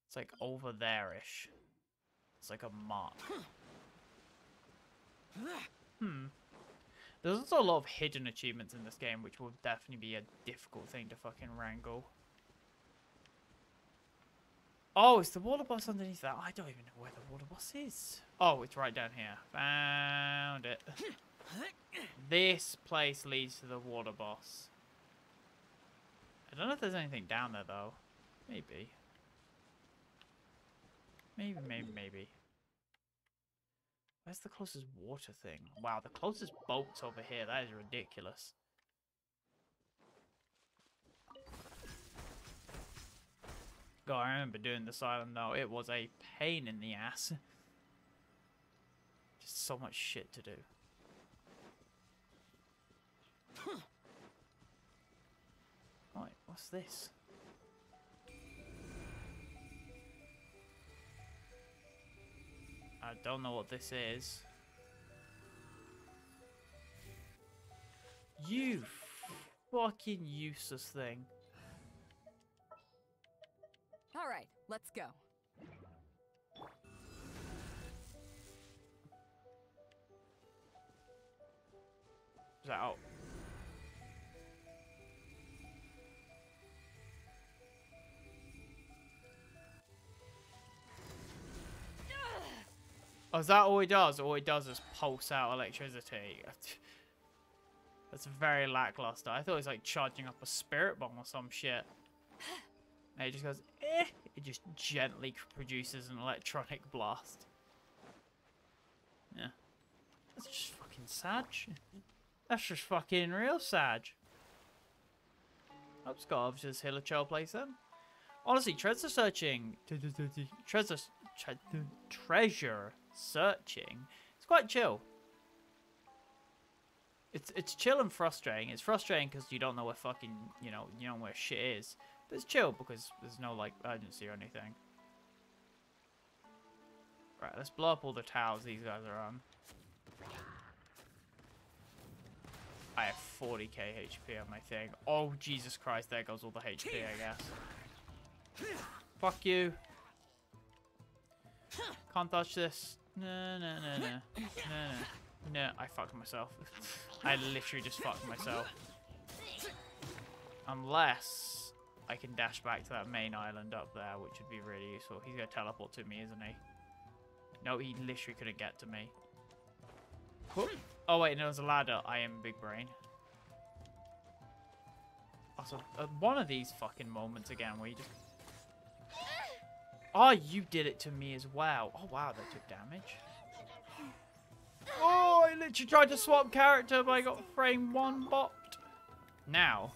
Speaker 1: It's like over there-ish. It's like a mark. Hmm. There's also a lot of hidden achievements in this game, which will definitely be a difficult thing to fucking wrangle. Oh, it's the water boss underneath that. I don't even know where the water boss is. Oh, it's right down here. Found it. This place leads to the water boss. I don't know if there's anything down there, though. Maybe. Maybe, maybe, maybe. Where's the closest water thing? Wow, the closest boat's over here. That is ridiculous. God, I remember doing this island though. It was a pain in the ass. Just so much shit to do. Right, what's this? I don't know what this is. You fucking useless thing.
Speaker 4: All right, let's go.
Speaker 1: Is that out? Oh, is that all he does? All he does is pulse out electricity. That's very lackluster. I thought it was like charging up a spirit bomb or some shit. And it just goes, eh. It just gently produces an electronic blast. Yeah. That's just fucking sad. That's just fucking real sad. Hope Scarves just Hilichurl place then. Honestly, treasure searching. Treasure, tre treasure searching. It's quite chill. It's it's chill and frustrating. It's frustrating because you don't know where fucking you know you know where shit is. But it's chill because there's no like urgency or anything. Right, let's blow up all the towers these guys are on. I have 40k HP on my thing. Oh, Jesus Christ, there goes all the HP, I guess. Fuck you. Can't touch this. No, no, no, no. No, no. No, I fucked myself. I literally just fucked myself. Unless I can dash back to that main island up there, which would be really useful. He's going to teleport to me, isn't he? No, he literally couldn't get to me. Oh, wait, no, there's a ladder. I am big brain. Also, uh, one of these fucking moments again where you just... Oh, you did it to me as well. Oh, wow, that took damage. Oh, I literally tried to swap character, but I got frame one bopped. Now.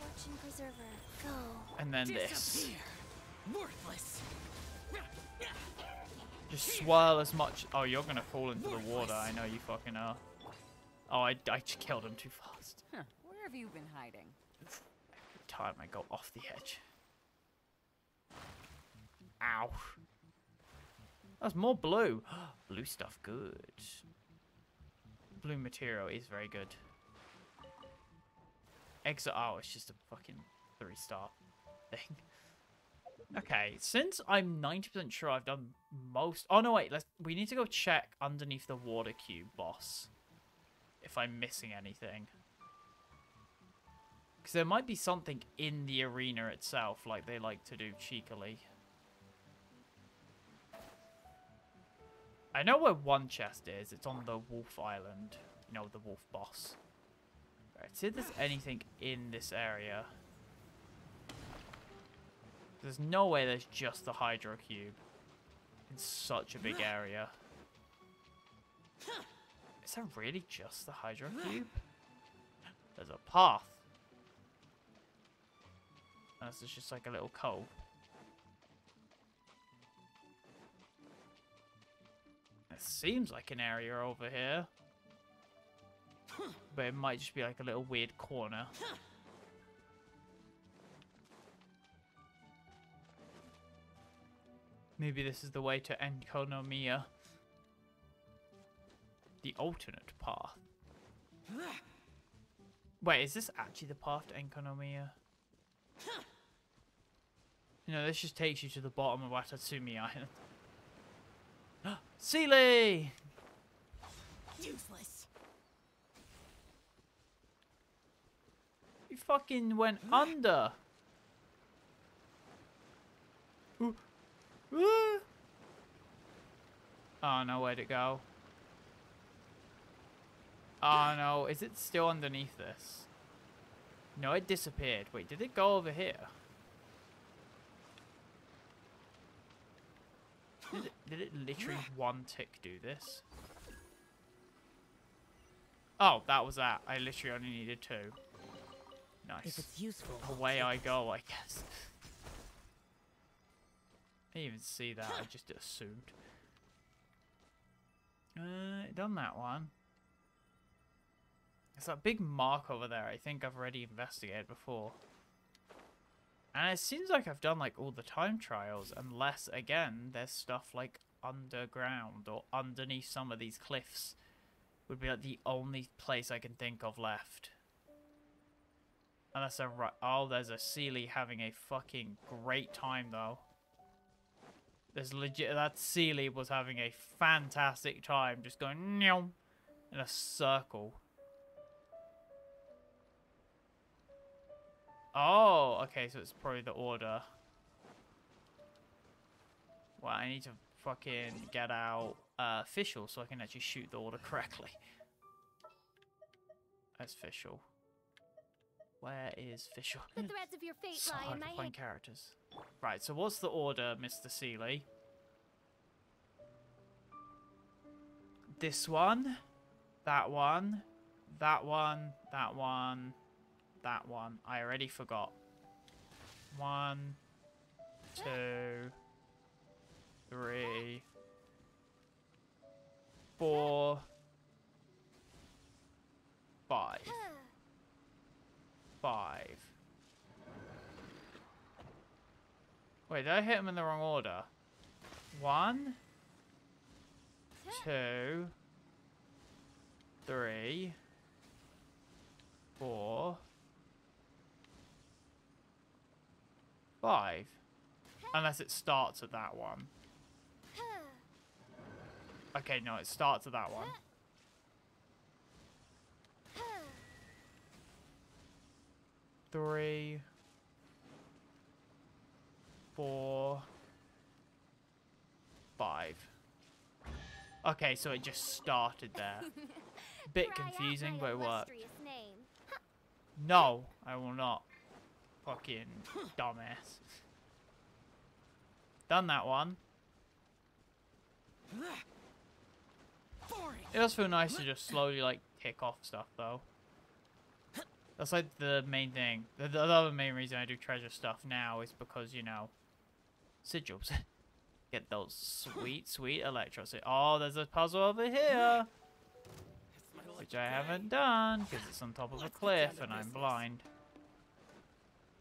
Speaker 11: Fortune Preserver, go.
Speaker 1: And then this.
Speaker 18: Worthless.
Speaker 1: Just swirl as much. Oh, you're gonna fall into the water. I know you fucking are. Oh, I, I just killed him too fast.
Speaker 4: Huh. Where have you been hiding?
Speaker 1: Every time I go off the edge. Ow. That's more blue. blue stuff, good. Blue material is very good. Exit. Oh, it's just a fucking three star thing. Okay, since I'm 90% sure I've done most... Oh, no, wait. Let's. We need to go check underneath the water cube boss. If I'm missing anything. Because there might be something in the arena itself, like they like to do cheekily. I know where one chest is. It's on the Wolf Island. You know, the Wolf boss. Right, see if there's anything in this area. There's no way there's just the Hydro Cube. In such a big area. Is that really just the Hydro Cube? There's a path. Unless it's just like a little cove. It seems like an area over here. But it might just be like a little weird corner. Maybe this is the way to Enkanomiya. The alternate path. Wait, is this actually the path to Enkanomiya? You know, this just takes you to the bottom of Watatsumi Island. Seelie!
Speaker 18: Useless.
Speaker 1: You fucking went under. Ooh. Ooh. Oh no, where'd it go? Oh no, is it still underneath this? No, it disappeared. Wait, did it go over here? Did it, literally one tick do this? Oh, that was that. I literally only needed two. Nice.
Speaker 18: If it's useful,
Speaker 1: Away I go, I guess. I didn't even see that. I just assumed. Uh, done that one. It's that big mark over there. I think I've already investigated before. And it seems like I've done like all the time trials, unless again there's stuff like underground or underneath some of these cliffs. Would be like the only place I can think of left. Unless a right. Oh, there's a Seelie having a fucking great time though. There's legit that Seelie was having a fantastic time, just going in a circle. Oh, okay, so it's probably the order. Well, I need to fucking get out uh, official so I can actually shoot the order correctly. That's official. Where is official?
Speaker 11: The threads of your fate
Speaker 1: so
Speaker 11: lie in my
Speaker 1: characters. Right, so what's the order, Mr. Seelie? This one, that one, that one, that one, that one. I already forgot. One, two, three, four, five. Five. Wait, did I hit him in the wrong order? One, two, three, four, five. Unless it starts at that one. Okay, no, it starts at that one. Three, four, five. Okay, so it just started there. Bit confusing, but it worked. No, I will not. Fucking dumbass. Done that one. It does feel nice to just slowly like tick off stuff though. That's like the main thing. The, the other main reason I do treasure stuff now is because, you know, sigils. Get those sweet, sweet electros. Oh, there's a puzzle over here. Which I haven't done because it's on top of a cliff and I'm blind.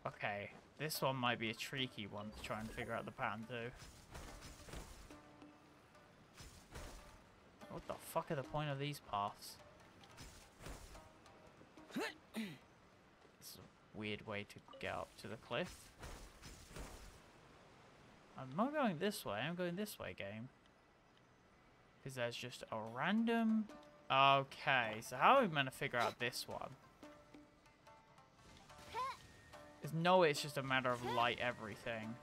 Speaker 1: Okay, this one might be a tricky one to try and figure out the pattern to. What the fuck are the point of these paths? It's a weird way to get up to the cliff. I'm not going this way, I'm going this way, game. Because there's just a random... Okay, so how are we going to figure out this one? There's no way it's just a matter of light everything.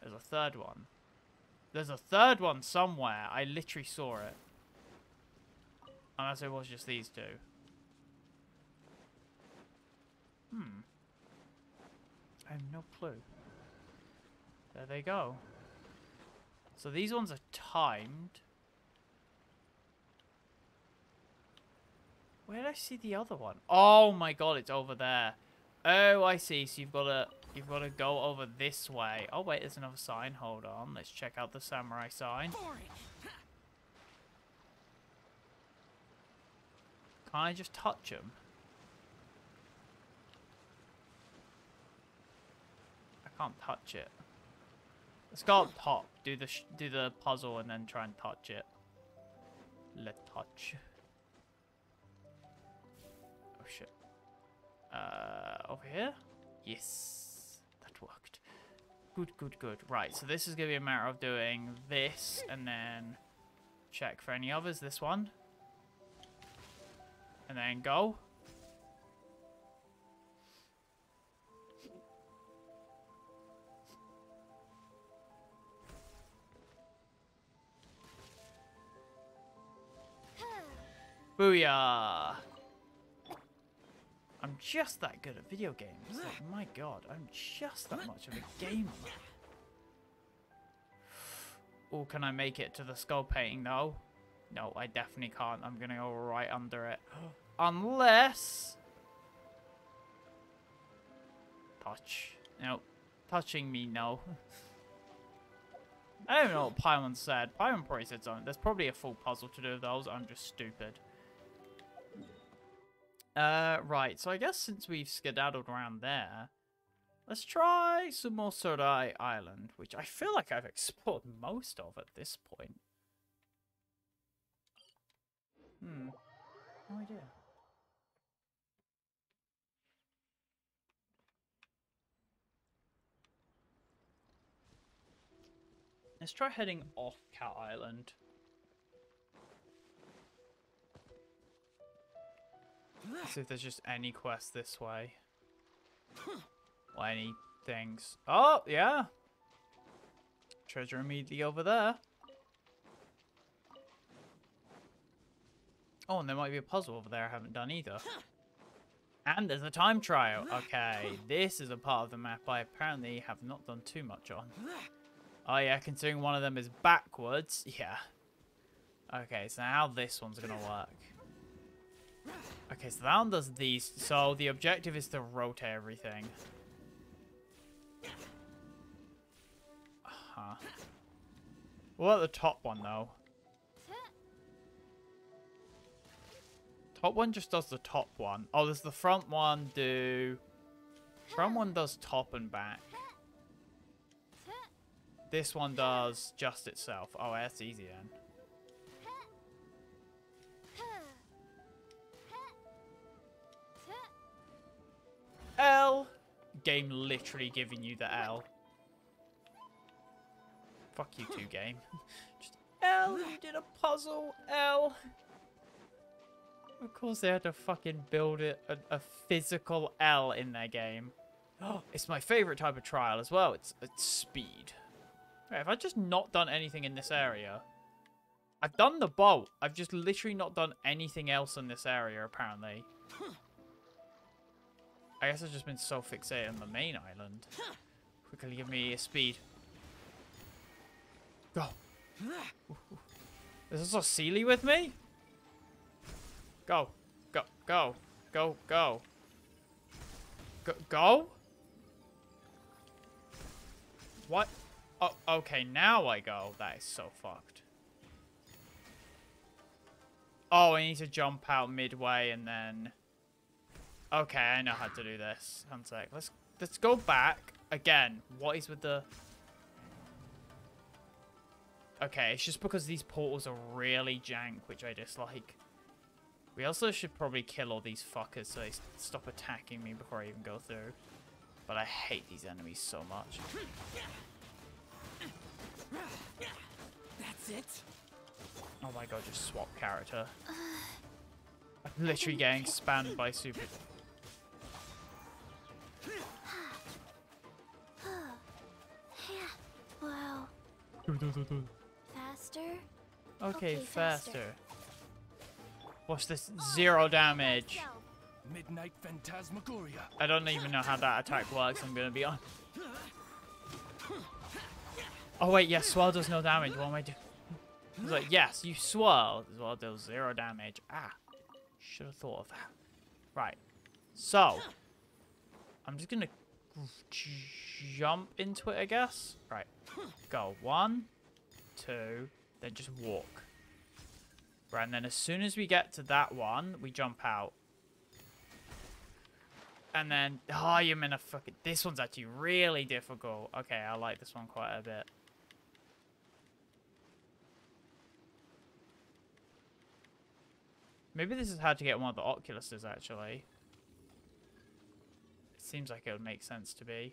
Speaker 1: There's a third one. There's a third one somewhere. I literally saw it. Unless it was just these two. Hmm. I have no clue. There they go. So these ones are timed. Where did I see the other one? Oh my god, it's over there. Oh, I see. So you've got to you've got to go over this way. Oh wait, there's another sign. Hold on. Let's check out the samurai sign. Can I just touch him? I can't touch it. Let's go up top. Do the do the puzzle and then try and touch it. Let touch. Uh, over here? Yes, that worked. Good, good, good. Right, so this is gonna be a matter of doing this and then check for any others. This one. And then go. Booyah! I'm just that good at video games. Like, oh my god, I'm just that much of a gamer. Oh, can I make it to the skull painting though? No, I definitely can't. I'm gonna go right under it. Unless... Touch. No. Touching me, no. I don't know what Pylon said. Pylon probably said something. There's probably a full puzzle to do with those. I'm just stupid. Uh, right, so I guess since we've skedaddled around there, let's try some more Sodai Island, which I feel like I've explored most of at this point. Hmm, no idea. Let's try heading off Cat Island. See if there's just any quest this way. Or any things. Oh, yeah. Treasure immediately over there. Oh, and there might be a puzzle over there I haven't done either. And there's a time trial. Okay, this is a part of the map I apparently have not done too much on. Oh yeah, considering one of them is backwards. Yeah. Okay, so now this one's going to work. Okay, so that one does these. So the objective is to rotate everything. Huh. What about the top one, though? Top one just does the top one. Oh, there's the front one do... Front one does top and back. This one does just itself. Oh, that's easy then. L. Game literally giving you the L. Fuck you two, game. Just L, you did a puzzle, L. Of course they had to fucking build it a, a physical L in their game. Oh, it's my favorite type of trial as well. It's, it's speed. Right, have I just not done anything in this area? I've done the boat. I've just literally not done anything else in this area, apparently. I guess I've just been so fixated on the main island. Quickly give me a speed. Go. Is this a Seelie with me? Go. Go. Go. Go. Go. Go. Go? What? Oh, okay, now I go. That is so fucked. Oh, I need to jump out midway and then... Okay, I know how to do this. One sec. Let's let's go back again. What is with the? Okay, it's just because these portals are really jank, which I dislike. We also should probably kill all these fuckers so they stop attacking me before I even go through. But I hate these enemies so much.
Speaker 10: That's it.
Speaker 1: Oh my god, just swap character. Uh, I'm literally getting spammed by super.
Speaker 11: Wow. Faster?
Speaker 1: Okay, faster. What's this? Zero damage.
Speaker 5: Midnight Phantasmagoria.
Speaker 1: I don't even know how that attack works, I'm gonna be on. Oh wait, yes, swirl does no damage. What am I doing? He's like, yes, you swirl. Swirl deals zero damage. Ah, should have thought of that. Right. So, I'm just gonna jump into it, I guess. Right. Go one, two, then just walk. Right, and then as soon as we get to that one, we jump out. And then, oh, you're in a fucking... This one's actually really difficult. Okay, I like this one quite a bit. Maybe this is how to get one of the Oculuses, actually. Seems like it would make sense to be.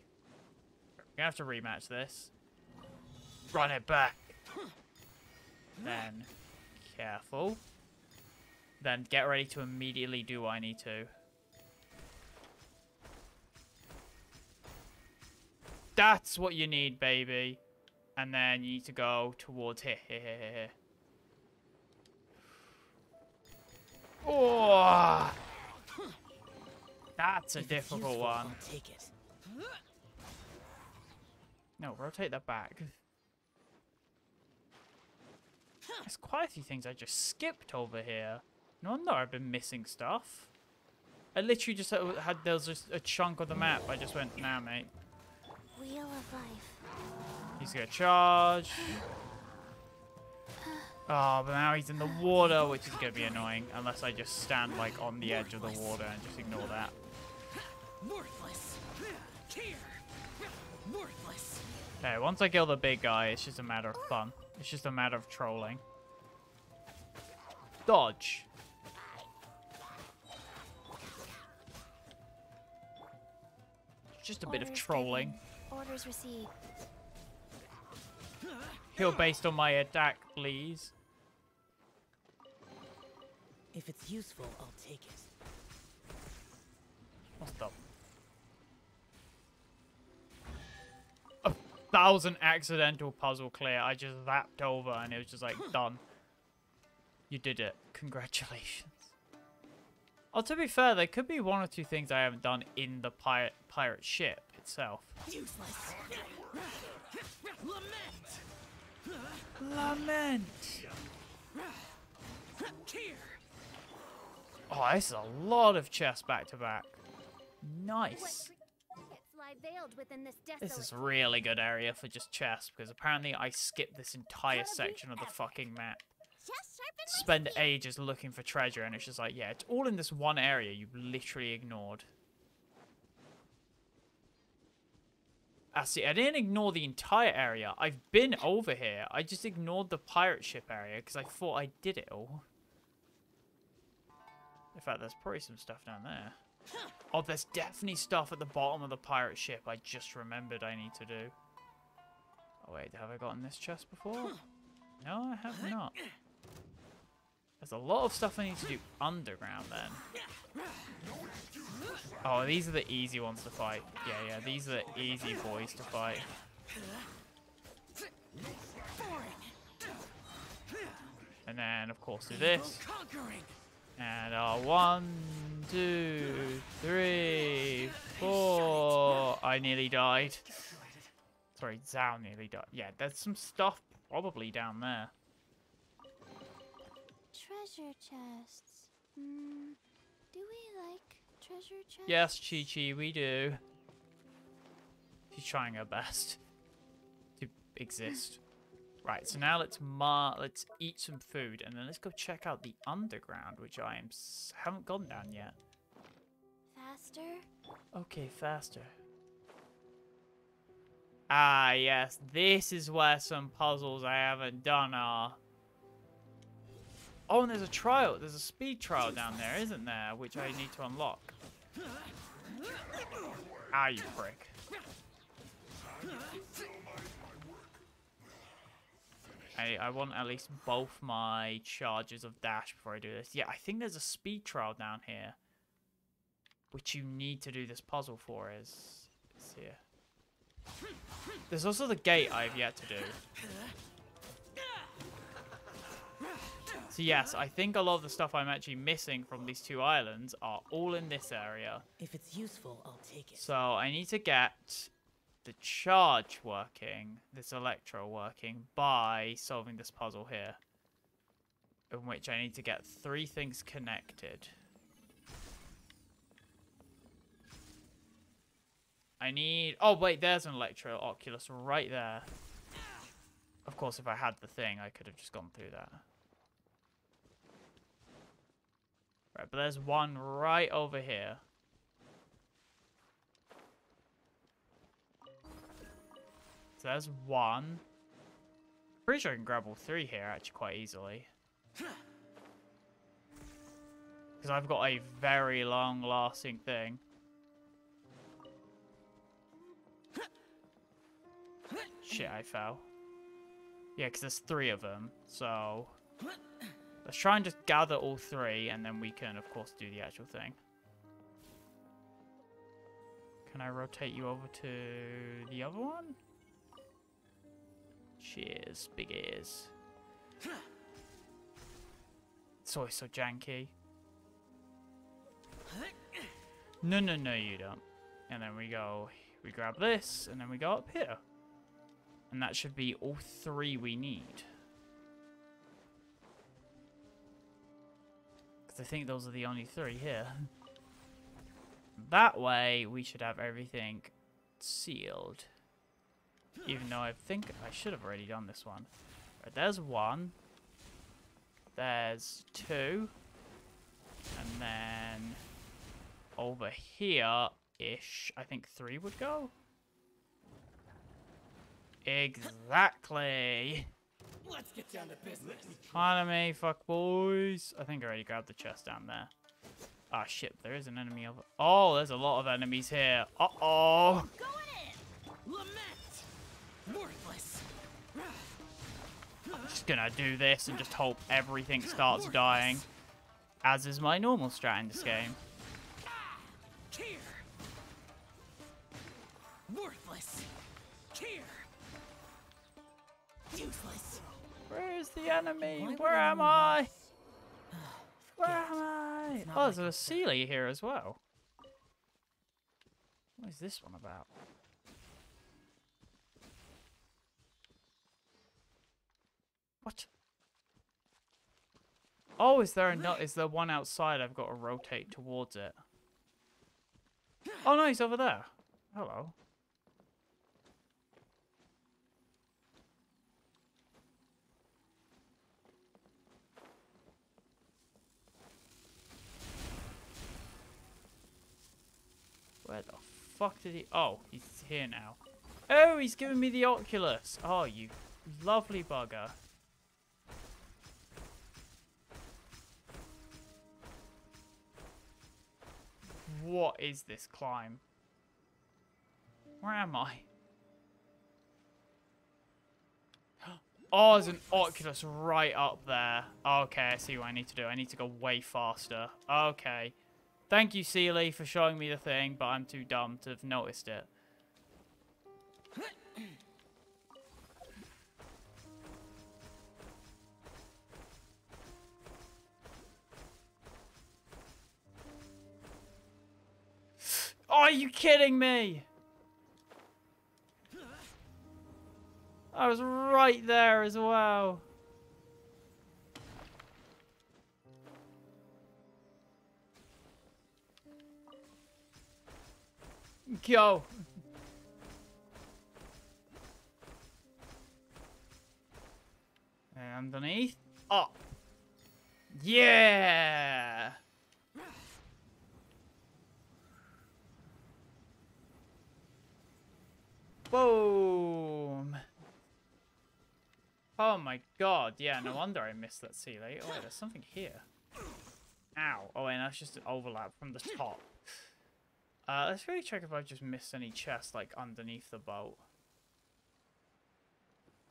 Speaker 1: Gonna have to rematch this. Run it back. Then, careful. Then get ready to immediately do what I need to. That's what you need, baby. And then you need to go towards here, here, here, here. Oh, that's a
Speaker 19: If
Speaker 1: difficult
Speaker 19: useful,
Speaker 1: one.
Speaker 19: I'll take it.
Speaker 1: No, rotate that back. There's quite a few things I just skipped over here. No wonder I've been missing stuff. I literally just had, had there was just a chunk of the map. I just went, nah, mate.
Speaker 11: Wheel of life.
Speaker 1: He's gonna charge. Oh, but now he's in the water, which is gonna be annoying. Unless I just stand like on the edge of the water and just ignore that.
Speaker 10: Worthless. Here. Worthless.
Speaker 1: Okay, once I kill the big guy, it's just a matter of fun. It's just a matter of trolling. Dodge. Just a bit of trolling.
Speaker 11: given. Orders received.
Speaker 1: Heal based on my attack, please.
Speaker 19: If it's useful, I'll take it.
Speaker 1: What's the... A thousand accidental puzzle clear. I just zapped over and it was just like, done. You did it. Congratulations. Oh, to be fair, there could be one or two things I haven't done in the pirate pirate ship itself.
Speaker 10: Useless. Lament.
Speaker 1: Lament. Oh, this is a lot of chests back to back. Nice.
Speaker 11: Lie veiled within this
Speaker 1: This is really good area for just chests because apparently I skipped this entire section of the fucking map. Spend ages looking for treasure and it's just like, yeah, it's all in this one area you've literally ignored. I see, I didn't ignore the entire area. I've been over here. I just ignored the pirate ship area because I thought I did it all. In fact, there's probably some stuff down there. Oh, there's definitely stuff at the bottom of the pirate ship I just remembered I need to do. Oh, wait, have I gotten this chest before? No, I have not. There's a lot of stuff I need to do underground then. Oh, these are the easy ones to fight. Yeah, yeah, these are the easy boys to fight. And then, of course, do this. And uh, one, two, three, four. I nearly died. Sorry, Xiao nearly died. Yeah, there's some stuff probably down there.
Speaker 11: Treasure chests. Hmm. Do we like treasure chests?
Speaker 1: Yes, Qiqi, we do. She's trying her best to exist. Right, so now let's mar let's eat some food and then let's go check out the underground, which I am s haven't gone down yet.
Speaker 11: Faster?
Speaker 1: Okay, faster. Ah, yes. This is where some puzzles I haven't done are. Oh, and there's a trial. There's a speed trial down there, isn't there? Which I need to unlock. Ah, you prick. I, I want at least both my charges of dash before I do this. Yeah, I think there's a speed trial down here. Which you need to do this puzzle for is, is here. There's also the gate I've yet to do. So yes, I think a lot of the stuff I'm actually missing from these two islands are all in this area.
Speaker 19: If it's useful, I'll take it.
Speaker 1: So I need to get the charge working, this electro working, by solving this puzzle here. In which I need to get three things connected. I need... Oh, wait, there's an Electroculus right there. Of course, if I had the thing, I could have just gone through that. Right, but there's one right over here. So there's one. Pretty sure I can grab all three here actually quite easily. Because I've got a very long lasting thing. Shit, I fell. Yeah, because there's three of them, so... Let's try and just gather all three, and then we can, of course, do the actual thing. Can I rotate you over to the other one? Cheers, big ears. It's always so janky. No, no, no, you don't. And then we go, we grab this, and then we go up here. And that should be all three we need. Because I think those are the only three here. That way, we should have everything sealed. Even though I think I should have already done this one. Right, there's one. There's two. And then over here-ish, I think three would go. Exactly.
Speaker 19: Let's get down to business.
Speaker 1: Economy, fuck boys. I think I already grabbed the chest down there. Ah, oh, shit, there is an enemy over... Oh, there's a lot of enemies here. Uh-oh.
Speaker 19: Lament. Worthless.
Speaker 1: I'm just gonna do this and just hope everything starts dying. As is my normal strat in this game.
Speaker 19: Here. Worthless. Here. Useless.
Speaker 1: Where is the enemy? Where am I? Where am I? Oh, there's a Seelie here as well. What is this one about? What? Oh, is there a nut? is there one outside I've got to rotate towards it? Oh no, he's over there. Hello. Where the fuck did he... Oh, he's here now. Oh, he's giving me the Oculus. Oh, you lovely bugger. What is this climb? Where am I? Oh, there's an Oculus right up there. Okay, I see what I need to do. I need to go way faster. Okay. Thank you, Seelie, for showing me the thing, but I'm too dumb to have noticed it. Are you kidding me? I was right there as well. Go. Underneath. Up. Yeah. Whoa. Oh my god, yeah, no wonder I missed that lady. Oh, there's something here. Ow. Oh, and that's just an overlap from the top. Uh, let's really check if I've just missed any chests, like, underneath the boat.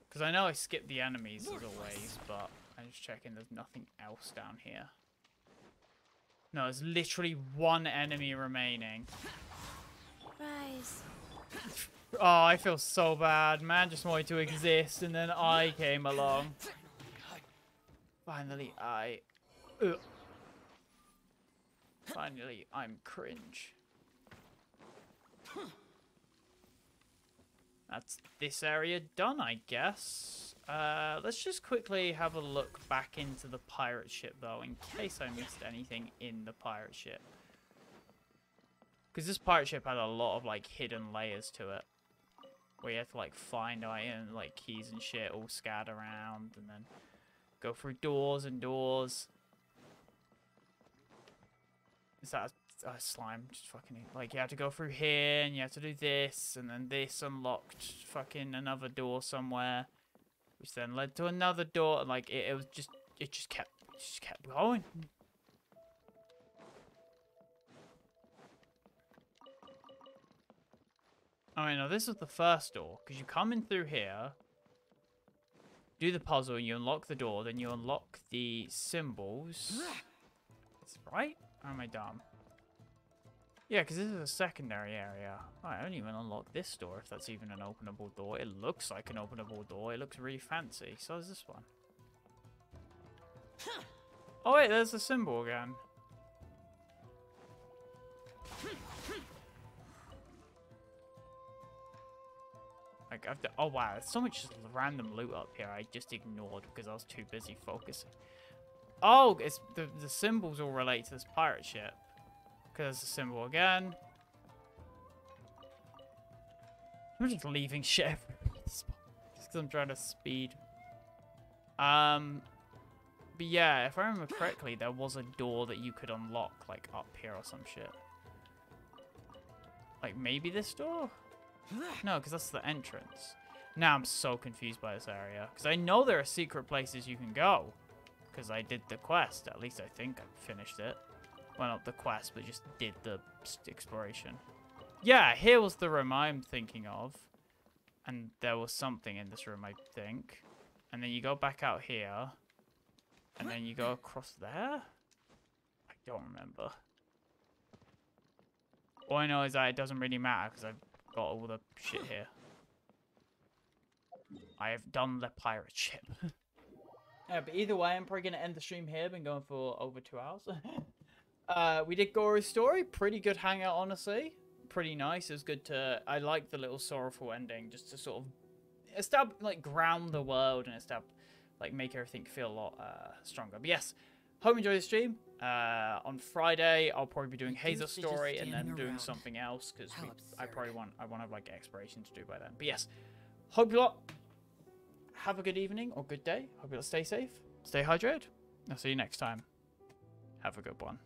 Speaker 1: Because I know I skipped the enemies as always, but I'm just checking there's nothing else down here. No, there's literally one enemy remaining.
Speaker 14: Rise.
Speaker 1: Oh, I feel so bad. Man just wanted to exist, and then I came along. Finally, I... Ugh. Finally, I'm cringe. That's this area done, I guess. Uh, let's just quickly have a look back into the pirate ship, though, in case I missed anything in the pirate ship. Because this pirate ship had a lot of, like, hidden layers to it. Where you have to, like, find items, like, keys and shit all scattered around, and then go through doors and doors. Is that a, a slime? Just fucking, like, you have to go through here, and you have to do this, and then this unlocked fucking another door somewhere. Which then led to another door, and, like, it, it was just, it just kept, just kept going. Oh, wait, no, this is the first door. Because you come in through here, do the puzzle, and you unlock the door, then you unlock the symbols. That's right? Or am I dumb? Yeah, because this is a secondary area. Oh, I only even unlock this door, if that's even an openable door. It looks like an openable door. It looks really fancy. So is this one. Oh, wait, there's the symbol again. Like, I've oh wow, there's so much random loot up here I just ignored because I was too busy focusing. Oh, it's the, the symbols all relate to this pirate ship. Because the symbol again. I'm just leaving shit just because I'm trying to speed. Um, but yeah, if I remember correctly, there was a door that you could unlock, like, up here or some shit. Like, maybe this door? No, because that's the entrance. Now I'm so confused by this area. Because I know there are secret places you can go. Because I did the quest. At least I think I finished it. Well, not the quest, but just did the exploration. Yeah, here was the room I'm thinking of. And there was something in this room, I think. And then you go back out here. And then you go across there? I don't remember. All I know is that it doesn't really matter because I've got all the shit here. I have done the pirate ship. yeah, but either way, I'm probably going to end the stream here. Been going for over two hours. uh, we did Goro's story. Pretty good hangout, honestly. Pretty nice. It was good to... I like the little sorrowful ending just to sort of establish, like, ground the world and establish, like, make everything feel a lot uh, stronger. But yes, hope you enjoy the stream. Uh, on Friday, I'll probably be doing Heizou's story and then doing something else because I probably want I want to have like exploration to do by then. But yes, hope you lot have a good evening or good day. Hope you lot stay safe, stay hydrated. I'll see you next time. Have a good one.